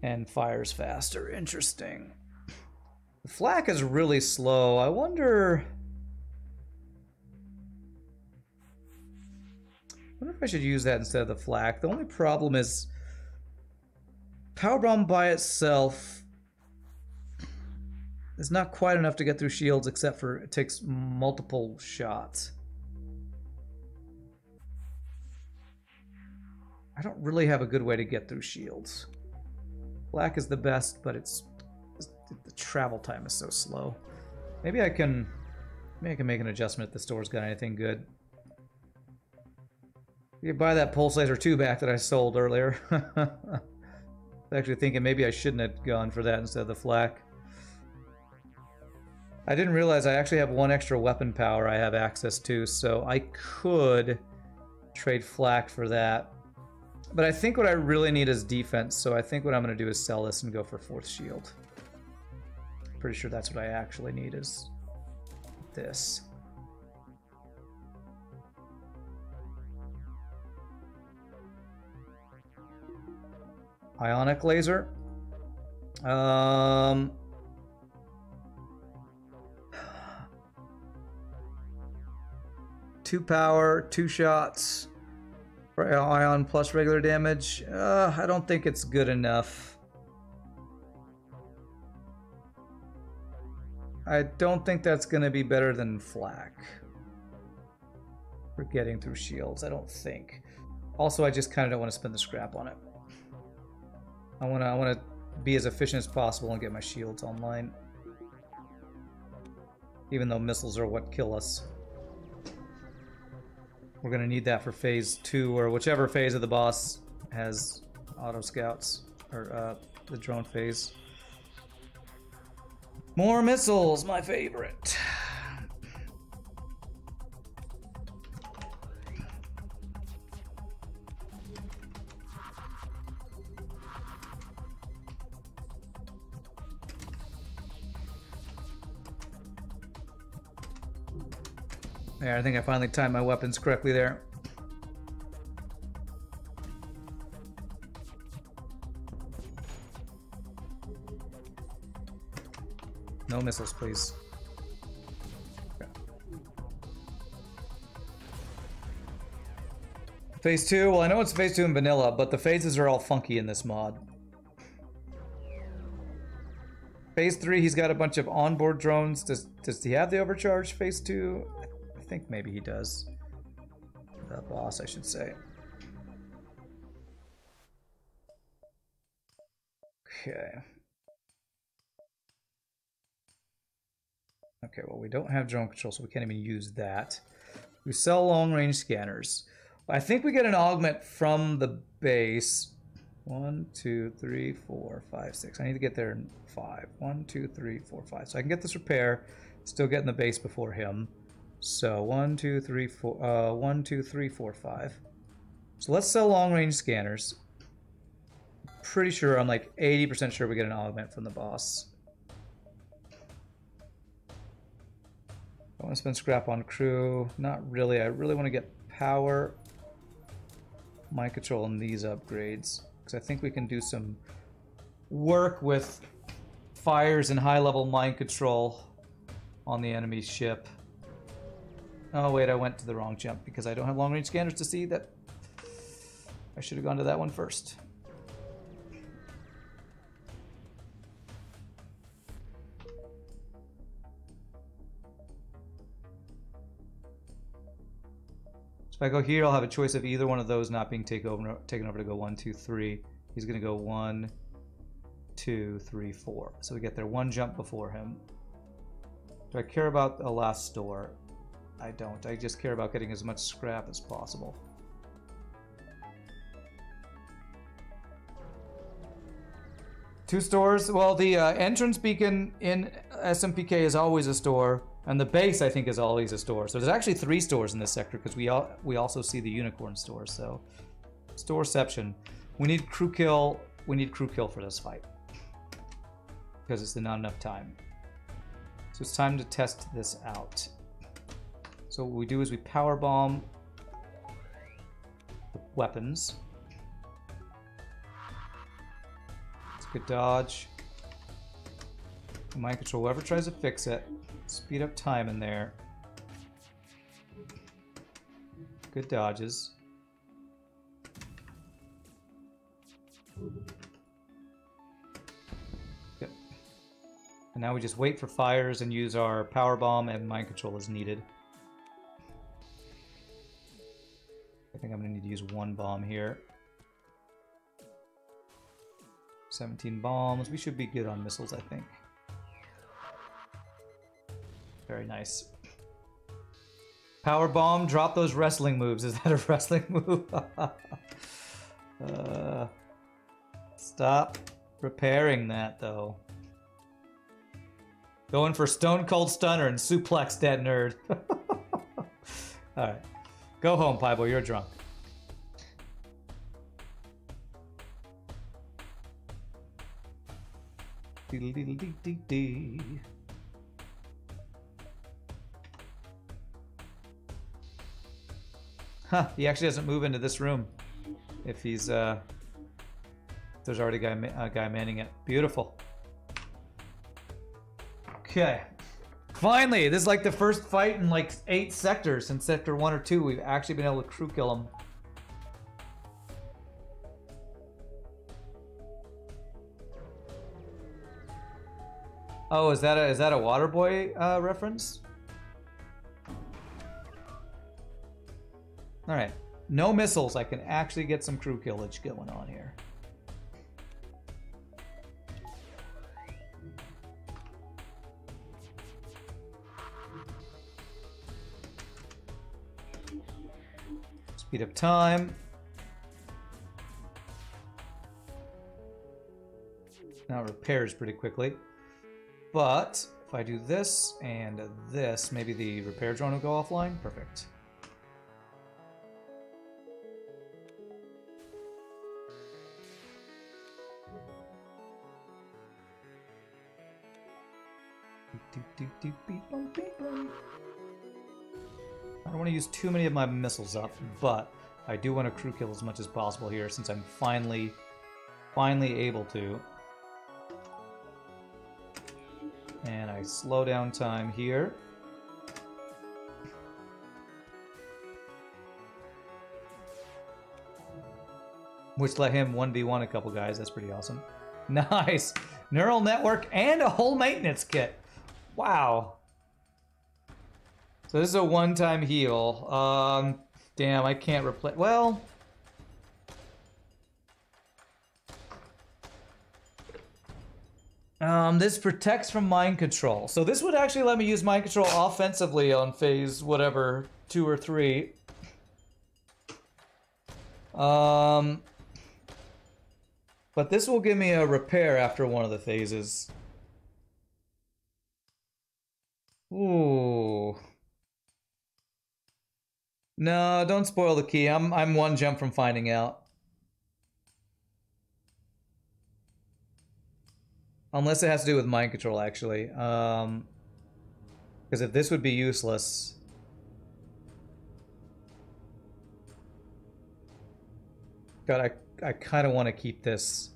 And fires faster. Interesting. The flak is really slow. I wonder... wonder if I should use that instead of the flak. The only problem is power bomb by itself is not quite enough to get through shields except for it takes multiple shots. I don't really have a good way to get through shields. Flak is the best, but it's the travel time is so slow. Maybe I can maybe I can make an adjustment if the store's got anything good. You buy that pulse laser 2 back that I sold earlier. actually thinking maybe I shouldn't have gone for that instead of the flak. I didn't realize I actually have one extra weapon power I have access to, so I could trade flak for that. But I think what I really need is defense, so I think what I'm going to do is sell this and go for fourth shield. Pretty sure that's what I actually need is this. Ionic laser. Um, two power, two shots for ion plus regular damage. Uh, I don't think it's good enough. I don't think that's going to be better than flak for getting through shields. I don't think. Also, I just kind of don't want to spend the scrap on it. I want to I want to be as efficient as possible and get my shields online. Even though missiles are what kill us. We're going to need that for phase 2 or whichever phase of the boss has auto scouts or uh, the drone phase. More missiles, my favorite. There, I think I finally timed my weapons correctly there. No missiles, please. Phase 2, well I know it's Phase 2 in vanilla, but the phases are all funky in this mod. Phase 3, he's got a bunch of onboard drones. Does, does he have the overcharge Phase 2? Think maybe he does. The boss, I should say. Okay. Okay, well, we don't have drone control, so we can't even use that. We sell long-range scanners. I think we get an augment from the base. One, two, three, four, five, six. I need to get there in five. One, two, three, four, five. So I can get this repair, still get in the base before him. So one, two, three, four, uh, one, two, three, four, five. So let's sell long range scanners. Pretty sure, I'm like 80% sure we get an augment from the boss. I want to spend scrap on crew. Not really. I really want to get power, mind control, and these upgrades. Because I think we can do some work with fires and high-level mind control on the enemy ship. Oh wait, I went to the wrong jump because I don't have long-range scanners to see that. I should have gone to that one first. if I go here, I'll have a choice of either one of those not being take over, taken over to go one, two, three. He's going to go one, two, three, four. So we get there one jump before him. Do I care about the last store? I don't. I just care about getting as much scrap as possible. Two stores. Well, the uh, entrance beacon in SMPK is always a store. And the base, I think, is always a store. So there's actually three stores in this sector because we all, we also see the unicorn store. So storeception. We need crew kill. We need crew kill for this fight because it's not enough time. So it's time to test this out. So what we do is we power bomb the weapons. It's a good dodge. Mind control whoever tries to fix it. Speed up time in there. Good dodges. Good. And now we just wait for fires and use our power bomb and mind control as needed. Think I'm going to need to use one bomb here. 17 bombs. We should be good on missiles, I think. Very nice. Power bomb, drop those wrestling moves. Is that a wrestling move? uh, stop repairing that though. Going for Stone Cold Stunner and suplex that nerd. Alright. Go home, Piebo, you're drunk. Huh, he actually doesn't move into this room if he's, uh, there's already a guy, a guy manning it. Beautiful. Okay. Finally, this is like the first fight in like eight sectors since sector one or two. We've actually been able to crew kill him. Oh, is that a is that a Waterboy uh, reference? Alright. No missiles. I can actually get some crew killage going on here. Speed up time. Now repairs pretty quickly. But if I do this and this, maybe the repair drone will go offline. Perfect. I don't want to use too many of my missiles up, but I do want to crew kill as much as possible here since I'm finally, finally able to. And I slow down time here. Which let him 1v1 a couple guys. That's pretty awesome. Nice. Neural network and a whole maintenance kit. Wow. So this is a one-time heal. Um, damn, I can't replace... Well... Um, this protects from mind control. So this would actually let me use mind control offensively on phase whatever, two or three. Um, but this will give me a repair after one of the phases. Ooh. No, don't spoil the key. I'm I'm one jump from finding out. Unless it has to do with mind control, actually. Um, Because if this would be useless... God, I, I kind of want to keep this.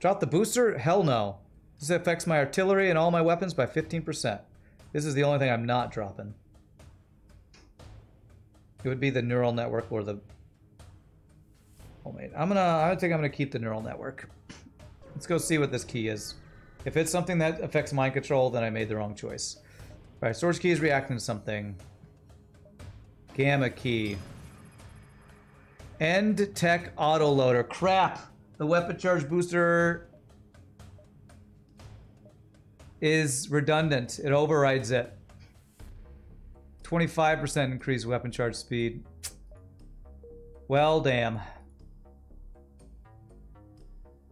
Drop the booster? Hell no. This affects my artillery and all my weapons by 15%. This is the only thing I'm not dropping. It would be the neural network or the... Oh, mate. I'm gonna... I think I'm gonna keep the neural network. Let's go see what this key is. If it's something that affects mind control, then I made the wrong choice. Alright, source key is reacting to something. Gamma key. End tech autoloader. Crap! The weapon charge booster is redundant. It overrides it. 25% increased weapon charge speed. Well, damn.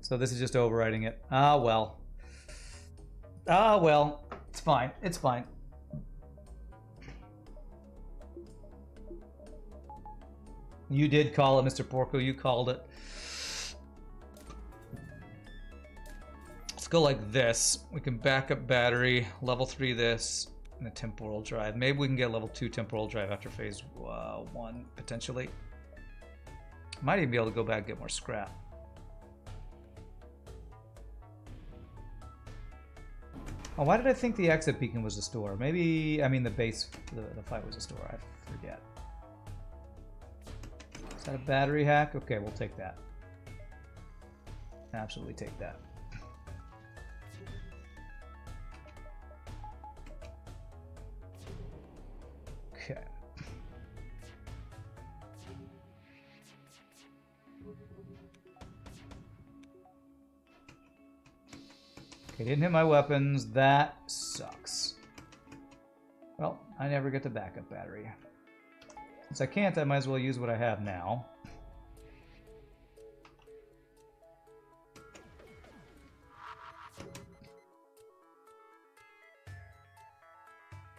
So this is just overriding it. Ah, well. Ah, well. It's fine. It's fine. You did call it, Mr. Porco. You called it. Let's go like this. We can back up battery, level 3 this, and a temporal drive. Maybe we can get level 2 temporal drive after phase uh, 1, potentially. Might even be able to go back and get more scrap. Oh, why did I think the exit beacon was a store? Maybe, I mean the base, the, the fight was a store. I forget. Is that a battery hack? Okay, we'll take that. Absolutely take that. Okay, didn't hit my weapons. That sucks. Well, I never get the backup battery. Since I can't, I might as well use what I have now.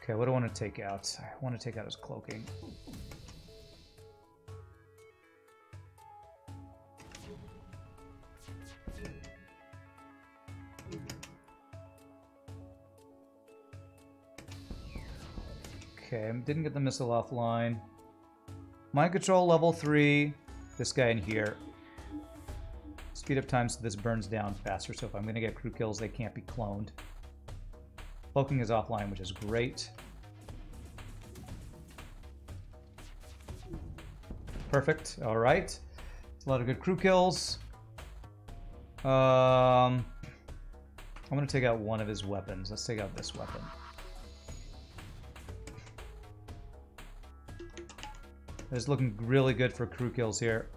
Okay, what do I want to take out? I want to take out his cloaking. Okay, didn't get the missile offline. Mind control level 3. This guy in here. Speed up time so this burns down faster, so if I'm going to get crew kills, they can't be cloned. Cloaking is offline, which is great. Perfect. All right. A lot of good crew kills. Um, I'm going to take out one of his weapons. Let's take out this weapon. It's looking really good for crew kills here.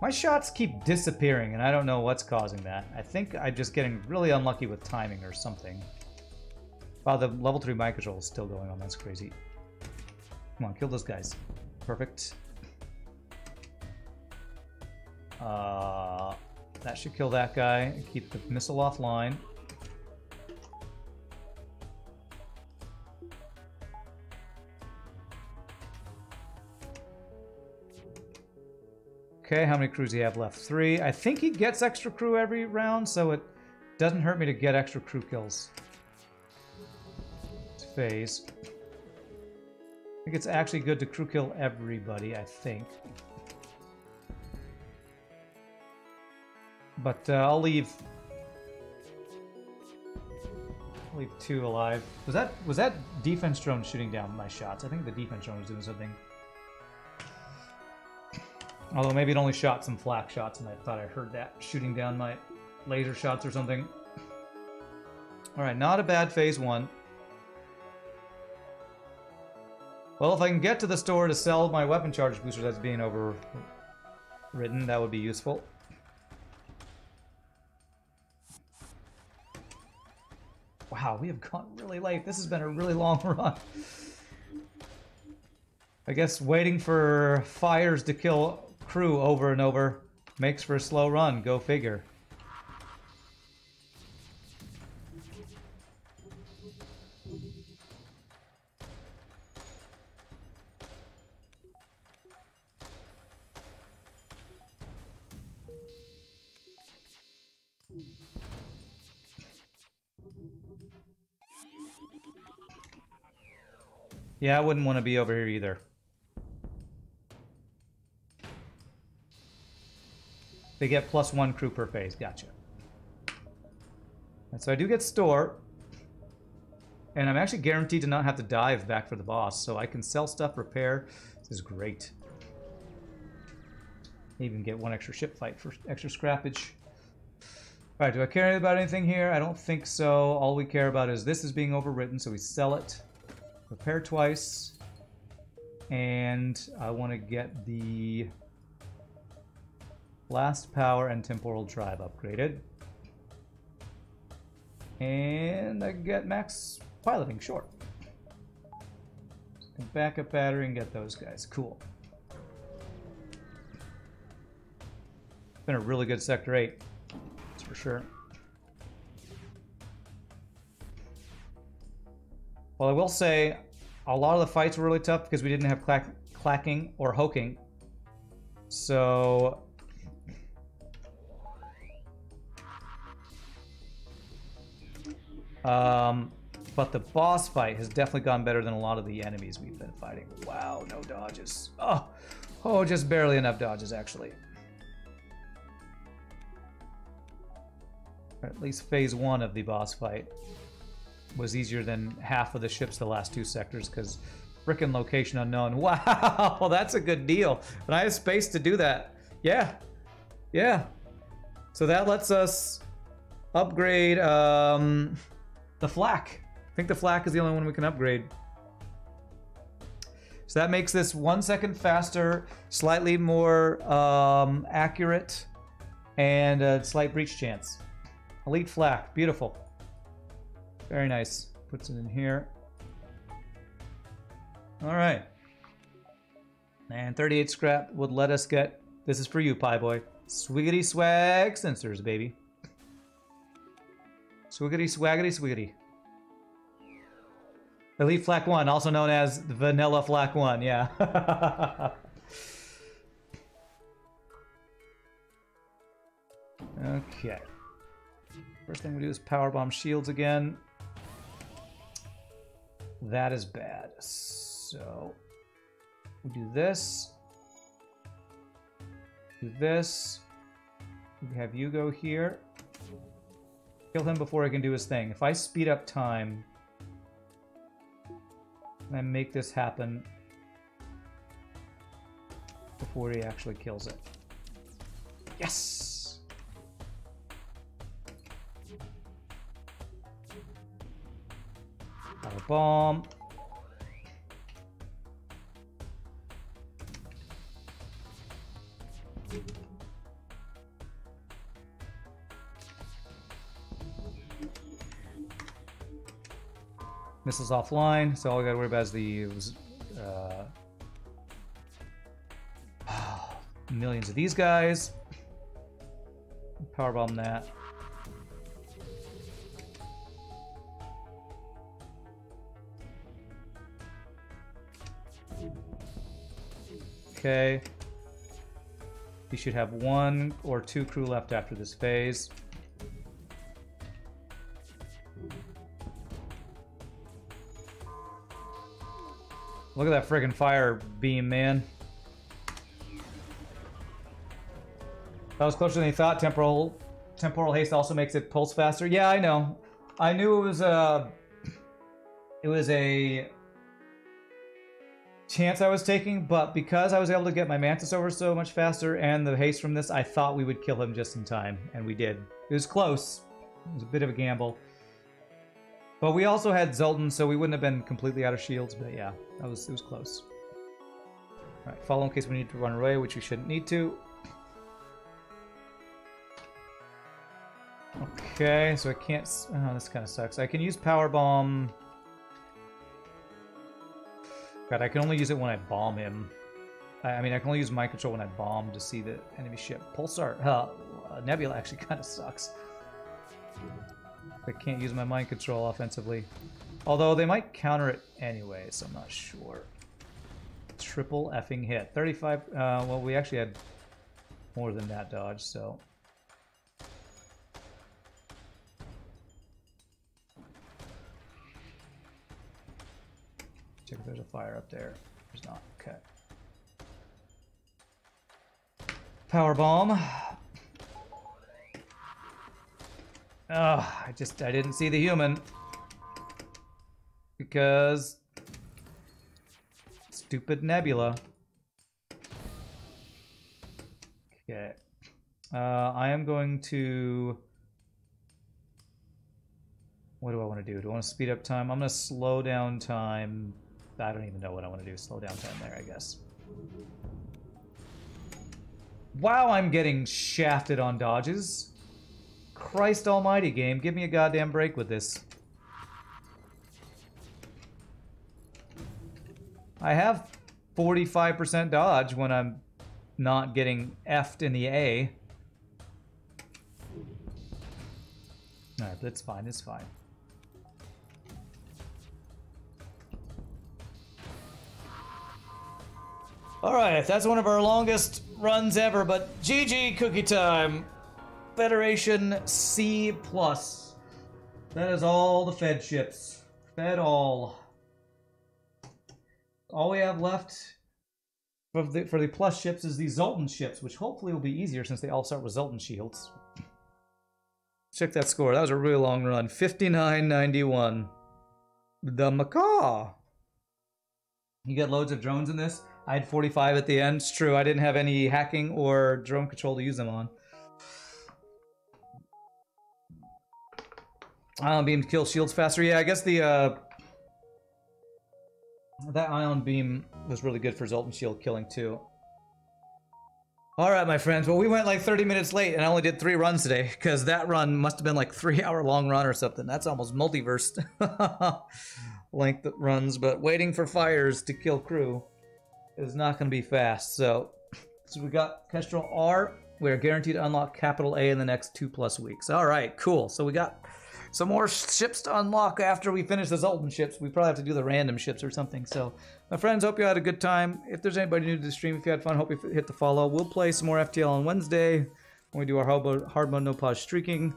My shots keep disappearing, and I don't know what's causing that. I think I'm just getting really unlucky with timing or something. Wow, the level 3 mind control is still going on. That's crazy. Come on, kill those guys. Perfect. Uh, that should kill that guy and keep the missile offline. Okay, how many crews do you have left? Three. I think he gets extra crew every round, so it doesn't hurt me to get extra crew kills. Phase. I think it's actually good to crew kill everybody, I think. But uh, I'll leave. I'll leave two alive. Was that was that defense drone shooting down my shots? I think the defense drone was doing something. Although maybe it only shot some flak shots, and I thought I heard that shooting down my laser shots or something. All right, not a bad phase one. Well, if I can get to the store to sell my weapon charge booster that's being overridden, that would be useful. Wow, we have gone really late. This has been a really long run. I guess waiting for fires to kill crew over and over makes for a slow run. Go figure. Yeah, I wouldn't want to be over here either. They get plus one crew per phase. Gotcha. And so I do get store. And I'm actually guaranteed to not have to dive back for the boss. So I can sell stuff, repair. This is great. Even get one extra ship fight for extra scrappage. Alright, do I care about anything here? I don't think so. All we care about is this is being overwritten, so we sell it. Repair twice. And I want to get the Last Power and Temporal Drive upgraded. And I get max piloting, sure. Backup battery and get those guys. Cool. Been a really good Sector 8, that's for sure. Well, I will say, a lot of the fights were really tough because we didn't have clack clacking or hoking. So... Um, but the boss fight has definitely gone better than a lot of the enemies we've been fighting. Wow, no dodges. Oh, oh, just barely enough dodges, actually. Or at least phase one of the boss fight was easier than half of the ships the last two sectors because frickin' location unknown. Wow, that's a good deal. And I have space to do that. Yeah, yeah. So that lets us upgrade um, the flak. I think the flak is the only one we can upgrade. So that makes this one second faster, slightly more um, accurate, and a slight breach chance. Elite flak, beautiful. Very nice. Puts it in here. All right. And 38 scrap would let us get, this is for you, Pie Boy. Swiggity swag sensors, baby. Swiggity swaggity swiggity. Elite Flak 1, also known as Vanilla Flak 1, yeah. okay. First thing we do is power bomb shields again. That is bad. So we do this. Do this. We have you go here. Kill him before he can do his thing. If I speed up time, and I make this happen before he actually kills it. Yes! Power bomb. Missiles offline, so all we gotta worry about is the uh, millions of these guys. Powerbomb that. Okay. We should have one or two crew left after this phase. Look at that friggin' fire beam, man. That was closer than you thought. Temporal temporal haste also makes it pulse faster. Yeah, I know. I knew it was a it was a chance I was taking, but because I was able to get my Mantis over so much faster and the haste from this, I thought we would kill him just in time, and we did. It was close. It was a bit of a gamble. But we also had Zoltan, so we wouldn't have been completely out of shields, but yeah, that was it was close. Alright, follow in case we need to run away, which we shouldn't need to. Okay, so I can't... Oh, this kind of sucks. I can use Power Bomb... God, I can only use it when I bomb him. I, mean, I can only use mind control when I bomb to see the enemy ship. Pulsar... Uh, Nebula actually kind of sucks. I can't use my mind control offensively. Although they might counter it anyway, so I'm not sure. Triple effing hit. 35, uh, well, we actually had more than that dodge, so... Check if there's a fire up there. There's not. Okay. Power bomb. Oh, I just I didn't see the human because stupid nebula. Okay. Uh, I am going to. What do I want to do? Do I want to speed up time? I'm going to slow down time. I don't even know what I want to do. Slow down time there, I guess. Wow, I'm getting shafted on dodges. Christ almighty, game. Give me a goddamn break with this. I have 45% dodge when I'm not getting effed in the A. Alright, that's fine, it's fine. Alright, that's one of our longest runs ever, but GG cookie time. Federation C+. plus. That is all the Fed ships. Fed all. All we have left for the, for the plus ships is the Zoltan ships, which hopefully will be easier since they all start with Zoltan shields. Check that score. That was a really long run. 59.91. The Macaw. You get loads of drones in this. I had 45 at the end. It's true. I didn't have any hacking or drone control to use them on. Ion beam to kill shields faster. Yeah, I guess the uh, that ion beam was really good for Zoltan shield killing too. All right, my friends. Well, we went like 30 minutes late, and I only did three runs today because that run must have been like three hour long run or something. That's almost multiverse length runs. But waiting for fires to kill crew is not going to be fast. So, so we got Kestrel R. We're guaranteed to unlock capital A in the next two plus weeks. All right, cool. So we got some more ships to unlock after we finish the Zoltan ships. We probably have to do the random ships or something. So, my friends, hope you had a good time. If there's anybody new to the stream, if you had fun, hope you hit the follow. We'll play some more FTL on Wednesday when we do our hard mode, no pause streaking.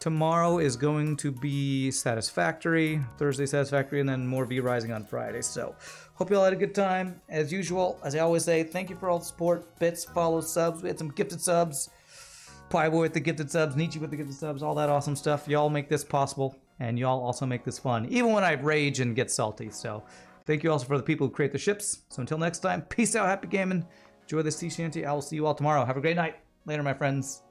Tomorrow is going to be Satisfactory, Thursday Satisfactory, and then more V Rising on Friday. So, hope you all had a good time. As usual, as I always say, thank you for all the support, bits, follows, subs. We had some gifted subs. Plyboy with the gifted subs, Nietzsche with the gifted subs, all that awesome stuff. Y'all make this possible, and y'all also make this fun, even when I rage and get salty. So, thank you also for the people who create the ships. So, until next time, peace out, happy gaming. Enjoy the sea shanty. I will see you all tomorrow. Have a great night. Later, my friends.